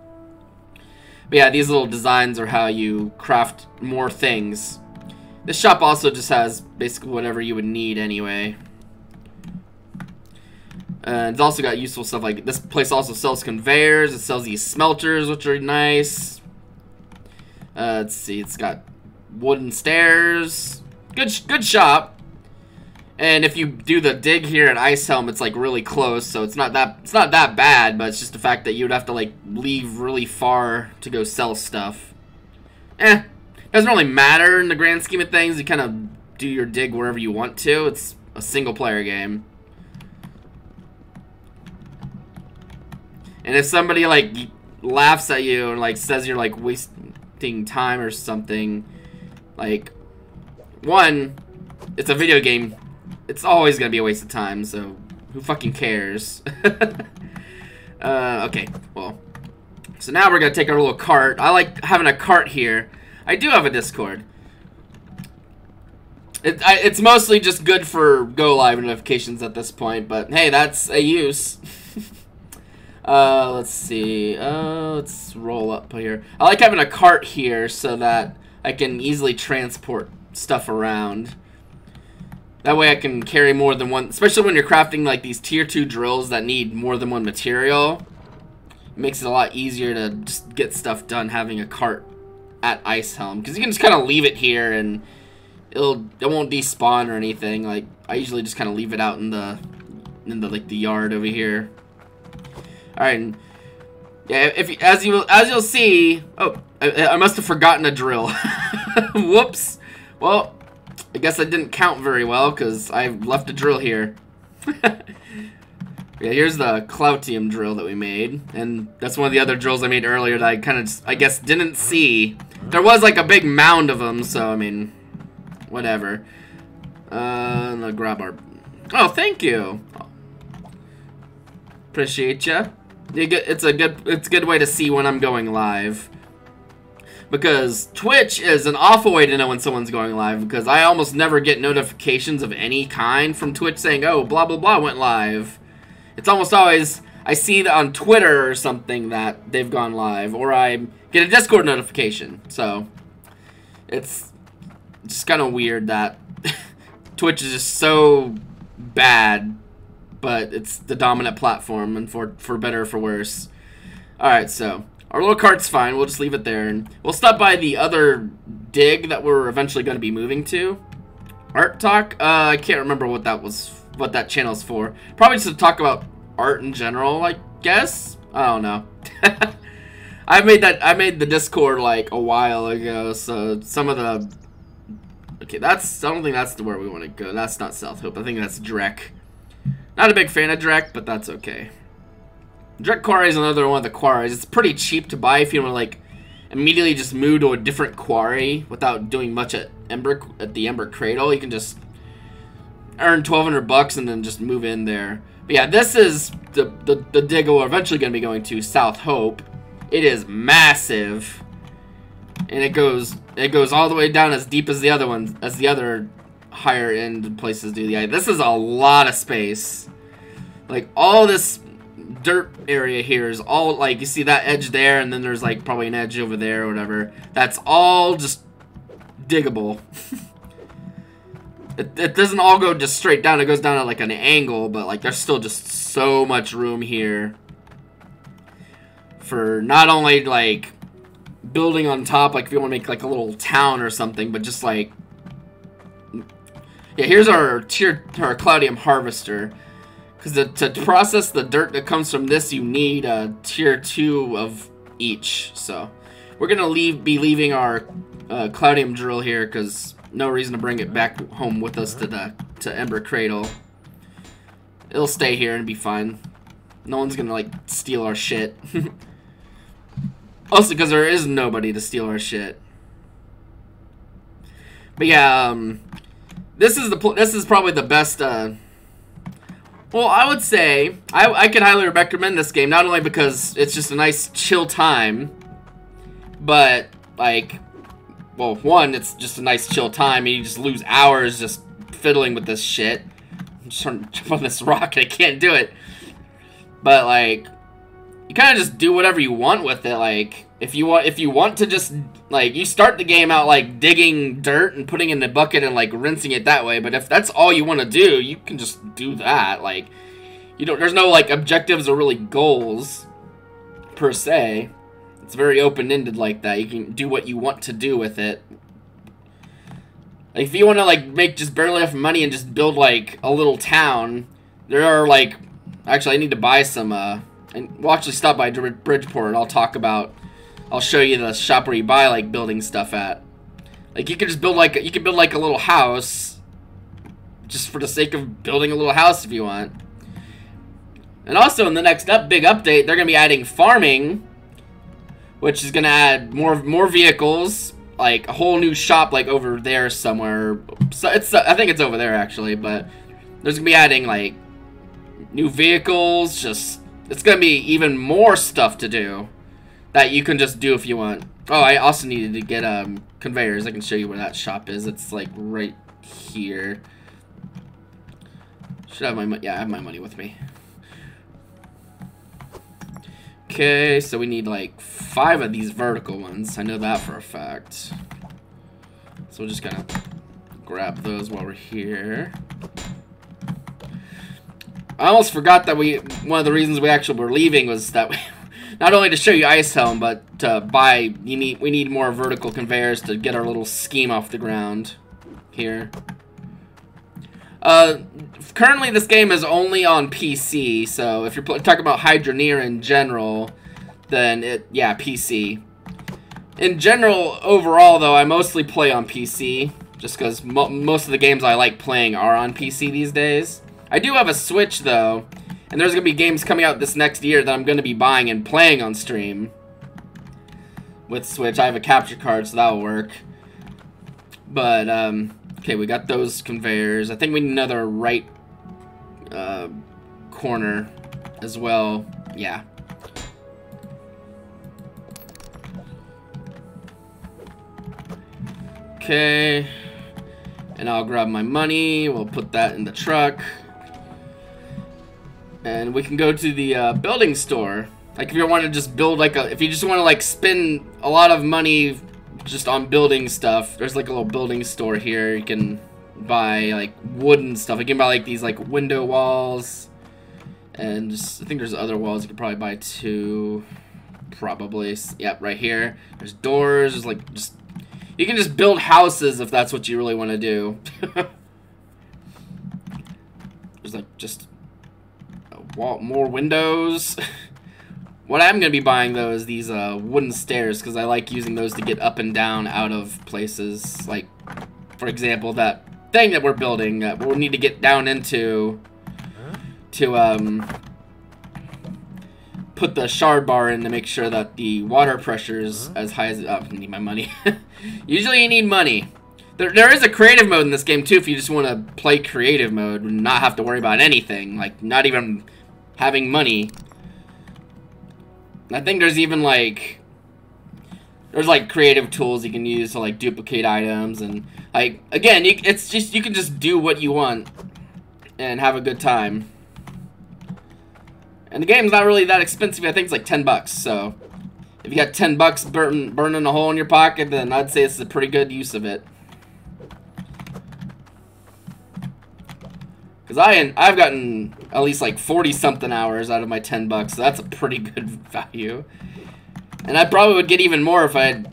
But yeah, these little designs are how you craft more things. This shop also just has basically whatever you would need anyway. Uh, it's also got useful stuff like this place also sells conveyors. It sells these smelters, which are nice. Uh, let's see, it's got wooden stairs. Good, good shop. And if you do the dig here at Icehelm, it's like really close, so it's not that it's not that bad. But it's just the fact that you'd have to like leave really far to go sell stuff. Eh, doesn't really matter in the grand scheme of things. You kind of do your dig wherever you want to. It's a single player game. And if somebody like laughs at you and like says you're like wasting time or something, like one, it's a video game. It's always gonna be a waste of time. So who fucking cares? uh, okay, well, so now we're gonna take our little cart. I like having a cart here. I do have a Discord. It, I, it's mostly just good for go live notifications at this point, but hey, that's a use. Uh, let's see. Uh, let's roll up here. I like having a cart here so that I can easily transport stuff around. That way I can carry more than one, especially when you're crafting like these tier 2 drills that need more than one material. It makes it a lot easier to just get stuff done having a cart at Icehelm. Because you can just kind of leave it here and it'll, it won't despawn or anything. Like, I usually just kind of leave it out in the, in the, like, the yard over here. All right. Yeah, if as you as you'll see, oh, I, I must have forgotten a drill. Whoops. Well, I guess I didn't count very well because I left a drill here. yeah, here's the Cloudium drill that we made, and that's one of the other drills I made earlier that I kind of, I guess, didn't see. There was like a big mound of them, so I mean, whatever. Uh, I'll grab our. Oh, thank you. Appreciate ya. It's a good it's a good way to see when I'm going live. Because Twitch is an awful way to know when someone's going live because I almost never get notifications of any kind from Twitch saying, "Oh, blah blah blah went live." It's almost always I see on Twitter or something that they've gone live or I get a Discord notification. So, it's just kind of weird that Twitch is just so bad but it's the dominant platform, and for for better or for worse. All right, so our little cart's fine. We'll just leave it there, and we'll stop by the other dig that we're eventually going to be moving to. Art talk. Uh, I can't remember what that was. What that channel's for. Probably just to talk about art in general. I guess. I don't know. I made that. I made the Discord like a while ago, so some of the. Okay, that's. I don't think that's the where we want to go. That's not South Hope. I think that's Drek. Not a big fan of Drek, but that's okay. Drek Quarry is another one of the quarries. It's pretty cheap to buy if you want to like immediately just move to a different quarry without doing much at Ember at the Ember Cradle. You can just earn 1200 bucks and then just move in there. But yeah, this is the the, the dig we're eventually going to be going to South Hope. It is massive, and it goes it goes all the way down as deep as the other ones as the other higher end places do. Yeah, this is a lot of space. Like all this dirt area here is all like you see that edge there, and then there's like probably an edge over there or whatever. That's all just diggable. it, it doesn't all go just straight down. It goes down at like an angle, but like there's still just so much room here for not only like building on top, like if you want to make like a little town or something, but just like yeah, here's our tier our Cloudium harvester. Because to process the dirt that comes from this, you need a tier two of each. So we're gonna leave be leaving our uh, Cloudium drill here because no reason to bring it back home with us to the to Ember Cradle. It'll stay here and be fine. No one's gonna like steal our shit. also, because there is nobody to steal our shit. But yeah, um, this is the this is probably the best. Uh, well, I would say I I could highly recommend this game not only because it's just a nice chill time, but like, well, one it's just a nice chill time and you just lose hours just fiddling with this shit. I'm just trying to jump on this rock and I can't do it. But like, kind of just do whatever you want with it. Like, if you want, if you want to just like, you start the game out like digging dirt and putting in the bucket and like rinsing it that way. But if that's all you want to do, you can just do that. Like, you don't. There's no like objectives or really goals per se. It's very open ended like that. You can do what you want to do with it. Like, if you want to like make just barely enough money and just build like a little town, there are like Actually, I need to buy some, uh, and we'll actually stop by Bridgeport. And I'll talk about, I'll show you the shop where you buy, like, building stuff at. Like, you could just build, like, you could build, like, a little house, just for the sake of building a little house if you want. And also, in the next up big update, they're going to be adding farming, which is going to add more more vehicles, like, a whole new shop, like, over there somewhere. So, it's, I think it's over there, actually, but there's going to be adding, like, new vehicles, just it's gonna be even more stuff to do that you can just do if you want. Oh, I also needed to get um conveyors. I can show you where that shop is. It's like right here. Should have my money. Yeah, I have my money with me. Okay, so we need like five of these vertical ones. I know that for a fact. So we're just gonna grab those while we're here. I almost forgot that we one of the reasons we actually were leaving was that we, not only to show you Icehelm, but to buy you need we need more vertical conveyors to get our little scheme off the ground here. Uh, currently this game is only on PC, so if you're talking about Hydroneer in general, then it yeah PC. In general, overall though, I mostly play on PC, just because mo most of the games I like playing are on PC these days. I do have a Switch, though. And there's going to be games coming out this next year that I'm going to be buying and playing on stream. With Switch. I have a capture card, so that'll work. But, um... Okay, we got those conveyors. I think we need another right... Uh, corner as well. Yeah. Okay. And I'll grab my money. We'll put that in the truck. And we can go to the uh, building store. Like if you want to just build like a, if you just want to like spend a lot of money just on building stuff, there's like a little building store here. You can buy like wooden stuff. You can buy like these like window walls. And just, I think there's other walls you could probably buy too. Probably. Yep, right here. There's doors. There's like just, you can just build houses if that's what you really want to do. there's like just wall, more windows. what I'm going to be buying, though, is these uh, wooden stairs, because I like using those to get up and down out of places. Like, for example, that thing that we're building, uh, we'll need to get down into to um, put the shard bar in to make sure that the water pressure is as high as... Oh, I need my money. Usually you need money. There, there is a creative mode in this game, too, if you just want to play creative mode and not have to worry about anything. Like, not even having money. I think there's even like there's like creative tools you can use to like duplicate items and like again it's just you can just do what you want and have a good time. And the game's not really that expensive. I think it's like 10 bucks. So if you got 10 bucks burn, burning a hole in your pocket, then I'd say it's a pretty good use of it. Because I, I've gotten at least like 40 something hours out of my 10 bucks. So that's a pretty good value. And I probably would get even more if I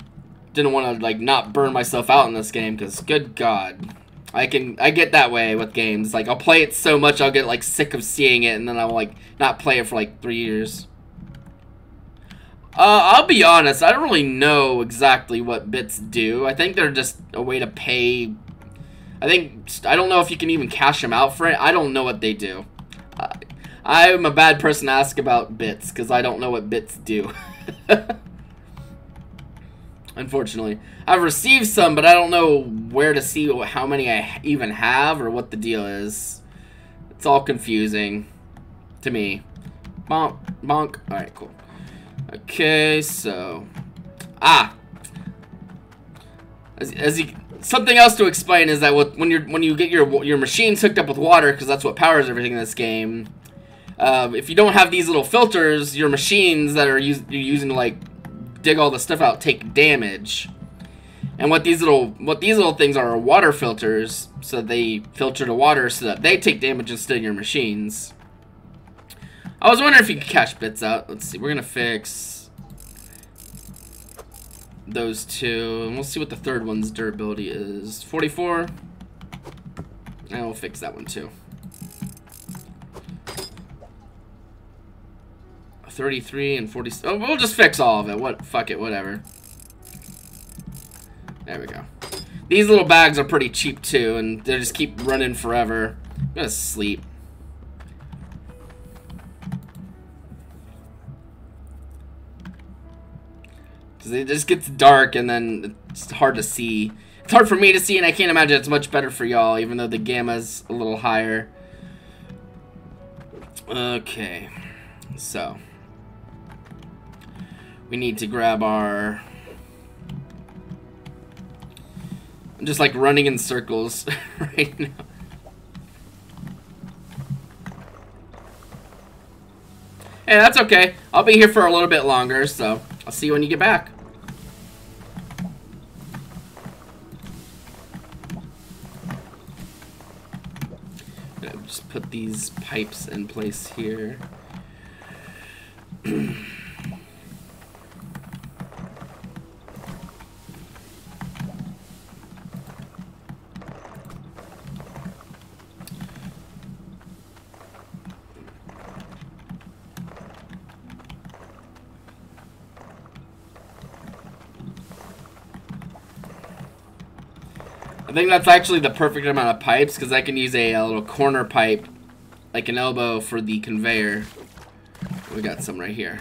didn't want to like not burn myself out in this game. Because good God. I can I get that way with games. Like I'll play it so much I'll get like sick of seeing it and then I'll like not play it for like three years. Uh, I'll be honest, I don't really know exactly what bits do. I think they're just a way to pay. I think, I don't know if you can even cash them out for it. I don't know what they do. I'm a bad person to ask about bits, because I don't know what bits do. Unfortunately. I've received some, but I don't know where to see how many I even have, or what the deal is. It's all confusing to me. Bonk, bonk. Alright, cool. Okay, so ah, as, as you, something else to explain is that when you're when you get your your machines hooked up with water, because that's what powers everything in this game. Uh, if you don't have these little filters, your machines that are use, you're using to like dig all the stuff out take damage. And what these little what these little things are are water filters, so they filter the water so that they take damage instead of your machines. I was wondering if you could cash bits out. Let's see. We're to fix those two. And we'll see what the third one's durability is. 44. And we'll fix that one too. 33 and 40. Oh, we'll just fix all of it. What? Fuck it. Whatever. There we go. These little bags are pretty cheap too, and they just keep running forever. I'm gonna sleep. Because it just gets dark and then it's hard to see. It's hard for me to see and I can't imagine it's much better for y'all even though the gamma's a little higher. Okay. So. We need to grab our... I'm just like running in circles right now. Hey, that's okay. I'll be here for a little bit longer, so I'll see you when you get back. These pipes in place here. I think that's actually the perfect amount of pipes because I can use a, a, little corner pipe, like an elbow for the conveyor. We got some right here.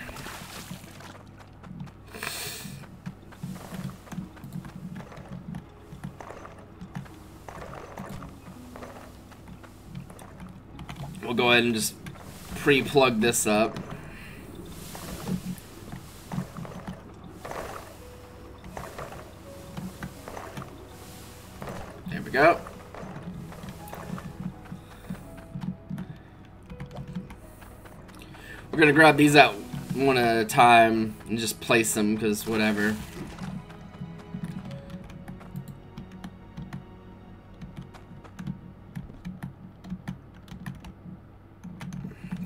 We'll go ahead and just pre-plug this up. We're gonna grab these out one at a time and just place them because whatever.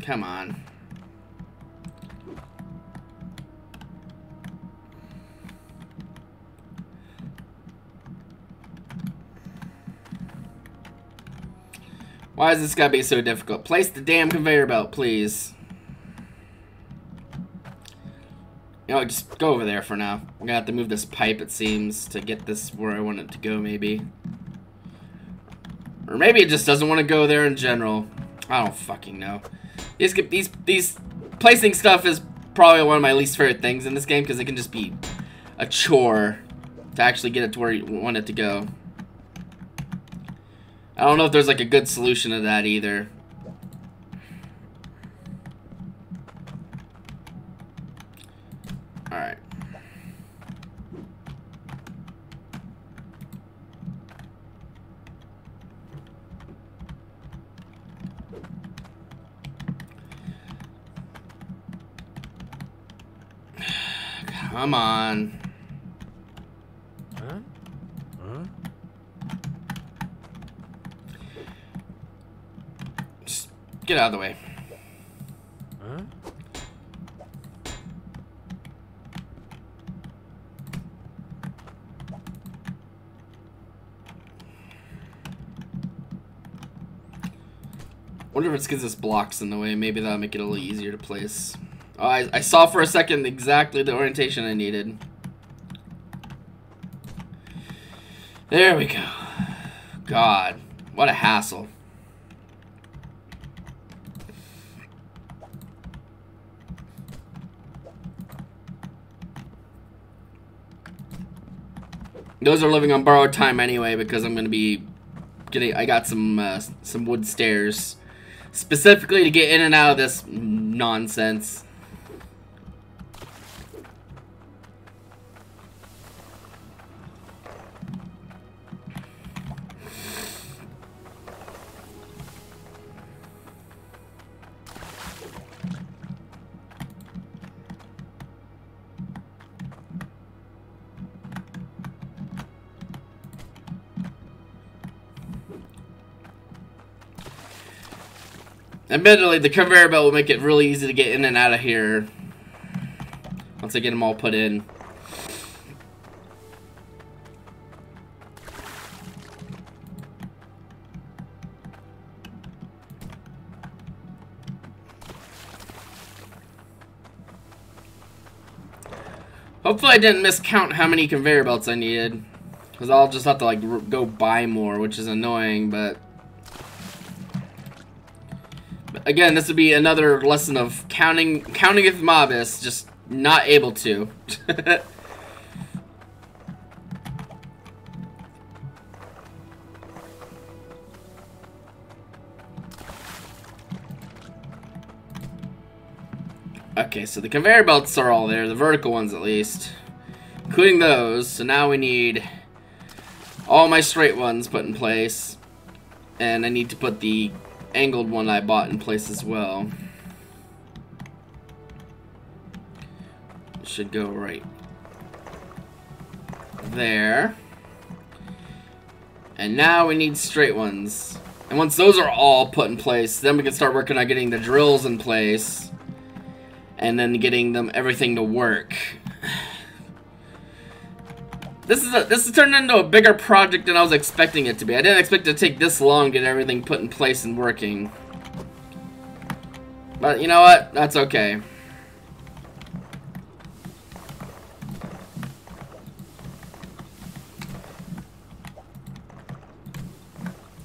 Come on. Why is this gotta be so difficult? Place the damn conveyor belt, please. Just go over there for now. I'm gonna have to move this pipe, it seems, to get this where I want it to go, maybe. Or maybe it just doesn't want to go there in general. I don't fucking know. These, these, these placing stuff is probably one of my least favorite things in this game because it can just be a chore to actually get it to where you want it to go. I don't know if there's like a good solution to that either. Alright. Come on. Get out of the way. Huh? wonder if it's because this block's in the way. Maybe that'll make it a little easier to place. Oh, I, I saw for a second exactly the orientation I needed. There we go. God, what a hassle. Those are living on borrowed time anyway because I'm gonna be getting. I got some uh, some wood stairs specifically to get in and out of this nonsense. Admittedly, the conveyor belt will make it really easy to get in and out of here. Once I get them all put in. Hopefully I didn't miscount how many conveyor belts I needed. Because I'll just have to like go buy more, which is annoying, but again, this would be another lesson of counting counting with Mabus, just not able to. okay, so the conveyor belts are all there, the vertical ones at least. Including those, so now we need all my straight ones put in place. And I need to put the angled one I bought in place as well. Should go right there. And now we need straight ones. And once those are all put in place, then we can start working on getting the drills in place. And then getting them everything to work. This is a, this has turned into a bigger project than I was expecting it to be. I didn't expect it to take this long to get everything put in place and working. But you know what? That's okay.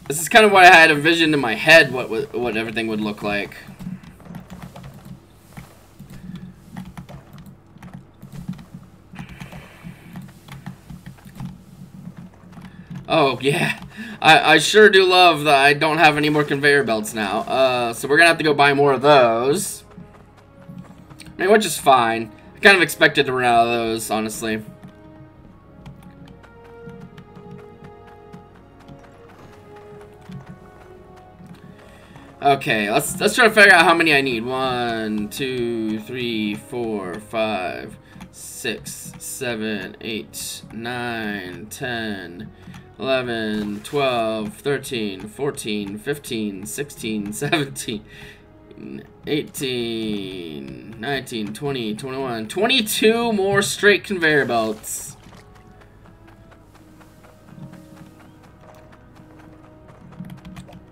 This is kind of what I had envisioned in my head what what everything would look like. Oh, yeah. I, I sure do love that I don't have any more conveyor belts now. Uh, so we're gonna have to go buy more of those. I mean, which is fine. I kind of expected to run out of those, honestly. Okay, let's let's try to figure out how many I need. One, two, three, four, five, six, seven, eight, nine, ten. 11, 12, 13, 14, 15, 16, 17, 18, 19, 20, 21, 22 more straight conveyor belts.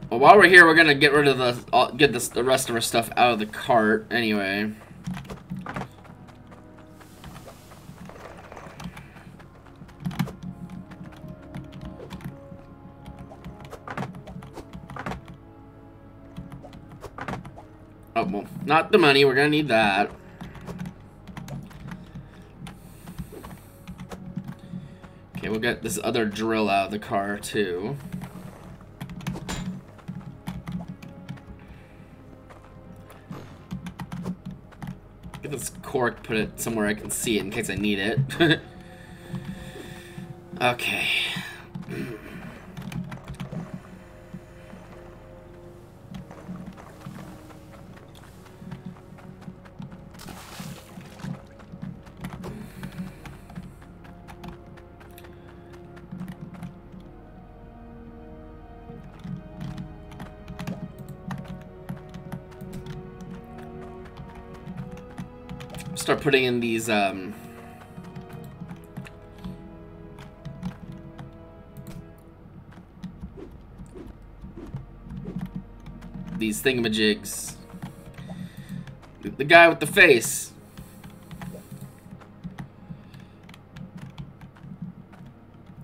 Well, while we're here, we're gonna get rid of the, uh, get this, the rest of our stuff out of the cart anyway. Well, not the money. We're gonna need that. Okay, we'll get this other drill out of the car, too. Get this cork, put it somewhere I can see it in case I need it. okay. Putting in these um these thingamajigs The guy with the face.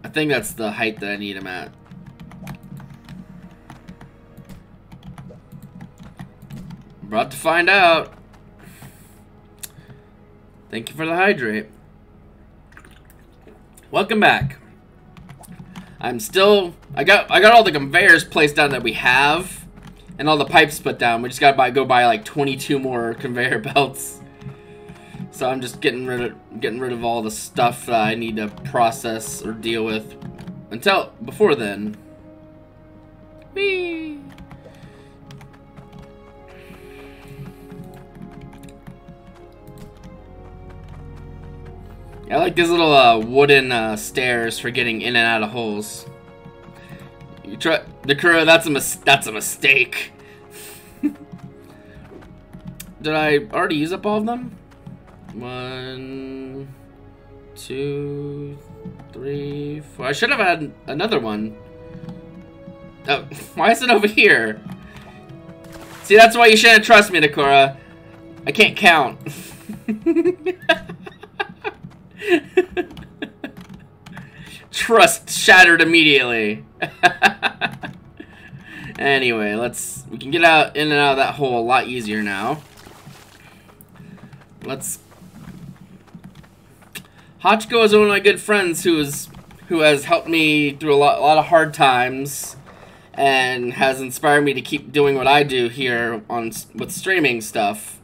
I think that's the height that I need him at. About to find out. Thank you for the hydrate. Welcome back. I'm still I got I got all the conveyors placed down that we have and all the pipes put down. We just gotta buy go buy like 22 more conveyor belts. So I'm just getting rid of getting rid of all the stuff that I need to process or deal with until before then. Like these little uh, wooden uh, stairs for getting in and out of holes. You try crew. That's a mis that's a mistake. Did I already use up all of them? One, two, three, four. I should have had another one. Oh, why is it over here? See, that's why you shouldn't trust me, Nakura. I can't count. Trust shattered immediately. anyway, let's we can get out in and out of that hole a lot easier now. Let's Hachiko is one of my good friends who is who has helped me through a lot, a lot of hard times and has inspired me to keep doing what I do here on with streaming stuff.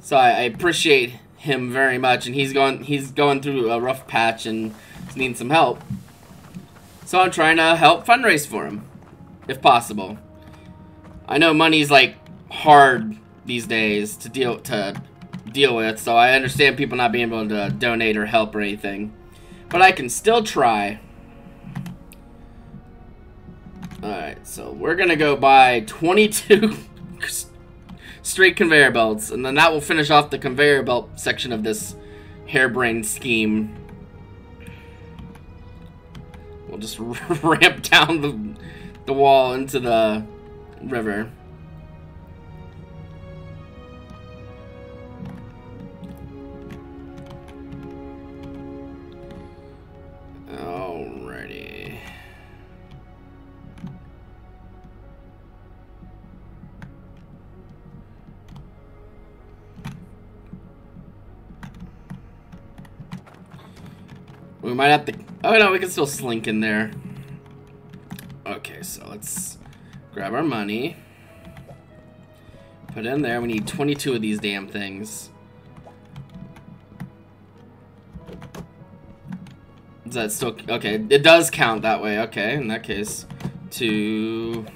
So I, I appreciate him very much, and he's going he's going through a rough patch and needing some help. So I'm trying to help fundraise for him, if possible. I know money's like hard these days to deal to deal with, so I understand people not being able to donate or help or anything. But I can still try. Alright, so we're gonna go buy 22 straight conveyor belts, and then that will finish off the conveyor belt section of this harebrained scheme. We'll just ramp down the, the wall into the river. We might have to... Oh, no, we can still slink in there. Okay, so let's grab our money. Put in there. We need 22 of these damn things. Is that still... Okay, it does count that way. Okay, in that case. Two...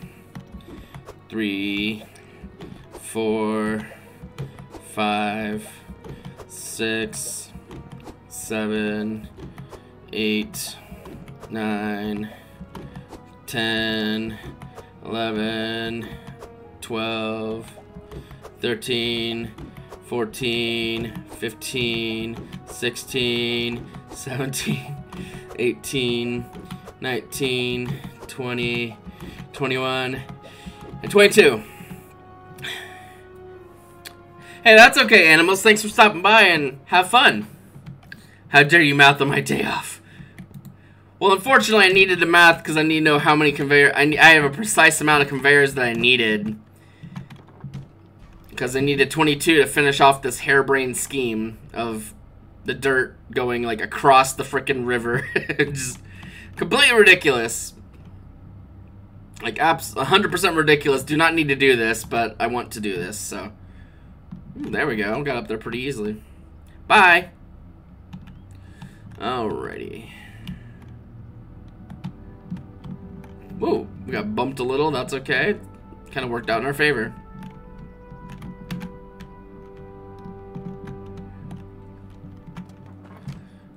Three... Four... Five... Six... Seven... 8, 9, 10, 11, 12, 13, 14, 15, 16, 17, 18, 19, 20, 21, and 22. Hey, that's okay, animals. Thanks for stopping by and have fun. How dare you mouth on my day off? Well, unfortunately, I needed the math because I need to know how many conveyor. I, I have a precise amount of conveyors that I needed. Because I needed 22 to finish off this harebrained scheme of the dirt going, like, across the freaking river. Just completely ridiculous. Like, abs 100% ridiculous. Do not need to do this, but I want to do this, so. Ooh, there we go. Got up there pretty easily. Bye. Alrighty. Whoa, we got bumped a little, that's okay. Kind of worked out in our favor.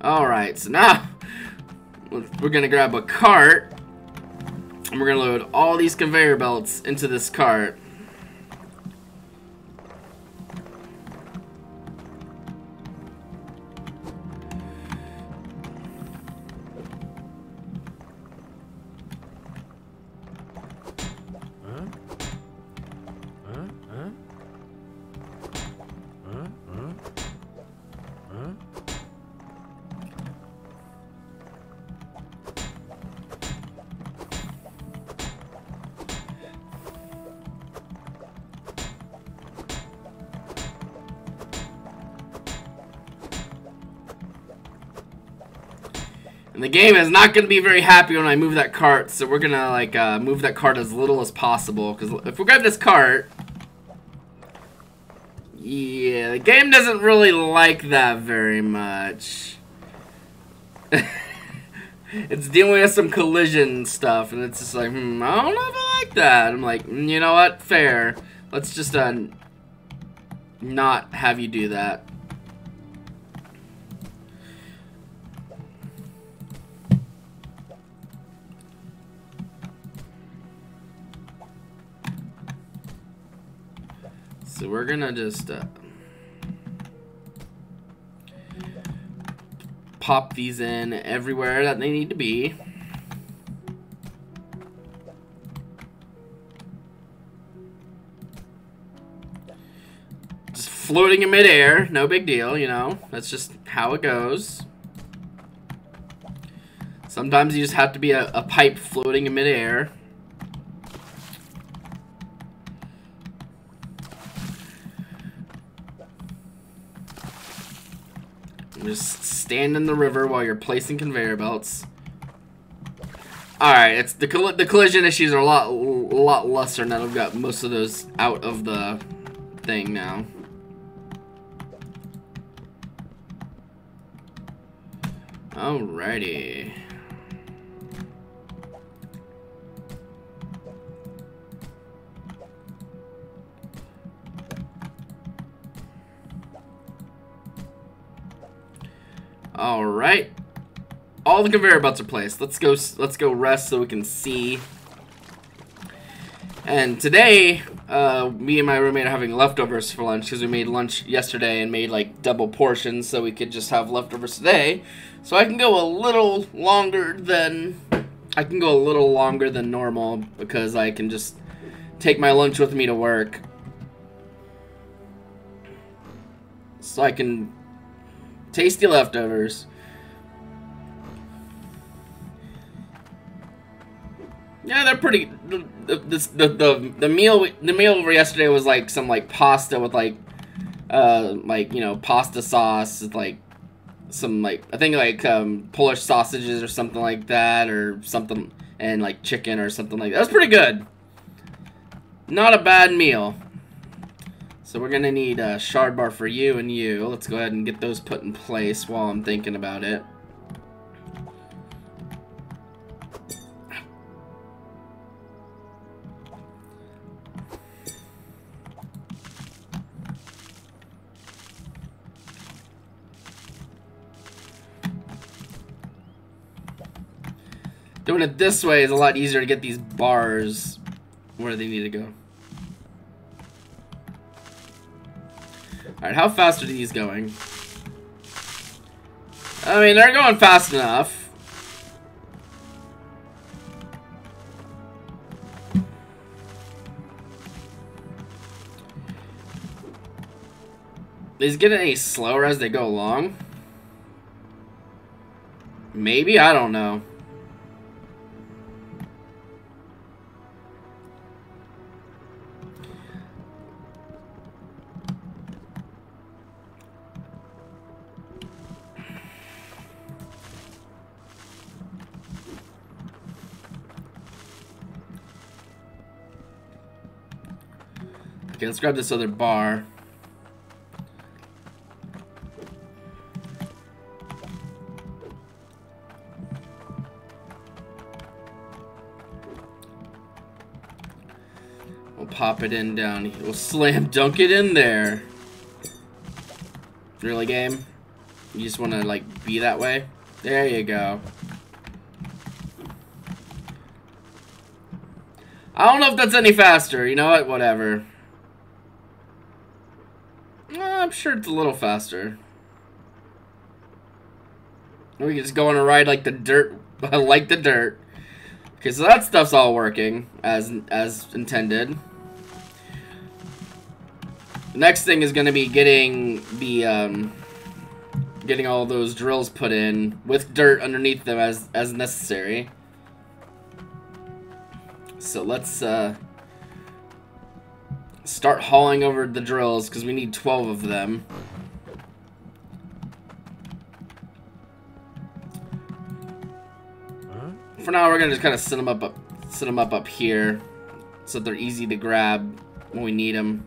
Alright, so now we're gonna grab a cart and we're gonna load all these conveyor belts into this cart. The game is not going to be very happy when I move that cart, so we're going to like uh, move that cart as little as possible. Because if we grab this cart... Yeah, the game doesn't really like that very much. it's dealing with some collision stuff, and it's just like, hmm, I don't know if I like that. I'm like, mm, you know what? Fair. Let's just uh, not have you do that. So we're gonna just uh, pop these in everywhere that they need to be. Just floating in midair, no big deal, you know. That's just how it goes. Sometimes you just have to be a, a pipe floating in midair. Just stand in the river while you're placing conveyor belts. Alright, it's the coll the collision issues are a lot a lot lesser now. I've got most of those out of the thing now. Alrighty. All right. All the conveyor belts are placed. Let's go. Let's go rest so we can see. And today, uh, me and my roommate are having leftovers for lunch because we made lunch yesterday and made like double portions, so we could just have leftovers today. So I can go a little longer than I can go a little longer than normal because I can just take my lunch with me to work. So I can Tasty leftovers. Yeah, they're pretty. The the the the, the meal the meal over yesterday was like some like pasta with like, uh, like you know pasta sauce with like some like I think like um Polish sausages or something like that or something and like chicken or something like that. It was pretty good. Not a bad meal. So we're gonna need a shard bar for you and you. Let's go ahead and get those put in place while I'm thinking about it. Doing it this way is a lot easier to get these bars where they need to go. Alright, how fast are these going? I mean, they're going fast enough. Is getting any slower as they go along? Maybe? I don't know. Okay, let's grab this other bar. We'll pop it in down here. We'll slam dunk it in there. Really, game? You just want to, like, be that way? There you go. I don't know if that's any faster. You know what? Whatever. I'm sure it's a little faster. We can just go on a ride like the dirt, like the dirt. Okay, so that stuff's all working as as intended. The next thing is going to be getting the um, getting all those drills put in with dirt underneath them as as necessary. So let's uh, start hauling over the drills because we need 12 of them. for now, we're gonna just kind of set them up, up, set them up up here, so they're easy to grab when we need them.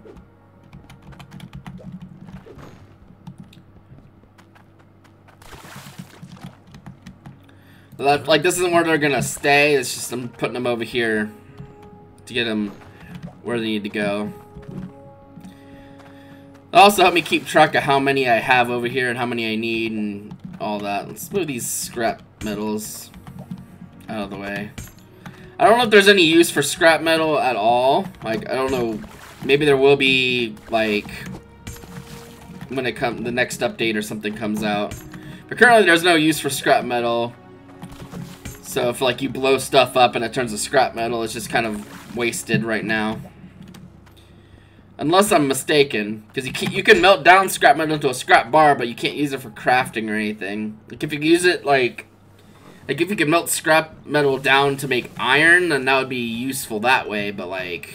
Like this isn't where they're gonna stay. It's just I'm putting them over here to get them where they need to go. Also help me keep track of how many I have over here and how many I need and all that. Let's move these scrap metals out of the way. I don't know if there's any use for scrap metal at all. Like, I don't know. Maybe there will be, like, when it come the next update or something comes out. But currently there's no use for scrap metal. So if, like, you blow stuff up and it turns to scrap metal, it's just kind of wasted right now. Unless I'm mistaken, because you can, you can melt down scrap metal into a scrap bar, but you can't use it for crafting or anything. Like if you use it like, like if you can melt scrap metal down to make iron, then that would be useful that way. But like,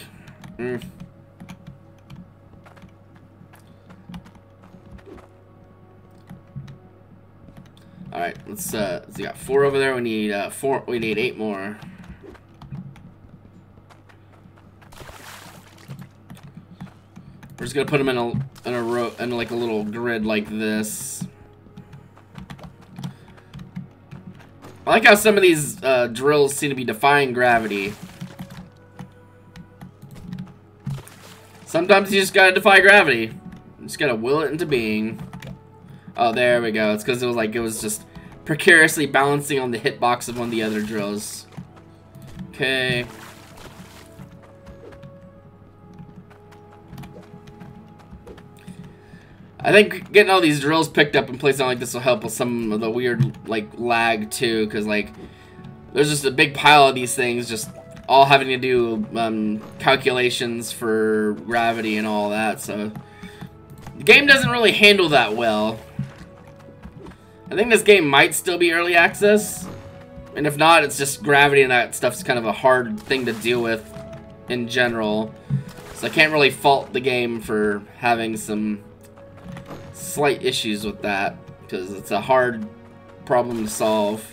mm. all right, let's uh, so we got four over there. We need uh, four. We need eight more. We're just gonna put them in a in a row in like a little grid like this. I like how some of these uh, drills seem to be defying gravity. Sometimes you just gotta defy gravity. You just gotta will it into being. Oh, there we go. It's because it was like it was just precariously balancing on the hitbox of one of the other drills. Okay. I think getting all these drills picked up and placed on like this will help with some of the weird like lag too, because like there's just a big pile of these things just all having to do um, calculations for gravity and all that. So the game doesn't really handle that well. I think this game might still be early access, and if not, it's just gravity and that stuff's kind of a hard thing to deal with in general. So I can't really fault the game for having some slight issues with that because it's a hard problem to solve.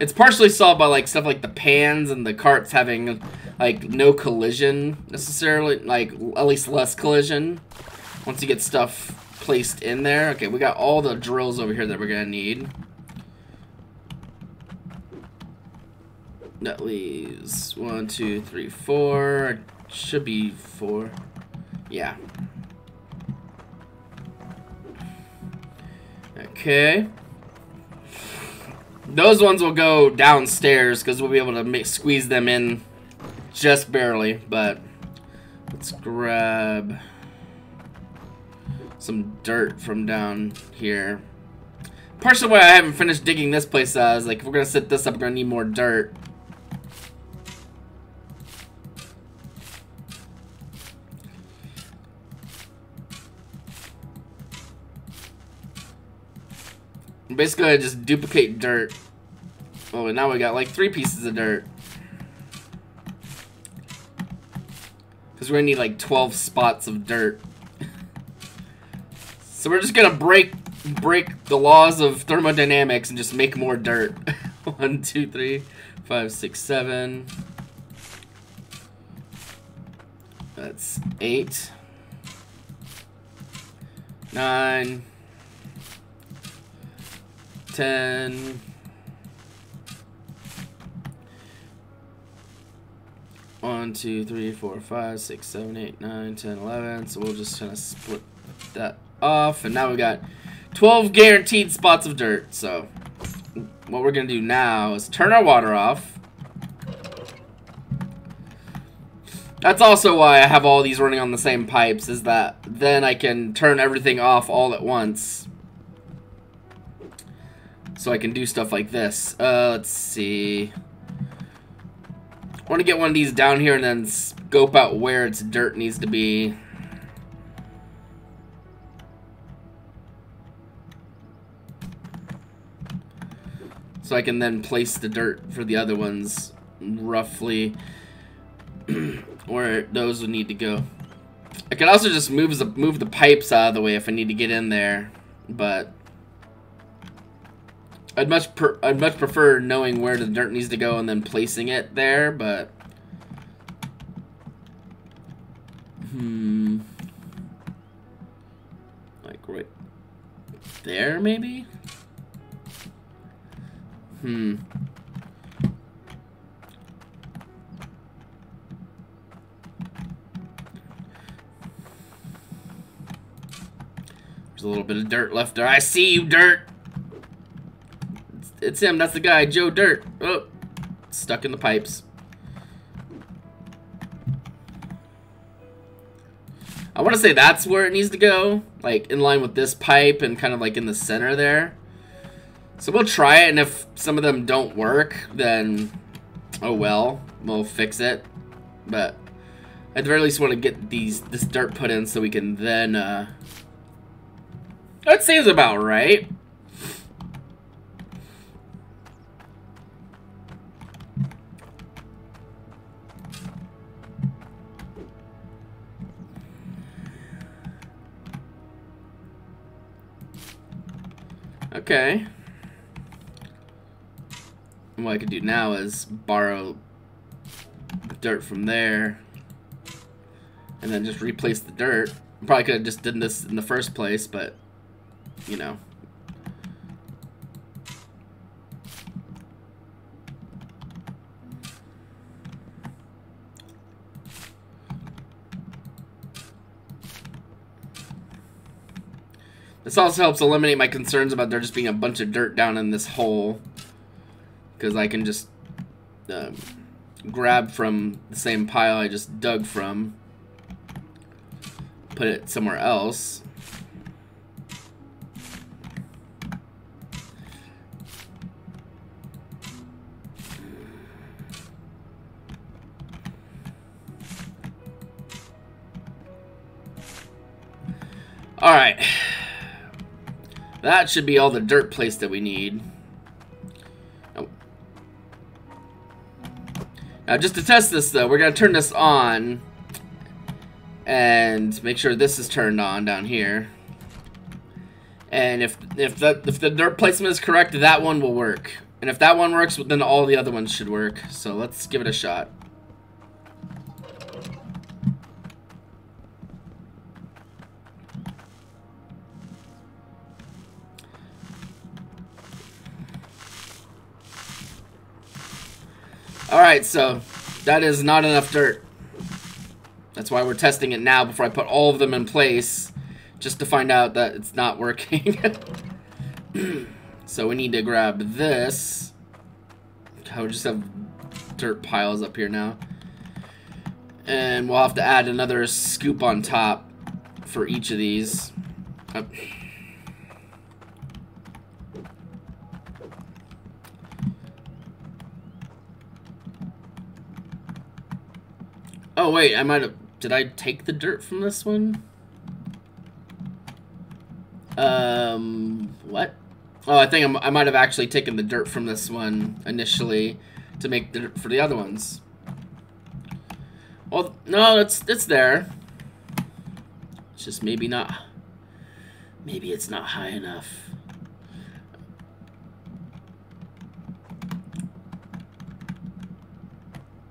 It's partially solved by like stuff like the pans and the carts having like no collision necessarily, like at least less collision once you get stuff placed in there. Okay, we got all the drills over here that we're gonna need. That leaves one, two, three, four. Should be four. Yeah. Okay. Those ones will go downstairs because we'll be able to make, squeeze them in just barely, but let's grab some dirt from down here. Partially why I haven't finished digging this place out is like if we're gonna set this up, we're gonna need more dirt. Basically, I just duplicate dirt. Oh, and now we got like three pieces of dirt. Because we're gonna need like 12 spots of dirt. so we're just gonna break break the laws of thermodynamics and just make more dirt. One, two, three, five, six, seven. That's eight. Nine. 10. One, two, three, four, five, six, seven, eight, nine, ten, eleven. So we'll just kind of split that off. And now we got 12 guaranteed spots of dirt. So what we're going to do now is turn our water off. That's also why I have all these running on the same pipes, is that then I can turn everything off all at once so I can do stuff like this. Uh, let's see. I want to get one of these down here and then scope out where its dirt needs to be. So I can then place the dirt for the other ones roughly where those would need to go. I could also just move the move the pipes out of the way if I need to get in there, but I'd much per- I'd much prefer knowing where the dirt needs to go and then placing it there, but hmm, like right there maybe. Hmm. There's a little bit of dirt left there. I see you, dirt. It's, him. That's the guy, Joe Dirt. Oh, stuck in the pipes. I want to say that's where it needs to go, like in line with this pipe and kind of like in the center there. So we'll try it, and if some of them don't work, then oh well, we'll fix it. But at the very least, want to get these this dirt put in so we can then. Uh, that seems about right. Okay. And what I could do now is borrow dirt from there and then just replace the dirt. Probably could have just done this in the first place, but you know. This also helps eliminate my concerns about there just being a bunch of dirt down in this hole. Because I can just um, grab from the same pile I just dug from. Put it somewhere else. Alright. That should be all the dirt place that we need. Now, just to test this, though, we're going to turn this on. And make sure this is turned on down here. And if if the, if the dirt placement is correct, that one will work. And if that one works, then all the other ones should work. So let's give it a shot. Alright, so that is not enough dirt. That's why we're testing it now before I put all of them in place. Just to find out that it's not working. so we need to grab this. I would just have dirt piles up here now. And we'll have to add another scoop on top for each of these. Up. Oh wait, I might have. Did I take the dirt from this one? Um, what? Oh, I think I'm, i might have actually taken the dirt from this one initially to make dirt for the other ones. Well, no, it's it's there. It's just maybe not. Maybe it's not high enough.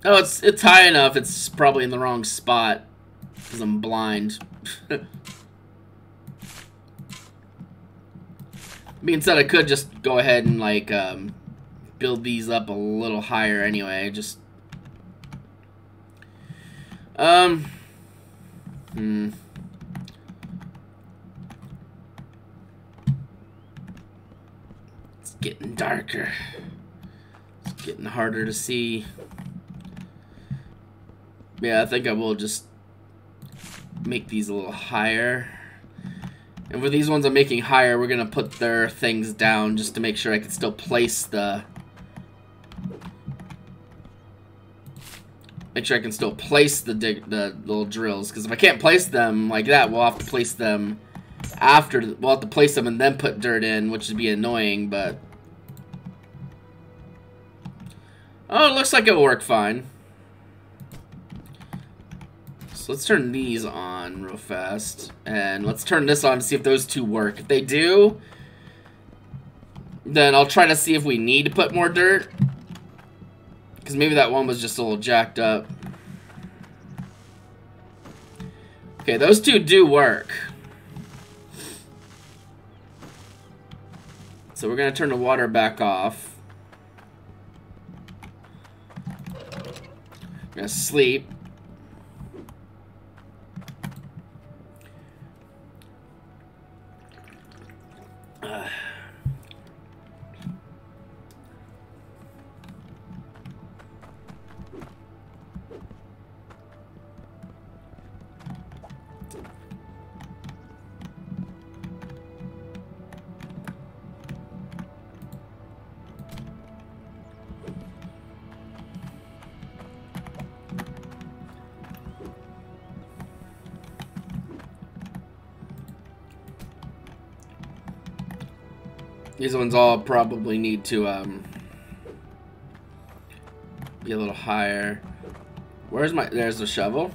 Oh, it's it's high enough. It's probably in the wrong spot because I'm blind. Being said, I could just go ahead and like um, build these up a little higher anyway. Just um, hmm. It's getting darker. It's getting harder to see. Yeah, I think I will just make these a little higher. And for these ones I'm making higher, we're going to put their things down just to make sure I can still place the... Make sure I can still place the dig the little drills. Because if I can't place them like that, we'll have to place them after... We'll have to place them and then put dirt in, which would be annoying, but... Oh, it looks like it'll work fine. So let's turn these on real fast. And let's turn this on to see if those two work. If they do, then I'll try to see if we need to put more dirt. Because maybe that one was just a little jacked up. Okay, those two do work. So we're going to turn the water back off. We're going to sleep. These ones all probably need to um, be a little higher. Where's my... There's the shovel.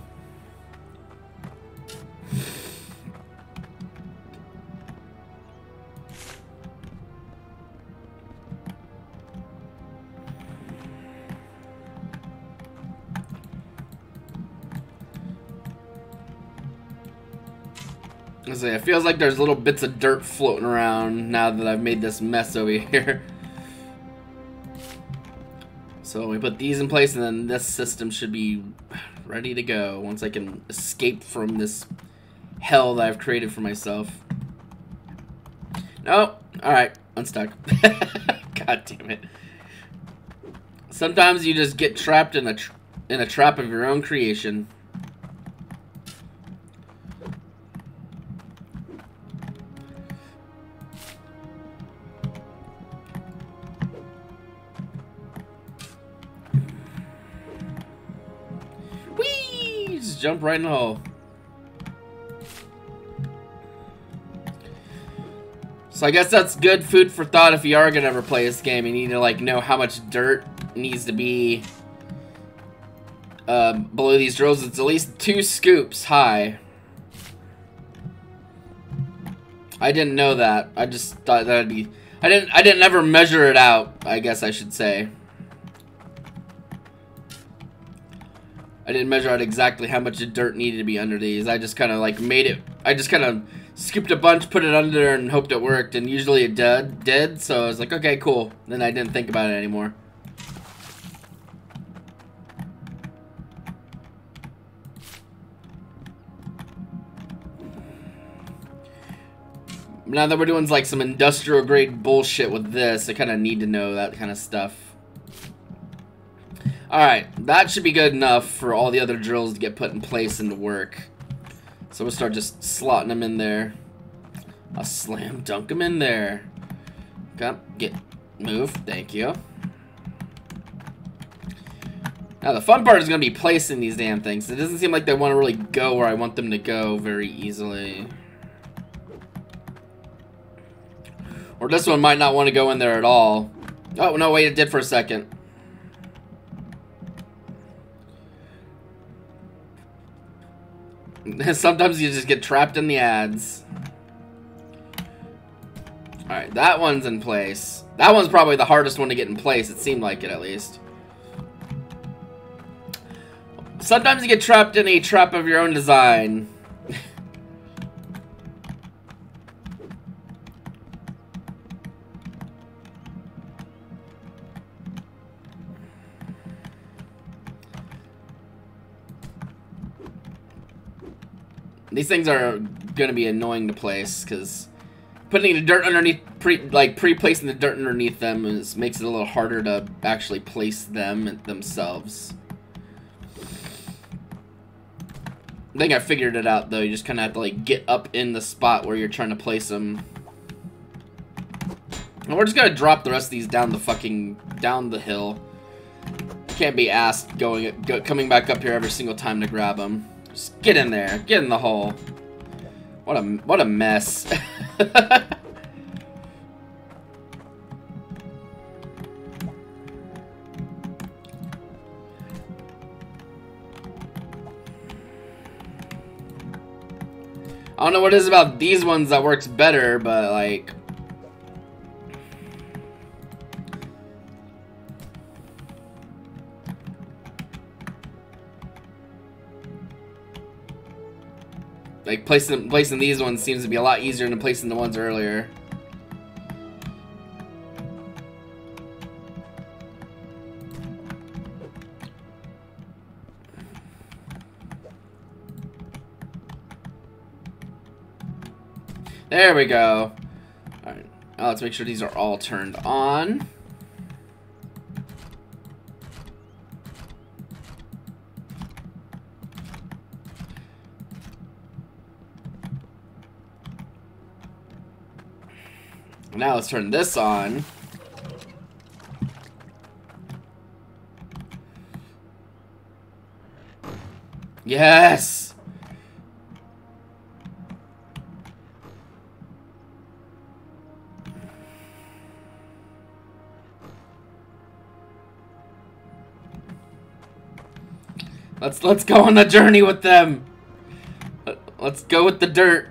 It feels like there's little bits of dirt floating around now that I've made this mess over here. So we put these in place and then this system should be ready to go once I can escape from this hell that I've created for myself. No, alright, unstuck. God damn it. Sometimes you just get trapped in a, in a trap of your own creation. Just right hole. So I guess that's good food for thought if you are gonna ever play this game. You need to like know how much dirt needs to be um, below these drills. It's at least two scoops high. I didn't know that. I just thought that'd be. I didn't. I didn't ever measure it out. I guess I should say. I didn't measure out exactly how much dirt needed to be under these. I just kind of like made it. I just kind of scooped a bunch, put it under, and hoped it worked. And usually it did. Did. So I was like, okay, cool. Then I didn't think about it anymore. Now that we're doing like some industrial grade bullshit with this, I kind of need to know that kind of stuff. Alright, that should be good enough for all the other drills to get put in place and to work. So we'll start just slotting them in there. I'll slam dunk them in there. Come, get, move, thank you. Now the fun part is going to be placing these damn things. It doesn't seem like they want to really go where I want them to go very easily. Or this one might not want to go in there at all. Oh, no, wait, it did for a second. Sometimes you just get trapped in the ads. Alright, that one's in place. That one's probably the hardest one to get in place. It seemed like it, at least. Sometimes you get trapped in a trap of your own design. These things are gonna be annoying to place because putting the dirt underneath, pre like pre-placing the dirt underneath them is makes it a little harder to actually place them themselves. I think I figured it out though. You just kind of have to like get up in the spot where you're trying to place them. And we're just gonna drop the rest of these down the fucking down the hill. Can't be asked going go, coming back up here every single time to grab them. Just get in there. Get in the hole. What a what a mess. I don't know what it is about these ones that works better, but like like placing placing these ones seems to be a lot easier than placing the ones earlier. There we go. Alright, now oh, let's make sure these are all turned on. Now let's turn this on. Yes! Let's let's go on the journey with them. Let- Let's go with the dirt.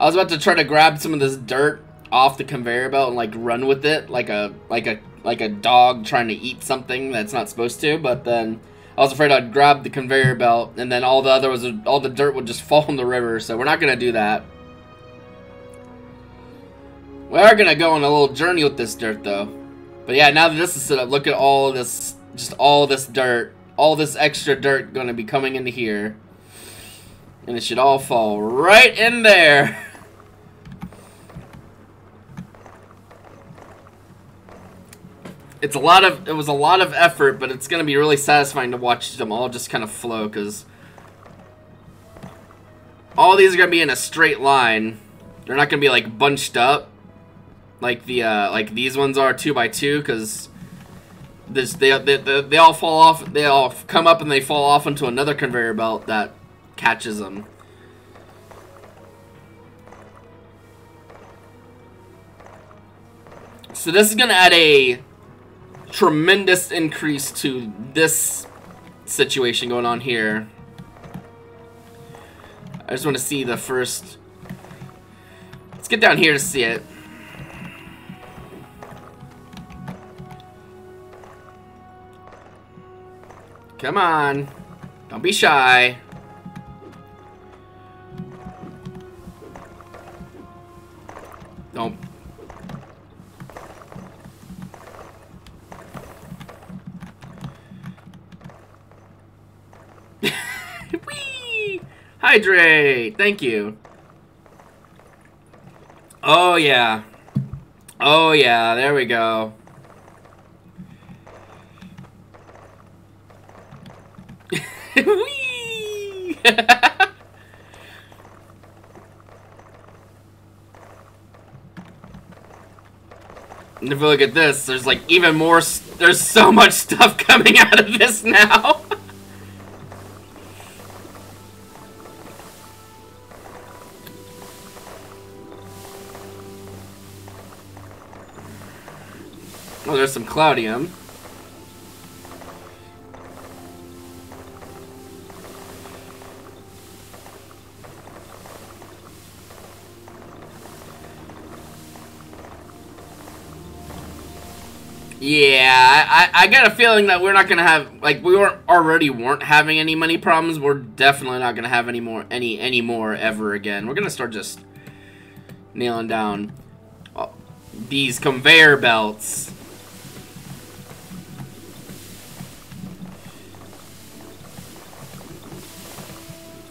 I was about to try to grab some of this dirt off the conveyor belt and like run with it like a like a like a dog trying to eat something that's not supposed to, but then I was afraid I'd grab the conveyor belt and then all the other was all the dirt would just fall in the river, so we're not gonna do that. We are gonna go on a little journey with this dirt though. But yeah, now that this is set up, look at all this just all this dirt. All this extra dirt gonna be coming into here. And it should all fall right in there. It's a lot of it was a lot of effort, but it's gonna be really satisfying to watch them all just kind of flow because all these are gonna be in a straight line. They're not gonna be like bunched up like the uh, like these ones are two by two because this they, they they they all fall off. They all come up and they fall off into another conveyor belt that catches them. So this is gonna add a tremendous increase to this situation going on here. I just want to see the first. Let's get down here to see it. Come on. Don't be shy. Don't. Whee! Hydrate! Thank you. Oh, yeah. Oh, yeah. There we go. Whee! And if you look at this, there's like even more. there's so much stuff coming out of this now. Oh, there's some Cloudium. Yeah, I, I got a feeling that we're not gonna have like we weren't already weren't having any money problems. We're definitely not gonna have any more any any more ever again. We're gonna start just nailing down uh, these conveyor belts.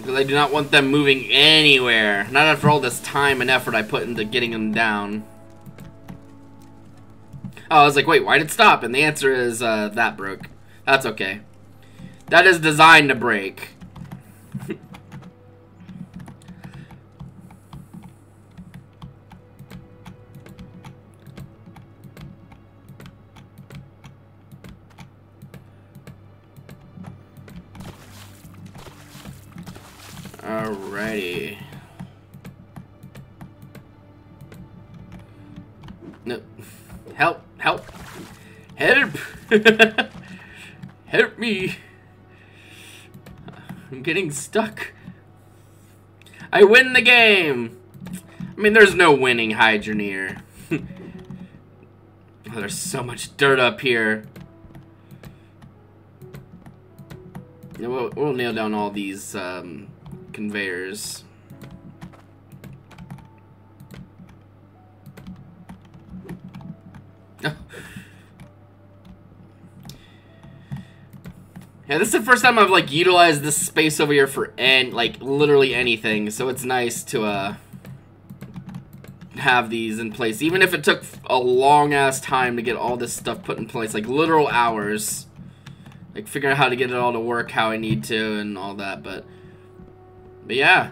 Because I do not want them moving anywhere. Not after all this time and effort I put into getting them down. Oh, I was like, wait, why did it stop? And the answer is, uh, that broke. That's okay. That is designed to break. Alrighty. No. Help! Help! Help! Help me! I'm getting stuck. I win the game! I mean, there's no winning Hydroneer. oh, there's so much dirt up here. We'll, we'll nail down all these um, conveyors. Yeah, this is the first time I've like utilized this space over here for and like literally anything, so it's nice to uh have these in place, even if it took a long ass time to get all this stuff put in place, like literal hours, like figuring out how to get it all to work how I need to and all that. But but yeah,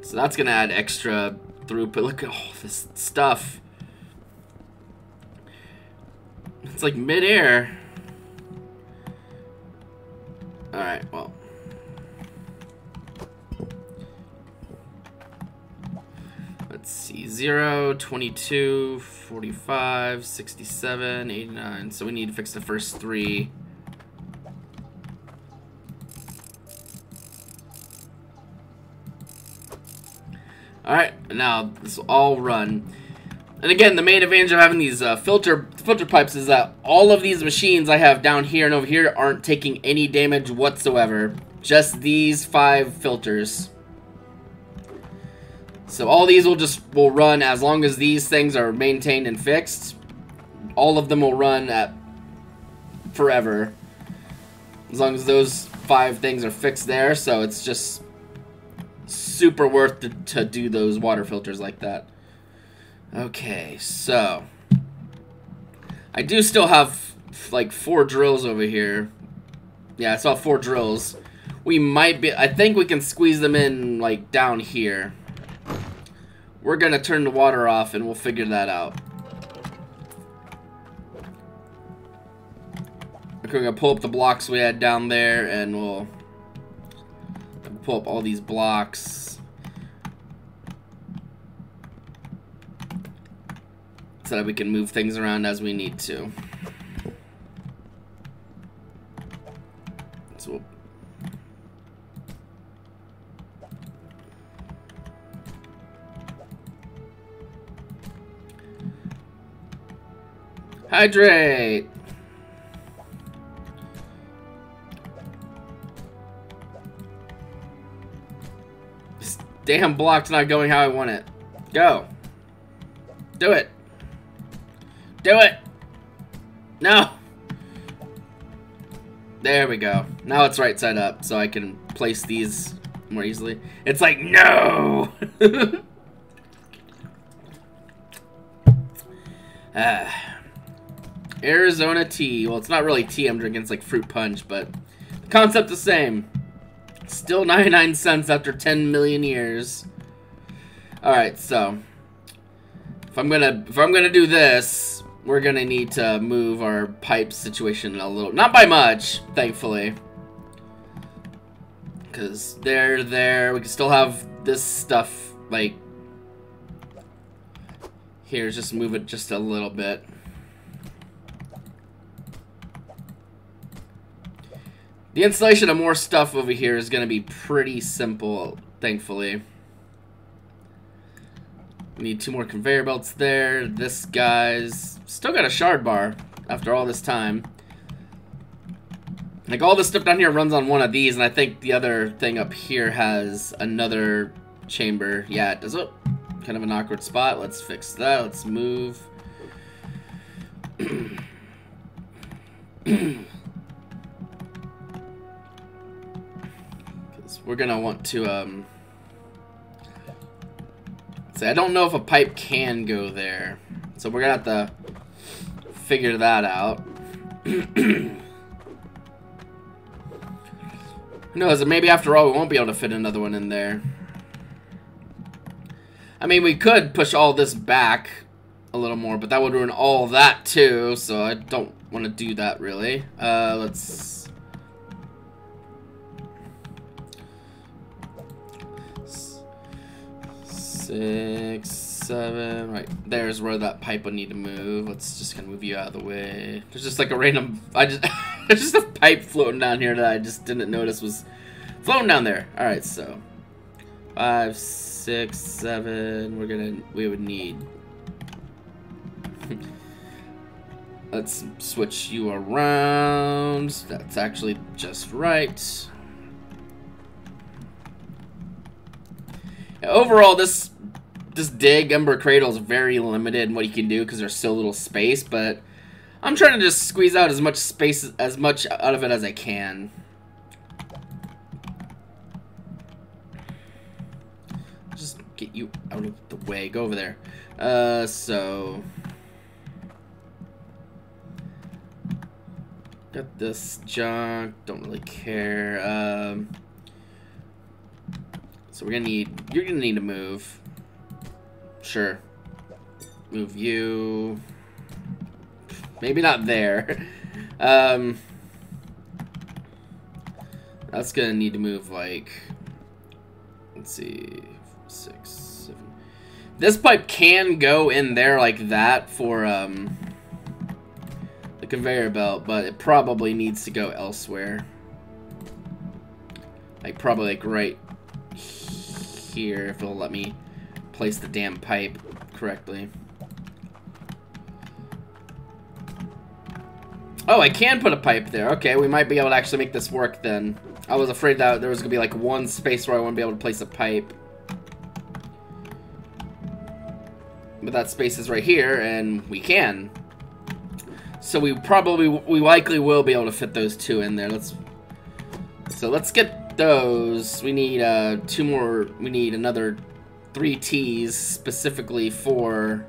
so that's gonna add extra throughput. Look at all this stuff. It's like midair. Alright, well. Let's see. 0, 22, 45, 67, 89. So we need to fix the first three. Alright, now this will all run. And again, the main advantage of having these uh, filter filter pipes is that all of these machines I have down here and over here aren't taking any damage whatsoever. Just these five filters. So all these will just will run as long as these things are maintained and fixed. All of them will run at forever. As long as those five things are fixed there, so it's just super worth to, to do those water filters like that. Okay, so I do still have like four drills over here. Yeah, I saw four drills. We might be, I think we can squeeze them in like down here. We're gonna turn the water off and we'll figure that out. Okay, we're gonna pull up the blocks we had down there and we'll pull up all these blocks. so that we can move things around as we need to. So we'll Hydrate! Damn block's not going how I want it. Go. Do it. Do it! No! There we go. Now it's right side up, so I can place these more easily. It's like, no! ah. Arizona tea. Well, it's not really tea I'm drinking, it's like fruit punch, but the concept the same. Still 99 cents after 10 million years. Alright, so if I'm gonna if I'm gonna do this, we're gonna need to move our pipe situation a little. Not by much, thankfully. Because they're there. We can still have this stuff, like... Here, just move it just a little bit. The installation of more stuff over here is going to be pretty simple, thankfully. Need two more conveyor belts there. This guy's still got a shard bar after all this time. Like all this stuff down here runs on one of these, and I think the other thing up here has another chamber. Yeah, it does. Oh, kind of an awkward spot. Let's fix that. Let's move. we're gonna want to um See, I don't know if a pipe can go there. So we're gonna have to figure that out. Who knows, maybe after all we won't be able to fit another one in there. I mean, we could push all this back a little more, but that would ruin all that too, so I don't want to do that really. Uh, let's six, seven. Right, there's where that pipe would need to move. Let's just kind of move you out of the way. There's just like a random. I just there's just a pipe floating down here that I just didn't notice was floating down there. All right, so five, six, seven. We're gonna. We would need. Let's switch you around. That's actually just right. Overall, this this dig Ember Cradle is very limited in what you can do because there's so little space, but I'm trying to just squeeze out as much space as much out of it as I can. Just get you out of the way. Go over there. Uh, so got this junk. Don't really care. Um. So we're gonna need, you're gonna need to move. Sure. Move you. Maybe not there. Um, that's gonna need to move like, let's see, six, seven. This pipe can go in there like that for um, the conveyor belt, but it probably needs to go elsewhere. Like probably like right here if it'll let me place the damn pipe correctly. Oh, I can put a pipe there. Okay, we might be able to actually make this work then. I was afraid that there was going to be like one space where I wouldn't be able to place a pipe. But that space is right here, and we can. So we probably, we likely will be able to fit those two in there. Let's, so let's get those. We need uh, two more, we need another three T's specifically for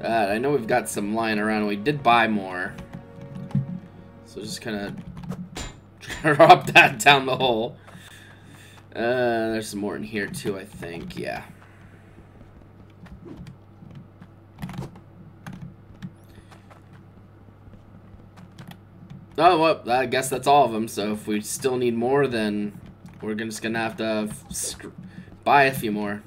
that. I know we've got some lying around. We did buy more. So just kind of drop that down the hole. Uh, there's some more in here too, I think. Yeah. Oh, well, I guess that's all of them. So if we still need more, then we're just going to have to buy a few more.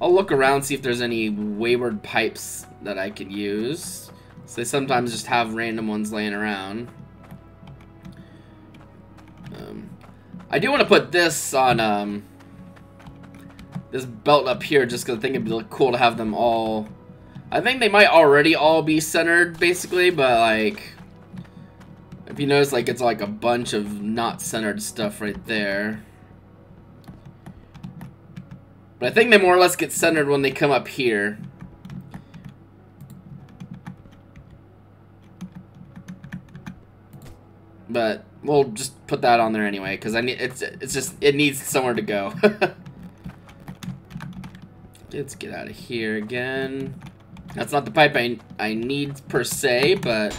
I'll look around, see if there's any wayward pipes that I could use. So they sometimes just have random ones laying around. Um, I do want to put this on um, this belt up here just because I think it'd be cool to have them all. I think they might already all be centered, basically, but like... If you notice, like, it's like a bunch of not centered stuff right there. But I think they more or less get centered when they come up here. But we'll just put that on there anyway, because I need it's it's just it needs somewhere to go. Let's get out of here again. That's not the pipe I I need per se, but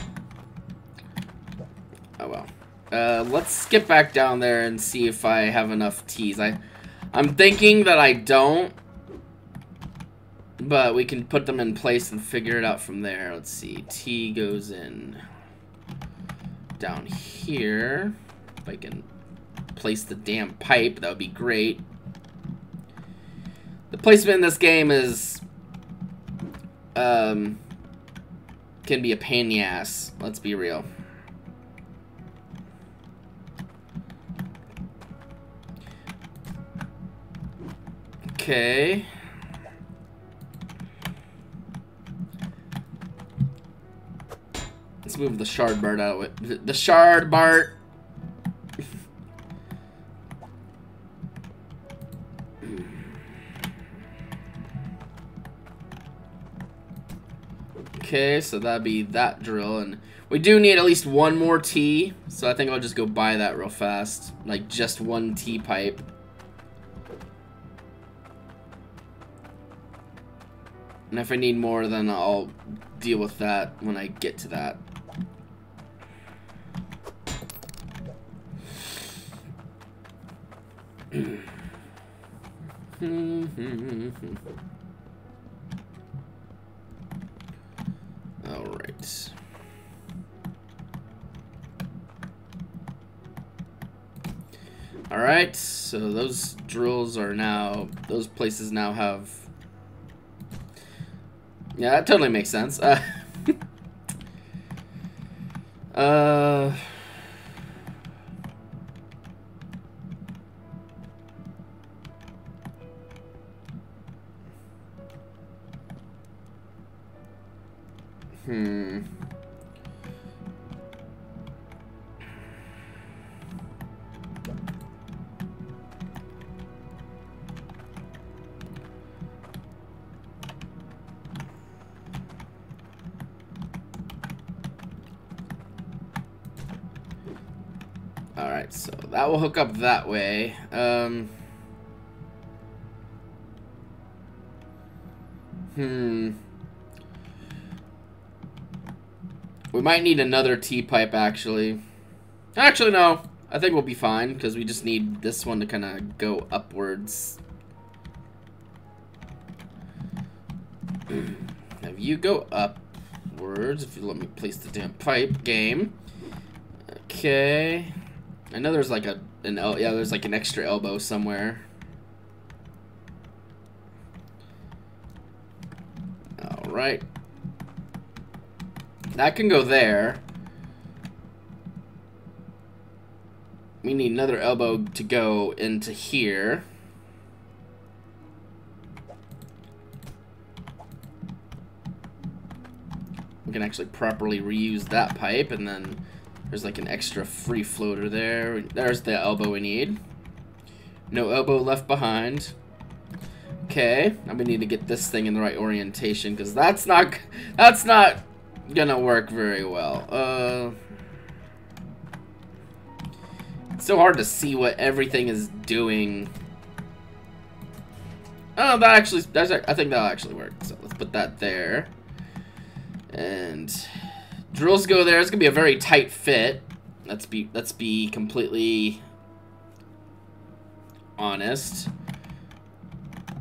oh well. Uh, let's get back down there and see if I have enough teas. I I'm thinking that I don't, but we can put them in place and figure it out from there. Let's see. T goes in down here. If I can place the damn pipe, that would be great. The placement in this game is um can be a pain in the ass. Let's be real. Okay. Let's move the shard bart out it. The shard bart. Okay, so that'd be that drill, and we do need at least one more T, so I think I'll just go buy that real fast. Like, just one T And if I need more, then I'll deal with that when I get to that. All right. All right, so those drills are now, those places now have, yeah, that totally makes sense. Uh, uh Hmm. Alright, so that will hook up that way. Um, hmm. We might need another T-pipe, actually. Actually, no. I think we'll be fine, because we just need this one to kind of go upwards. Have you go upwards, if you let me place the damn pipe game. Okay. I know there's like a an el yeah, there's like an extra elbow somewhere. All right. That can go there. We need another elbow to go into here. We can actually properly reuse that pipe and then there's like an extra free floater there. There's the elbow we need. No elbow left behind. Okay, now we need to get this thing in the right orientation because that's not that's not gonna work very well. Uh, it's so hard to see what everything is doing. Oh, that actually, that's, I think that'll actually work. So let's put that there. And drills go there. It's gonna be a very tight fit. Let's be let's be completely honest.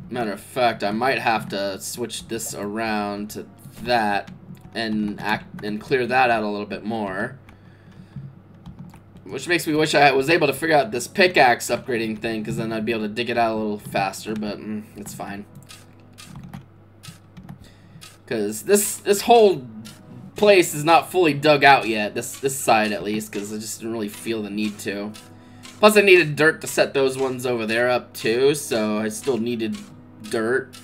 Matter of fact, I might have to switch this around to that and act and clear that out a little bit more. Which makes me wish I was able to figure out this pickaxe upgrading thing, because then I'd be able to dig it out a little faster, but mm, it's fine. Because this this whole place is not fully dug out yet, this this side at least, because I just didn't really feel the need to. Plus I needed dirt to set those ones over there up too, so I still needed dirt.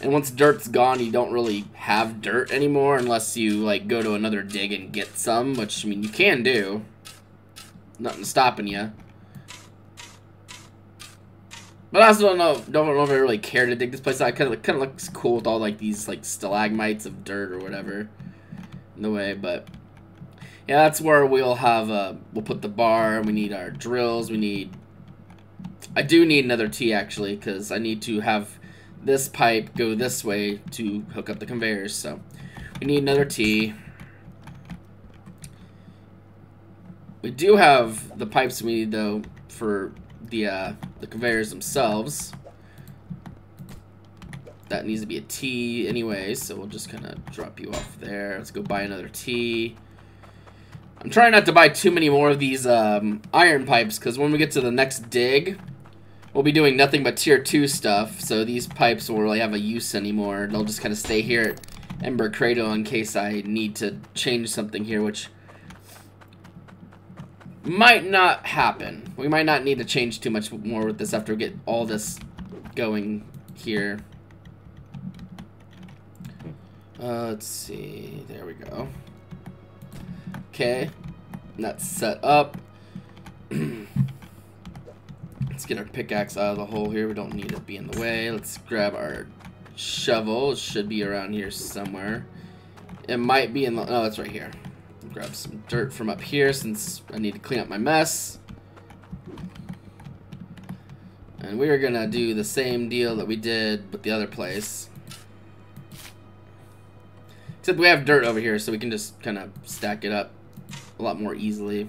And once dirt's gone, you don't really have dirt anymore unless you like go to another dig and get some, which I mean you can do. Nothing stopping you. But I also don't know, don't know if I really care to dig this place out. Kind of kind of looks cool with all like these like stalagmites of dirt or whatever in the way. But yeah, that's where we'll have uh, we'll put the bar. We need our drills. We need. I do need another T actually because I need to have this pipe go this way to hook up the conveyors. So we need another T. We do have the pipes we need though for the uh, the conveyors themselves. That needs to be a T anyway, so we'll just kind of drop you off there. Let's go buy another T. I'm trying not to buy too many more of these um, iron pipes, because when we get to the next dig, we'll be doing nothing but tier 2 stuff, so these pipes won't really have a use anymore. They'll just kind of stay here at Ember Cradle in case I need to change something here, which might not happen. We might not need to change too much more with this after we get all this going here. Uh, let's see. There we go. Okay. That's set up. Let's get our pickaxe out of the hole here. We don't need it to be in the way. Let's grab our shovel. It should be around here somewhere. It might be in the... Oh, it's right here. Grab some dirt from up here since I need to clean up my mess. And we are going to do the same deal that we did with the other place. Except we have dirt over here, so we can just kind of stack it up a lot more easily.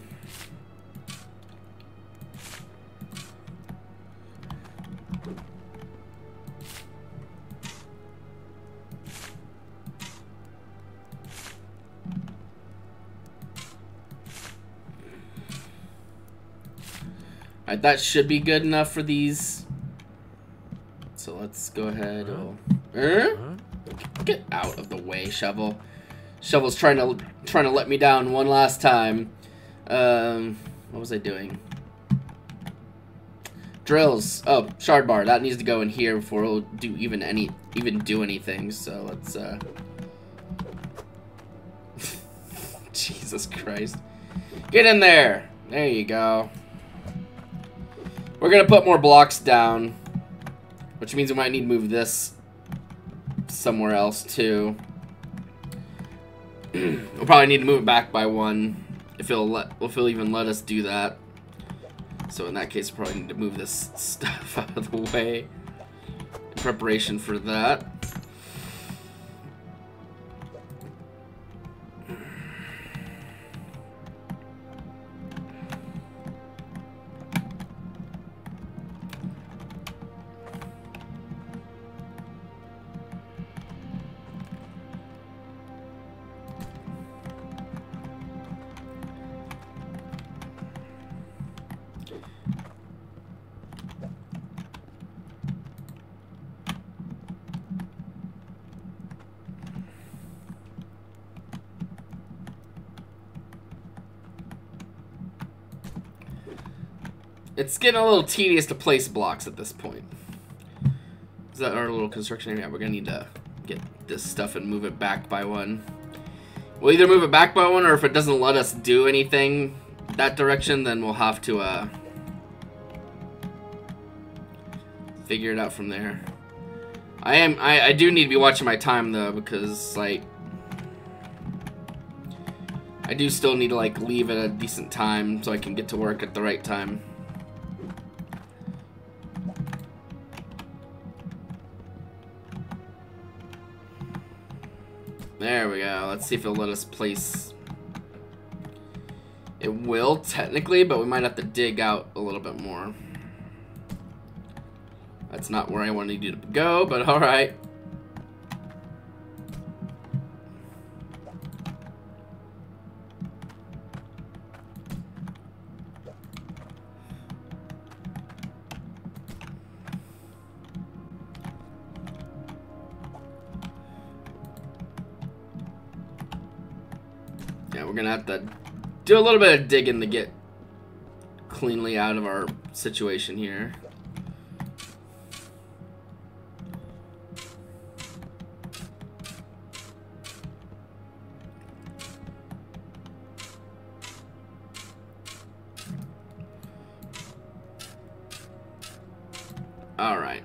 Alright, that should be good enough for these. So let's go ahead. Oh. Er? Get out of the way, shovel. Shovel's trying to trying to let me down one last time. Um, what was I doing? Drills. Oh, shard bar. That needs to go in here before it'll do even any even do anything. So let's. uh... Jesus Christ! Get in there. There you go. We're gonna put more blocks down, which means we might need to move this somewhere else too. we'll probably need to move it back by one if it'll let if it'll even let us do that. So in that case, we probably need to move this stuff out of the way in preparation for that. It's getting a little tedious to place blocks at this point. Is that our little construction area? We're gonna need to get this stuff and move it back by one. We'll either move it back by one, or if it doesn't let us do anything that direction, then we'll have to uh, figure it out from there. I am I, I do need to be watching my time though because like I do still need to like leave at a decent time so I can get to work at the right time. There we go. Let's see if it'll let us place. It will technically, but we might have to dig out a little bit more. That's not where I wanted you to go, but alright. Gonna have to do a little bit of digging to get cleanly out of our situation here. All right.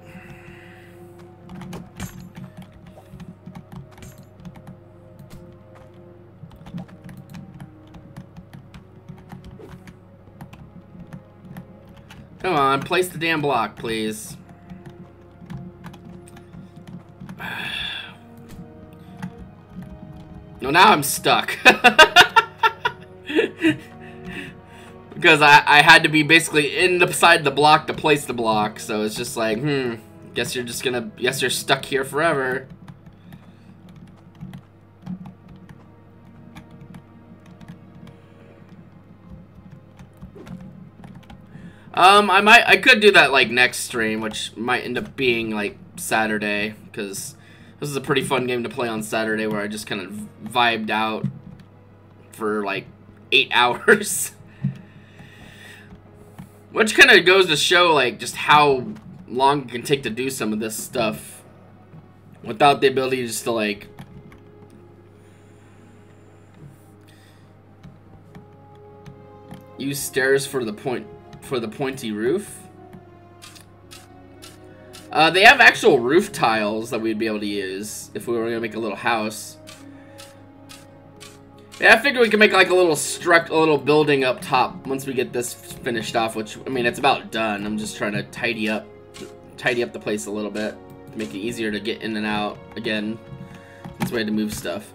Come on, place the damn block, please. No, now I'm stuck. because I, I had to be basically inside the block to place the block, so it's just like, hmm, guess you're just gonna, guess you're stuck here forever. Um, I might, I could do that like next stream, which might end up being like Saturday, because this is a pretty fun game to play on Saturday, where I just kind of vibed out for like eight hours, which kind of goes to show like just how long it can take to do some of this stuff without the ability just to like use stairs for the point for the pointy roof. Uh, they have actual roof tiles that we'd be able to use if we were gonna make a little house. Yeah, I figured we could make like a little struct, a little building up top once we get this finished off. Which I mean, it's about done. I'm just trying to tidy up, tidy up the place a little bit to make it easier to get in and out again. This way to move stuff.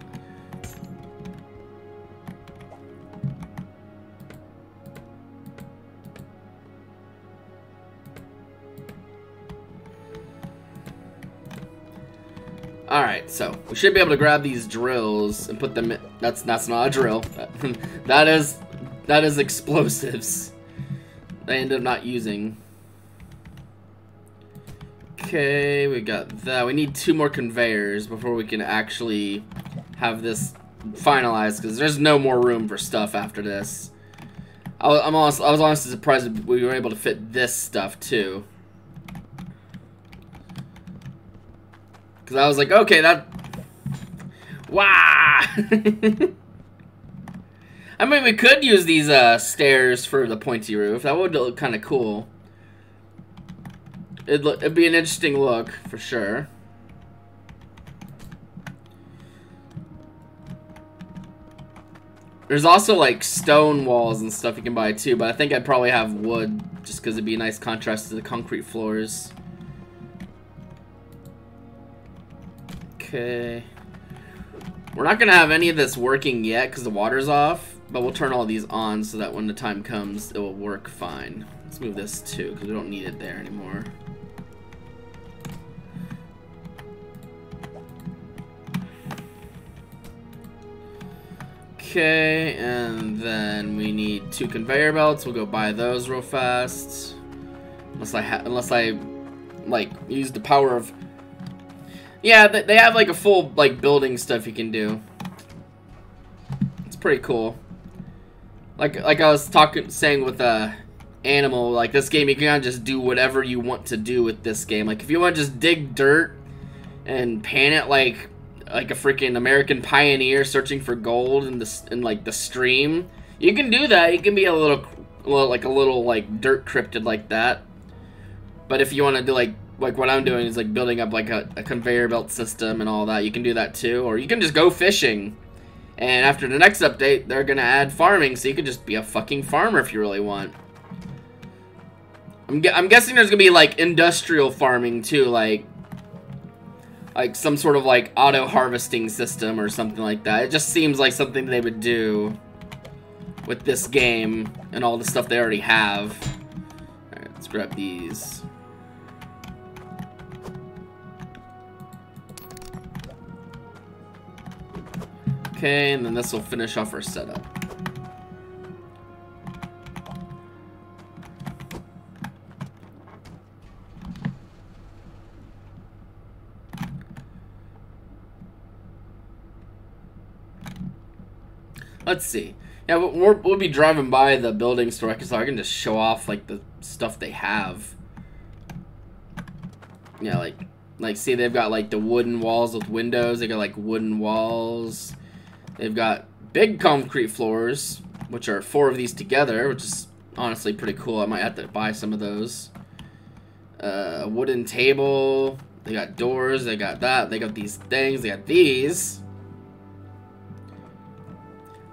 Alright, so we should be able to grab these drills and put them in. That's that's not a drill. that is that is explosives. I ended up not using. Okay, we got that. We need two more conveyors before we can actually have this finalized because there's no more room for stuff after this. I I'm honest, I was honestly surprised we were able to fit this stuff too. Because I was like, okay, that... Wow! I mean, we could use these uh, stairs for the pointy roof. That would look kind of cool. It'd, look, it'd be an interesting look, for sure. There's also like stone walls and stuff you can buy too, but I think I'd probably have wood just because it'd be a nice contrast to the concrete floors. Okay. We're not gonna have any of this working yet because the water's off, but we'll turn all these on so that when the time comes, it will work fine. Let's move this too because we don't need it there anymore. Okay, and then we need two conveyor belts. We'll go buy those real fast. Unless I unless I like use the power of Yeah, they have like a full like building stuff you can do. It's pretty cool. Like like I was talking saying with uh animal, like this game you can just do whatever you want to do with this game. Like if you want to just dig dirt and pan it like like a freaking American pioneer searching for gold in the in like the stream. You can do that. You can be a little, like a little like dirt cryptid like that. But if you want to do like like what I'm doing is like building up like a, a conveyor belt system and all that, you can do that too. Or you can just go fishing. And after the next update, they're gonna add farming, so you can just be a fucking farmer if you really want. I'm, gu I'm guessing there's gonna be like industrial farming too, like like some sort of like auto harvesting system or something like that. It just seems like something they would do with this game and all the stuff they already have. Alright, let's grab these. Okay, and then this will finish off our setup. Let's see. Yeah, we'll, we'll be driving by the building store so I can just show off like the stuff they have. Yeah, like, like see they've got like the wooden walls with windows. They got like wooden walls. They've got big concrete floors, which are four of these together, which is honestly pretty cool. I might have to buy some of those. Uh, a wooden table. They got doors. They got that. They got these things. They got these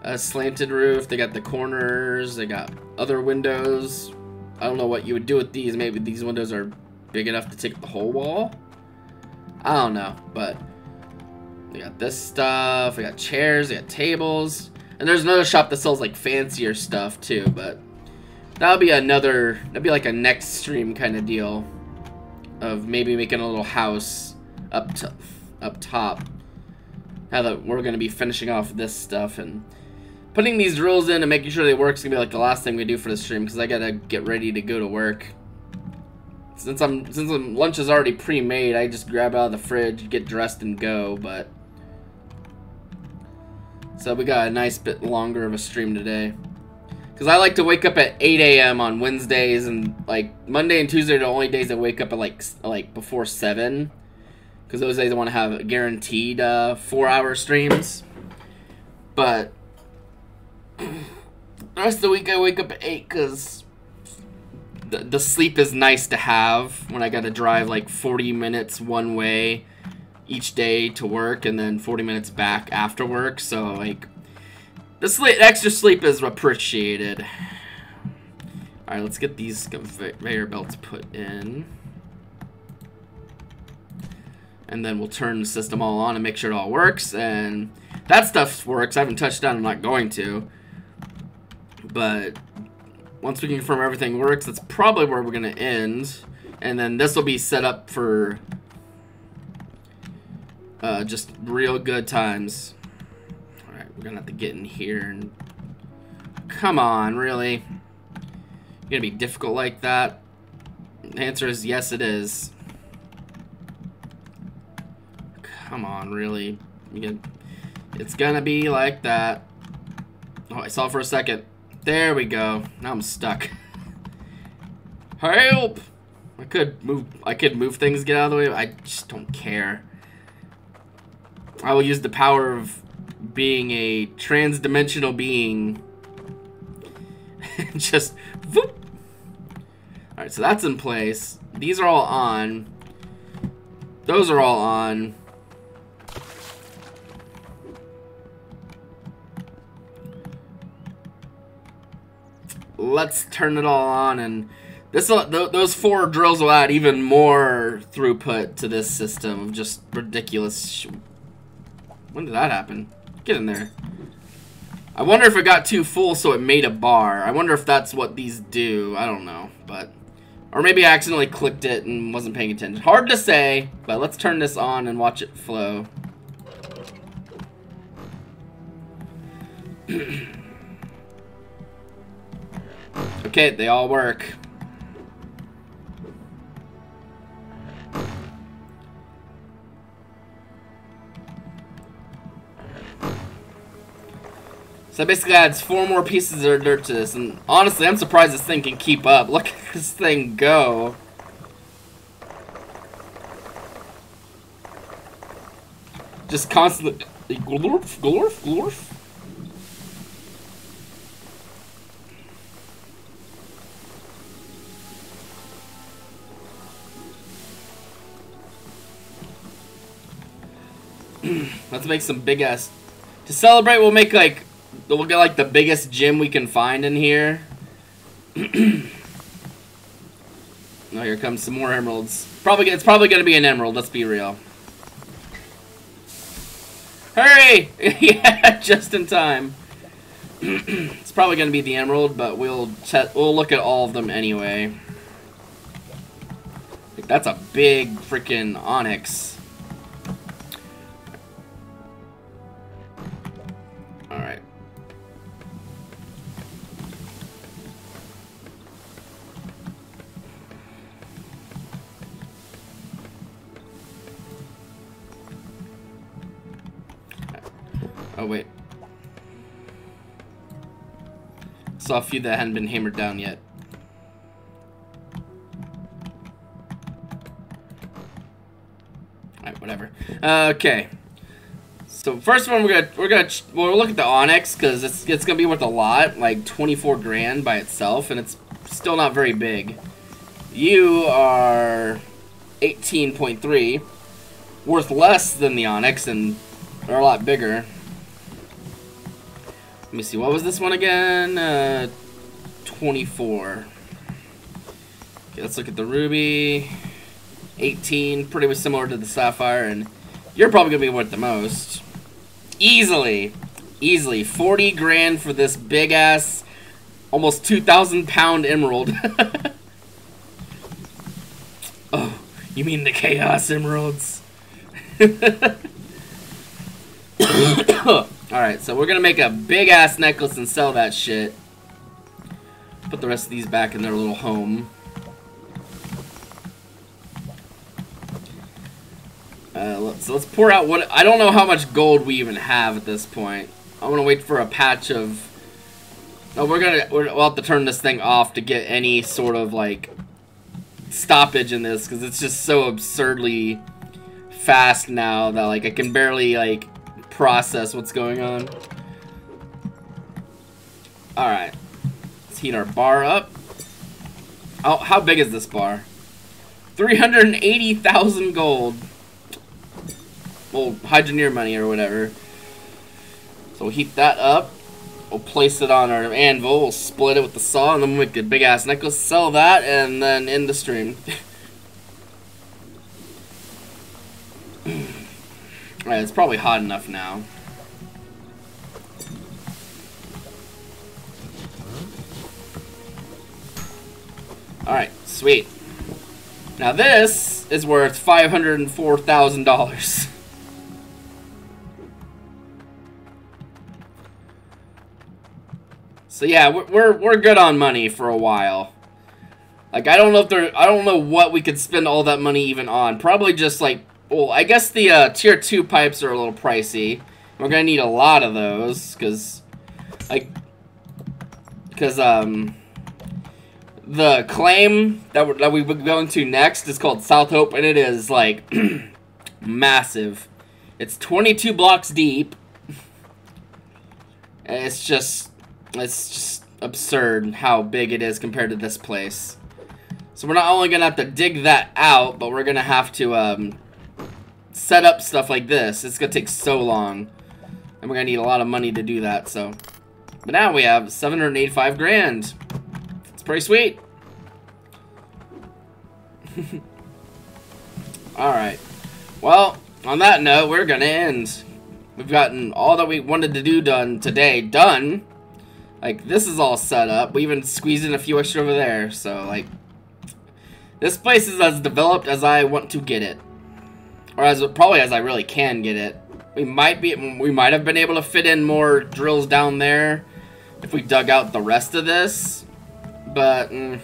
a slanted roof. They got the corners. They got other windows. I don't know what you would do with these. Maybe these windows are big enough to take the whole wall. I don't know, but they got this stuff. We got chairs. We got tables. And there's another shop that sells like fancier stuff too, but that'll be another, that'll be like a next stream kind of deal of maybe making a little house up to up top. Now that we're gonna be finishing off this stuff and putting these drills in and making sure they work is gonna be like the last thing we do for the stream because I gotta get ready to go to work. Since I'm since lunch is already pre-made, I just grab out of the fridge, get dressed, and go. But so we got a nice bit longer of a stream today. Because I like to wake up at 8 a.m. on Wednesdays and like Monday and Tuesday are the only days I wake up at like like before 7. Because those days I want to have guaranteed uh, four hour streams. But the rest of the week I wake up at 8 because the, the sleep is nice to have when I got to drive like 40 minutes one way each day to work and then 40 minutes back after work. So like the sleep, extra sleep is appreciated. All right, let's get these conveyor belts put in. And then we'll turn the system all on and make sure it all works. And that stuff works. I haven't touched on. I'm not going to. But once we confirm everything works, that's probably where we're going to end. And then this will be set up for uh, just real good times. Alright, we're to have to get in here and... Come on, really? You're to be difficult like that? The answer is yes, it is. Come on, really? It's gonna be like that. Oh, I saw for a second. There we go. Now I'm stuck. Help! I could move. I could move things, get out of the way. I just don't care. I will use the power of being a trans-dimensional being. just. Whoop. All right, so that's in place. These are all on. Those are all on. let's turn it all on and this uh, th- those four drills will add even more throughput to this system just ridiculous. When did that happen? Get in there. I wonder if it got too full so it made a bar. I wonder if that's what these do. I don't know, but or maybe I accidentally clicked it and wasn't paying attention. Hard to say, but let's turn this on and watch it flow. okay, they all work. So that basically adds four more pieces of dirt to this, and honestly, I'm surprised this thing can keep up. Look at this thing go. Just constantly glorf, glorf, glorf. Let's make some big ass. To celebrate, we'll make like we'll get like the biggest gym we can find in here. oh, here comes some more emeralds. Probably it's probably gonna be an emerald. Let's be real. Hurry! yeah, just in time. it's probably gonna be the emerald, but we'll. We'll look at all of them anyway. Like, that's a big freaking onyx. Oh, wait. Saw a few that hadn't been hammered down yet. Alright, whatever. Uh, okay. So first one we're gonna we're gonna ch- we'll look at the Onyx because it's it's gonna be worth a lot, like 24 grand by itself, and it's still not very big. You are 18.3, worth less than the Onyx, and they're a lot bigger. Let me see, what was this one again? Uh, 24. Okay, let's look at the Ruby. 18, pretty much similar to the Sapphire, and you're probably gonna be worth the most. Easily. Easily. 40 grand for this big ass, almost 2,000 pound emerald. oh, you mean the Chaos Emeralds? Alright, so we're gonna make a big ass necklace and sell that shit. Put the rest of these back in their little home. Uh, let's, so let's pour out what I don't know how much gold we even have at this point. I want to wait for a patch of. No, we're gonna we're, we'll have to turn this thing off to get any sort of like stoppage in this because it's just so absurdly fast now that like I can barely like process what's going on. All right, let's heat our bar up. Oh, how big is this bar? 380,000 gold well, Hydroneer money or whatever. So we'll heat that up. We'll place it on our anvil. We'll split it with the saw, and then we'll make a big ass necklace. Sell that, and then end the stream. Alright, it's probably hot enough now. Alright, sweet. Now this is worth $504,000. So yeah, we're, we're, we're good on money for a while. Like, I don't know if there, I don't know what we could spend all that money even on. Probably just like, well, I guess the uh, tier 2 pipes are a little pricey. We're gonna need a lot of those, because, like, because, um, the claim that we're, that we're going to next is called South Hope, and it is, like, massive. It's 22 blocks deep. And it's just, it's just absurd how big it is compared to this place. So we're not only to have to dig that out, but we're to have to um, set up stuff like this. It's to take so long. And we're to need a lot of money to do that, so. But now we have 785 grand. It's pretty sweet. Alright. Well, on that note, we're gonna end. We've gotten all that we wanted to do done today done. Like, this is all set up. We even squeezed in a few extra over there. So, like, this place is as developed as I want to get it. Or as probably as I really can get it. We might be, we might have been able to fit in more drills down there if we dug out the rest of this. But, mm,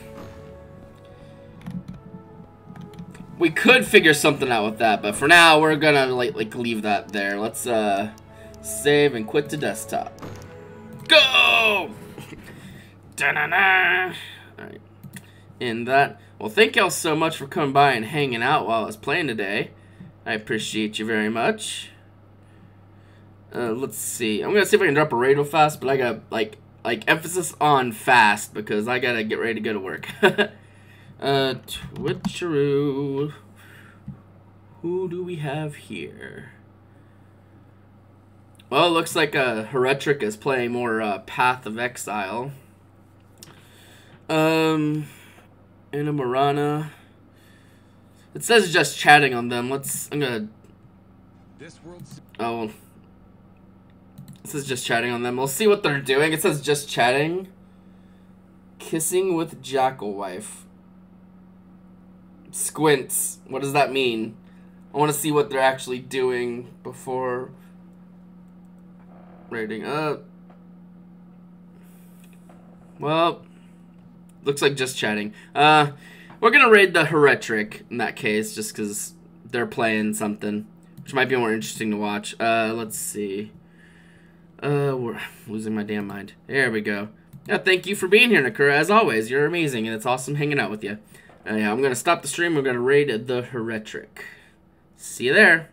we could figure something out with that. But for now, we're gonna like, like leave that there. Let's uh, save and quit to desktop. Go! Da-na-na! Alright. In that, well, thank y'all so much for coming by and hanging out while I was playing today. I appreciate you very much. Uh, let's see. I'm gonna see if I can drop a real fast, but I got like like emphasis on fast because I gotta get ready to go to work. uh, Twitcheroo. Who do we have here? Well, it looks like uh, Heretric is playing more uh, Path of Exile. Um, Anna Morana. It says just chatting on them. Let's. I'm gonna. Oh. This is just chatting on them. We'll see what they're doing. It says just chatting. Kissing with Jackal Wife. Squints. What does that mean? I want to see what they're actually doing before rating up. Well, looks like just chatting. Uh, we're gonna raid the Heretric in that case, just because they're playing something, which might be more interesting to watch. Uh, let's see. Uh, we're losing my damn mind. There we go. Yeah, thank you for being here, Nakura. As always, you're amazing, and it's awesome hanging out with you. Uh, yeah, I'm gonna stop the stream. We're gonna raid the Heretric. See you there.